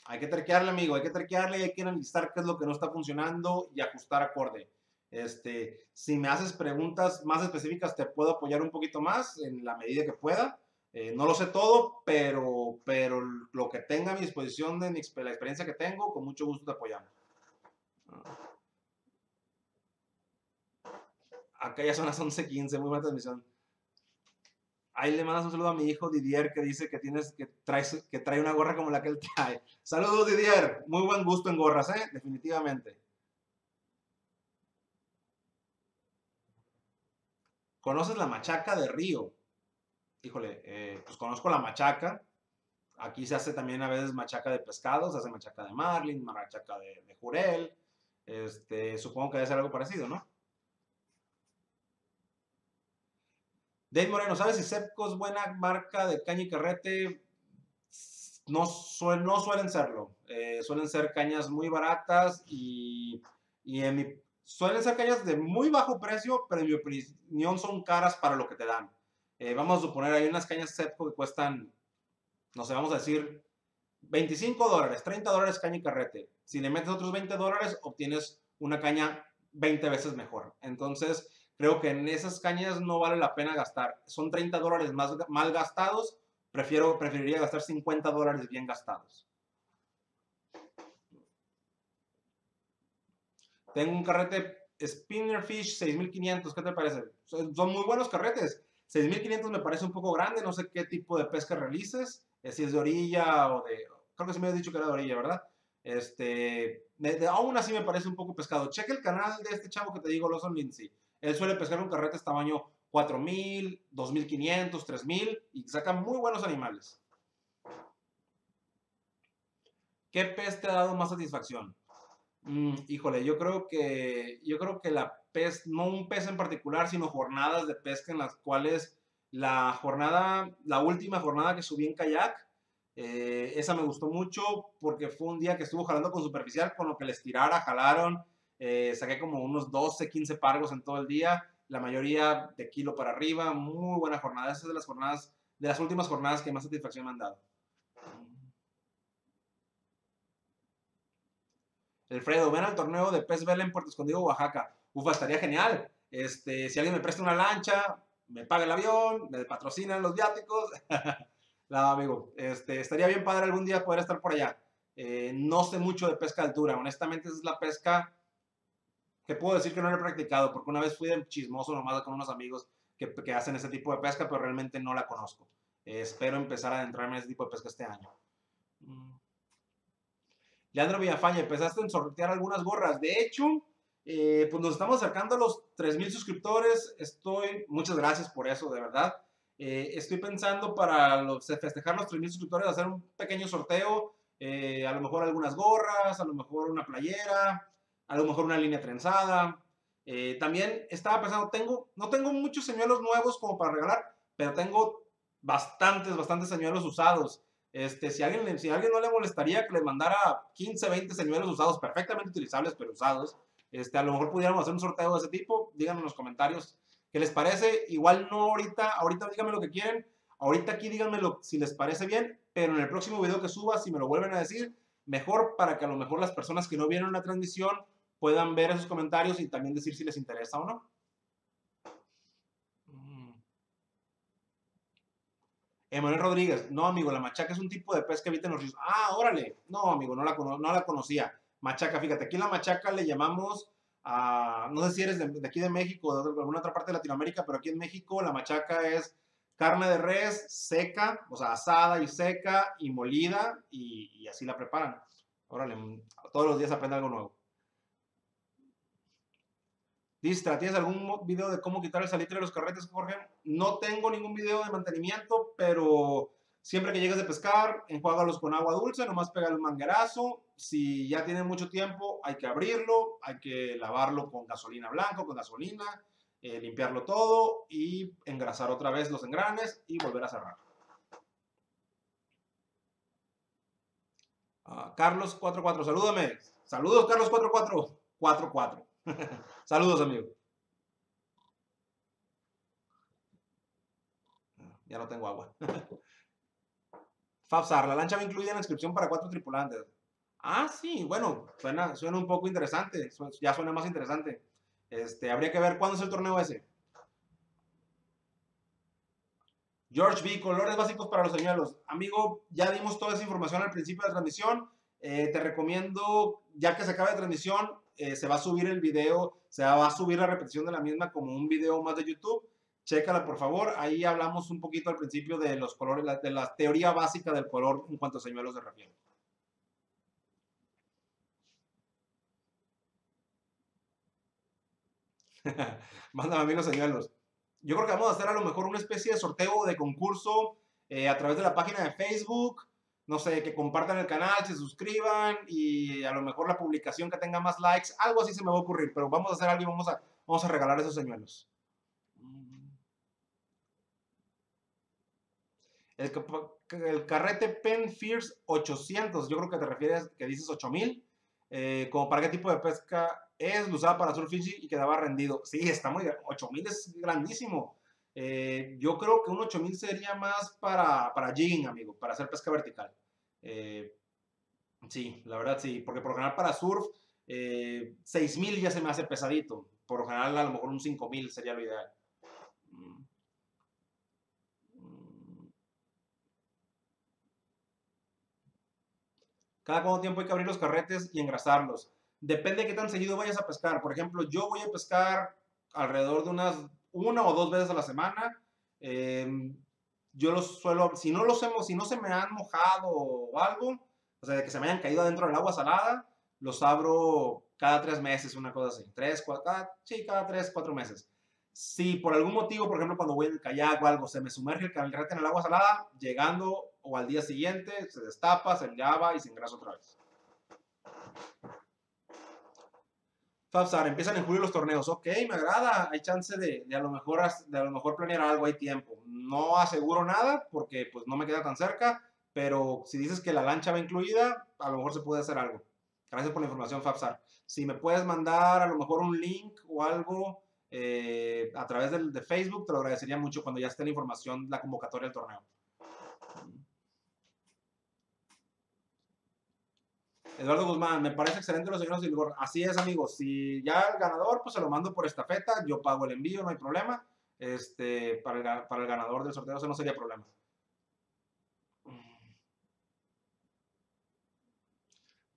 Hay que trequearle, amigo, hay que trequearle y hay que analizar qué es lo que no está funcionando y ajustar acorde. Este, si me haces preguntas más específicas, te puedo apoyar un poquito más en la medida que pueda. Eh, no lo sé todo, pero, pero lo que tenga a mi disposición de la experiencia que tengo, con mucho gusto te apoyamos. Acá ya son las 11.15, muy buena transmisión. Ahí le mandas un saludo a mi hijo Didier que dice que tienes que traes, que trae una gorra como la que él trae. Saludos Didier, muy buen gusto en gorras, ¿eh? definitivamente. ¿Conoces la machaca de Río? Híjole, eh, pues conozco la machaca. Aquí se hace también a veces machaca de pescado, se hace machaca de marlin, machaca de, jurel. Este, supongo que debe ser algo parecido, ¿no? Dave Moreno, ¿sabes si Sepco es buena marca de caña y carrete? No, suelen serlo. Eh, suelen ser cañas muy baratas y, y en suelen ser cañas de muy bajo precio, pero en mi opinión son caras para lo que te dan. Eh, vamos a suponer, hay unas cañas Sepco que cuestan, no sé, vamos a decir 25 dólares, 30 dólares caña y carrete. Si le metes otros 20 dólares, obtienes una caña 20 veces mejor. Entonces, creo que en esas cañas no vale la pena gastar. Son 30 dólares más mal gastados. Prefiero, preferiría gastar 50 dólares bien gastados. Tengo un carrete Spinnerfish 6500, ¿qué te parece? Son muy buenos carretes. 6500 me parece un poco grande, no sé qué tipo de pesca realices, eh, si es de orilla o de... Creo que se me había dicho que era de orilla, ¿verdad? Este, aún así me parece un poco pescado. Cheque el canal de este chavo que te digo, Lawson Lindsay. Él suele pescar un carretes tamaño 4000, 2500, 3000 y saca muy buenos animales. ¿Qué pez te ha dado más satisfacción? Mm, híjole, yo creo que yo creo que la pez, no un pez en particular, sino jornadas de pesca en las cuales la jornada, la última jornada que subí en kayak, eh, esa me gustó mucho porque fue un día que estuvo jalando con superficial, con lo que les tirara, jalaron, eh, saqué como unos 12, 15 pargos en todo el día, la mayoría de kilo para arriba, muy buena jornada, esa es de las jornadas, de las últimas jornadas que más satisfacción me han dado. Alfredo, ven al torneo de pez vela en Puerto Escondido, Oaxaca. Ufa, estaría genial. Este, si alguien me presta una lancha, me paga el avión, me patrocinan los viáticos. no, amigo, este, estaría bien padre algún día poder estar por allá. Eh, no sé mucho de pesca de altura, honestamente es la pesca que puedo decir que no lo he practicado, porque una vez fui de chismoso nomás con unos amigos que, que hacen ese tipo de pesca, pero realmente no la conozco. Espero empezar a adentrarme en ese tipo de pesca este año. Mm. Leandro Villafaña, empezaste en sortear algunas gorras. De hecho, eh, pues nos estamos acercando a los 3.000 suscriptores. Estoy, muchas gracias por eso, de verdad. Eh, estoy pensando para los, festejar los 3.000 suscriptores, hacer un pequeño sorteo. a lo mejor algunas gorras, a lo mejor una playera, a lo mejor una línea trenzada. también estaba pensando, tengo, no tengo muchos señuelos nuevos como para regalar, pero tengo bastantes, bastantes señuelos usados. Este, si, alguien, si a alguien no le molestaría que le mandara 15, 20 señuelos usados, perfectamente utilizables, pero usados, este, a lo mejor pudiéramos hacer un sorteo de ese tipo. Díganme en los comentarios qué les parece. Igual no ahorita, ahorita díganme lo que quieren. Ahorita aquí díganme si les parece bien, pero en el próximo video que suba, si me lo vuelven a decir, mejor para que a lo mejor las personas que no vieron la transmisión puedan ver esos comentarios y también decir si les interesa o no. Emanuel Rodríguez, no, amigo, la machaca es un tipo de pez que habita en los ríos. Ah, órale. No, amigo, no la, no la conocía. Machaca, fíjate, aquí la machaca le llamamos a, no sé si eres de, aquí de México o de alguna otra parte de Latinoamérica, pero aquí en México la machaca es carne de res seca, o sea, asada y seca y molida y, y así la preparan. Órale, todos los días aprende algo nuevo. Distra, ¿tienes algún video de cómo quitar el salitre de los carretes, Jorge? No tengo ningún video de mantenimiento, pero siempre que llegues de pescar, enjuágalos con agua dulce, nomás pega el manguerazo. Si ya tiene mucho tiempo, hay que abrirlo, hay que lavarlo con gasolina blanca, con gasolina, eh, limpiarlo todo y engrasar otra vez los engranes y volver a cerrar. Ah, Carlos 44, salúdame. Saludos, Carlos 44. 44. Saludos, amigo. Ya no tengo agua. Fabsar, la lancha va incluida en la inscripción para cuatro tripulantes. Ah, sí, bueno, suena, un poco interesante. Ya suena más interesante. Este, habría que ver cuándo es el torneo ese. George B, colores básicos para los señuelos. Amigo, ya dimos toda esa información al principio de la transmisión. Eh, te recomiendo, ya que se acaba de transmisión, eh, se va a subir el video, se va a subir la repetición de la misma como un video más de YouTube. Chécala, por favor. Ahí hablamos un poquito al principio de los colores, de la teoría básica del color en cuanto a señuelos se refiere. Mándame a mí los señuelos. Yo creo que vamos a hacer a lo mejor una especie de sorteo de concurso eh, a través de la página de Facebook no sé, que compartan el canal, se suscriban y a lo mejor la publicación que tenga más likes, algo así se me va a ocurrir, pero vamos a hacer algo y vamos a, vamos a regalar esos señuelos. El, el, carrete Pen Fierce 800, yo creo que te refieres que dices 8000. Eh, como para qué tipo de pesca es, lo usaba para surf y quedaba rendido. Sí, está muy 8000 es grandísimo. Eh, yo creo que un 8000 sería más para, para jigging, amigo, para hacer pesca vertical. Eh, sí, la verdad sí, porque por lo general para surf, eh, 6000 ya se me hace pesadito. Por lo general, a lo mejor un 5000 sería lo ideal. Mm. Cada cuánto tiempo hay que abrir los carretes y engrasarlos. Depende de qué tan seguido vayas a pescar. Por ejemplo, yo voy a pescar alrededor de unas una o dos veces a la semana. Em, yo los suelo, si no los hemos, si no se me han mojado o algo, o sea, que se me hayan caído adentro del agua salada, los abro cada tres meses, una cosa así. Tres, cuatro, cada, sí, cada tres, cuatro meses. Si por algún motivo, por ejemplo, cuando voy en el kayak o algo, se me sumerge el carrete en el agua salada, llegando o al día siguiente, se destapa, se llava y se engrasa otra vez. Fabsar, empiezan en julio los torneos. Ok, me agrada. Hay chance de, a lo mejor, de a lo mejor planear algo, hay tiempo. No aseguro nada porque pues no me queda tan cerca, pero si dices que la lancha va incluida, a lo mejor se puede hacer algo. Gracias por la información, Fabsar. Si me puedes mandar a lo mejor un link o algo eh, a través de, de Facebook, te lo agradecería mucho cuando ya esté la información, la convocatoria del torneo. Eduardo Guzmán, me parece excelente los señores Silgor. Así es, amigos. Si ya el ganador, pues se lo mando por estafeta. Yo pago el envío, no hay problema. Este, para el, para el ganador del sorteo, eso no sería problema.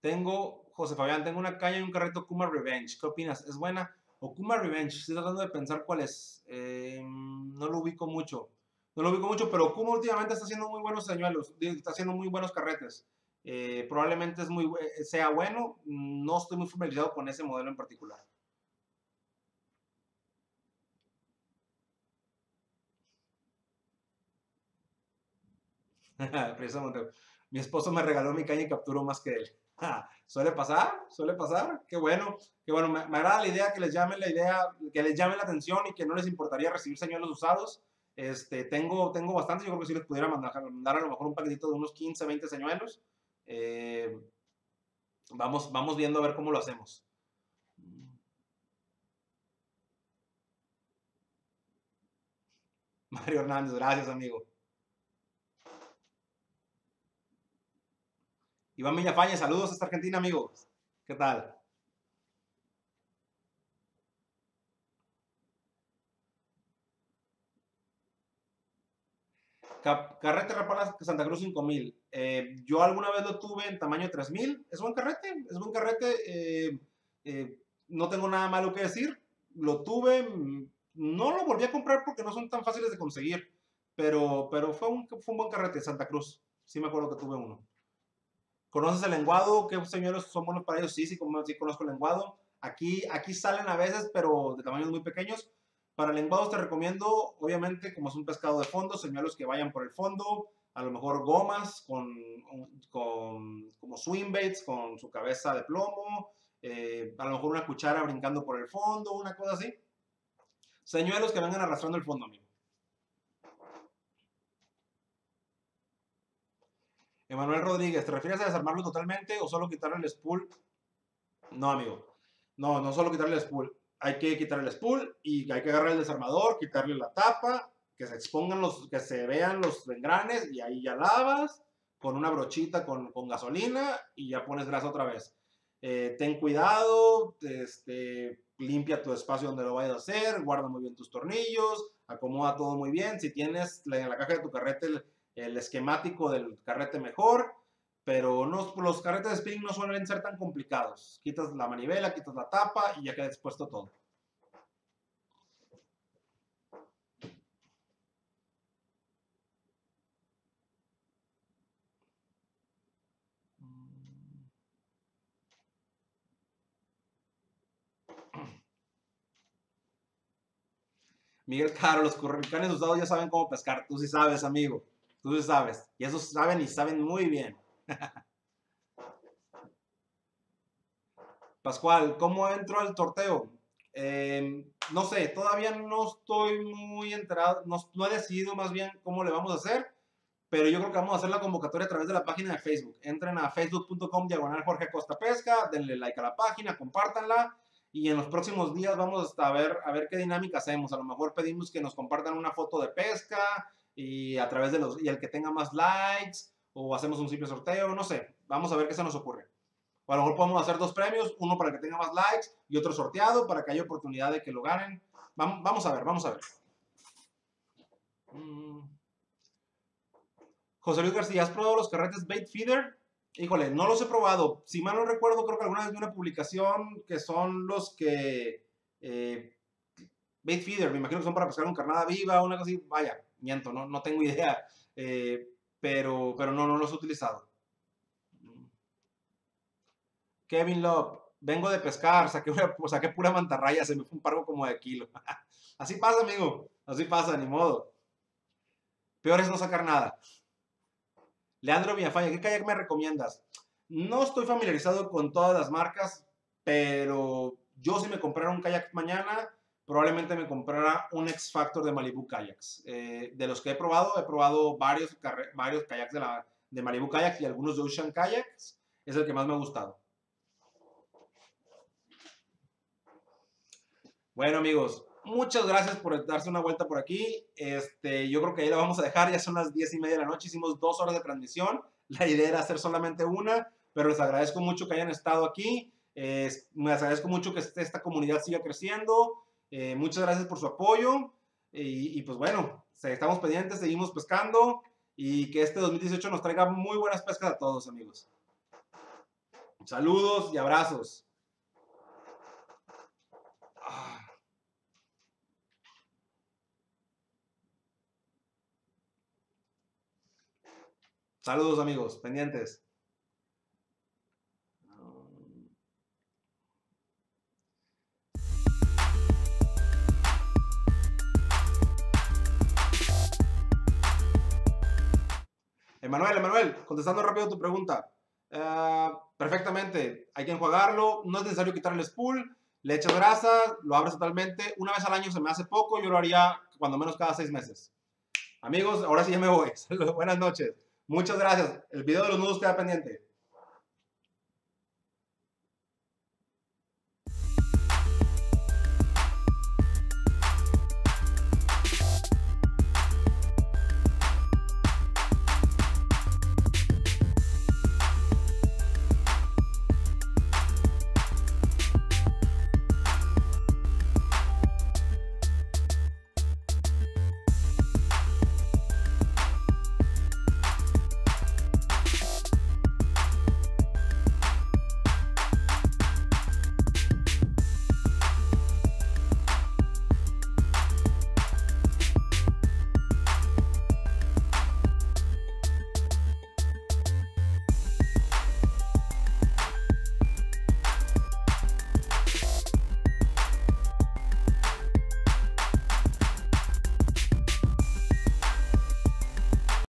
Tengo, José Fabián, tengo una caña y un carrito Kuma Revenge. ¿Qué opinas? ¿Es buena? O Kuma Revenge, estoy tratando de pensar cuál es. Eh, no lo ubico mucho. No lo ubico mucho, pero Kuma últimamente está haciendo muy buenos señuelos, está haciendo muy buenos carretes. Eh, probablemente es muy, sea bueno. No estoy muy familiarizado con ese modelo en particular. Mi esposo me regaló mi caña y capturó más que él. ¿Suele pasar? ¿Suele pasar? Qué bueno. Qué bueno. Me, agrada la idea que les llame la idea, que les llame la atención y que no les importaría recibir señuelos usados. Este, tengo, tengo bastante, yo creo que si les pudiera mandar, mandar a lo mejor un paquetito de unos 15, 20 señuelos. Eh, vamos, vamos viendo a ver cómo lo hacemos. Mario Hernández, gracias amigo. Iván Villafañe, saludos hasta Argentina, amigos. ¿Qué tal? carrete Rapala Santa Cruz 5000. Eh, yo alguna vez lo tuve en tamaño 3000. Es buen carrete, es buen carrete. Eh, eh, no tengo nada malo que decir. Lo tuve, mm, no lo volví a comprar porque no son tan fáciles de conseguir. Pero, pero fue, un, fue un buen carrete, Santa Cruz. Sí me acuerdo que tuve uno. ¿Conoces el lenguado? ¿Qué señores son buenos para ellos? Sí, sí, sí conozco el lenguado. Aquí, aquí salen a veces, pero de tamaños muy pequeños. Para lenguados te recomiendo, obviamente, como es un pescado de fondo, señuelos que vayan por el fondo, a lo mejor gomas con, con como swim baits, con su cabeza de plomo, eh, a lo mejor una cuchara brincando por el fondo, una cosa así. Señuelos que vengan arrastrando el fondo, amigo. Emanuel Rodríguez, ¿te refieres a desarmarlo totalmente o solo quitarle el spool? No, amigo. No, no solo quitarle el spool. Hay que quitarle el spool y hay que agarrar el desarmador, quitarle la tapa, que se expongan los, que se vean los engranes y ahí ya lavas con una brochita con, gasolina y ya pones grasa otra vez. Eh, ten cuidado, este, limpia tu espacio donde lo vayas a hacer, guarda muy bien tus tornillos, acomoda todo muy bien. Si tienes en la caja de tu carrete el esquemático del carrete mejor, pero no, los carretes de spinning no suelen ser tan complicados. Quitas la manivela, quitas la tapa y ya queda dispuesto todo. Miguel Caro, los curricanes usados ya saben cómo pescar. Tú sí sabes, amigo. Tú sabes. Y esos saben y saben muy bien. Pascual, ¿cómo entro al torteo? Em, no sé, todavía no estoy muy enterado, no, he decidido más bien cómo le vamos a hacer, pero yo creo que vamos a hacer la convocatoria a través de la página de Facebook. Entren a facebook.com diagonal Jorge Costa Pesca, denle like a la página, compártanla y en los próximos días vamos a ver, a ver qué dinámica hacemos. A lo mejor pedimos que nos compartan una foto de pesca, y a través de los, y el que tenga más likes, o hacemos un simple sorteo, no sé, vamos a ver qué se nos ocurre. A lo mejor podemos hacer dos premios, uno para el que tenga más likes y otro sorteado para que haya oportunidad de que lo ganen. Vamos, vamos a ver, vamos a ver. Mm. José Luis García, ¿has probado los carretes Bait Feeder? Híjole, no los he probado. Si mal no recuerdo, creo que alguna vez vi una publicación que son los que... Eh, bait Feeder, me imagino que son para pescar un carnada viva, una cosa así. Vaya, miento, no, no tengo idea, eh, pero, pero no, no los he utilizado. Kevin Love, vengo de pescar, saqué, saqué pura mantarraya, se me fue un pargo como de kilo. así pasa, amigo, así pasa, ni modo. Peor es no sacar nada. Leandro Villafaya, ¿qué kayak me recomiendas? No estoy familiarizado con todas las marcas, pero yo si me comprara un kayak mañana, probablemente me comprara un X Factor de Malibu Kayaks. Eh, de los que he probado, he probado varios, varios kayaks de, la, de Malibu Kayaks y algunos de Ocean Kayaks. Es el que más me ha gustado. Bueno, amigos, muchas gracias por darse una vuelta por aquí. Este, yo creo que ahí la vamos a dejar. Ya son las 10 y media de la noche. Hicimos dos horas de transmisión. La idea era hacer solamente una, pero les agradezco mucho que hayan estado aquí. les agradezco mucho que esta comunidad siga creciendo. Eh, muchas gracias por su apoyo y, pues bueno, estamos pendientes, seguimos pescando y que este 2018 nos traiga muy buenas pescas a todos amigos. Saludos y abrazos. Saludos amigos, pendientes. Emanuel, Emanuel, contestando rápido tu pregunta. Eh, perfectamente, hay que enjuagarlo, no es necesario quitarle el spool, le echas grasa, lo abres totalmente. Una vez al año se me hace poco, yo lo haría cuando menos cada seis meses. Amigos, ahora sí ya me voy. Buenas noches. Muchas gracias. El video de los nudos queda pendiente.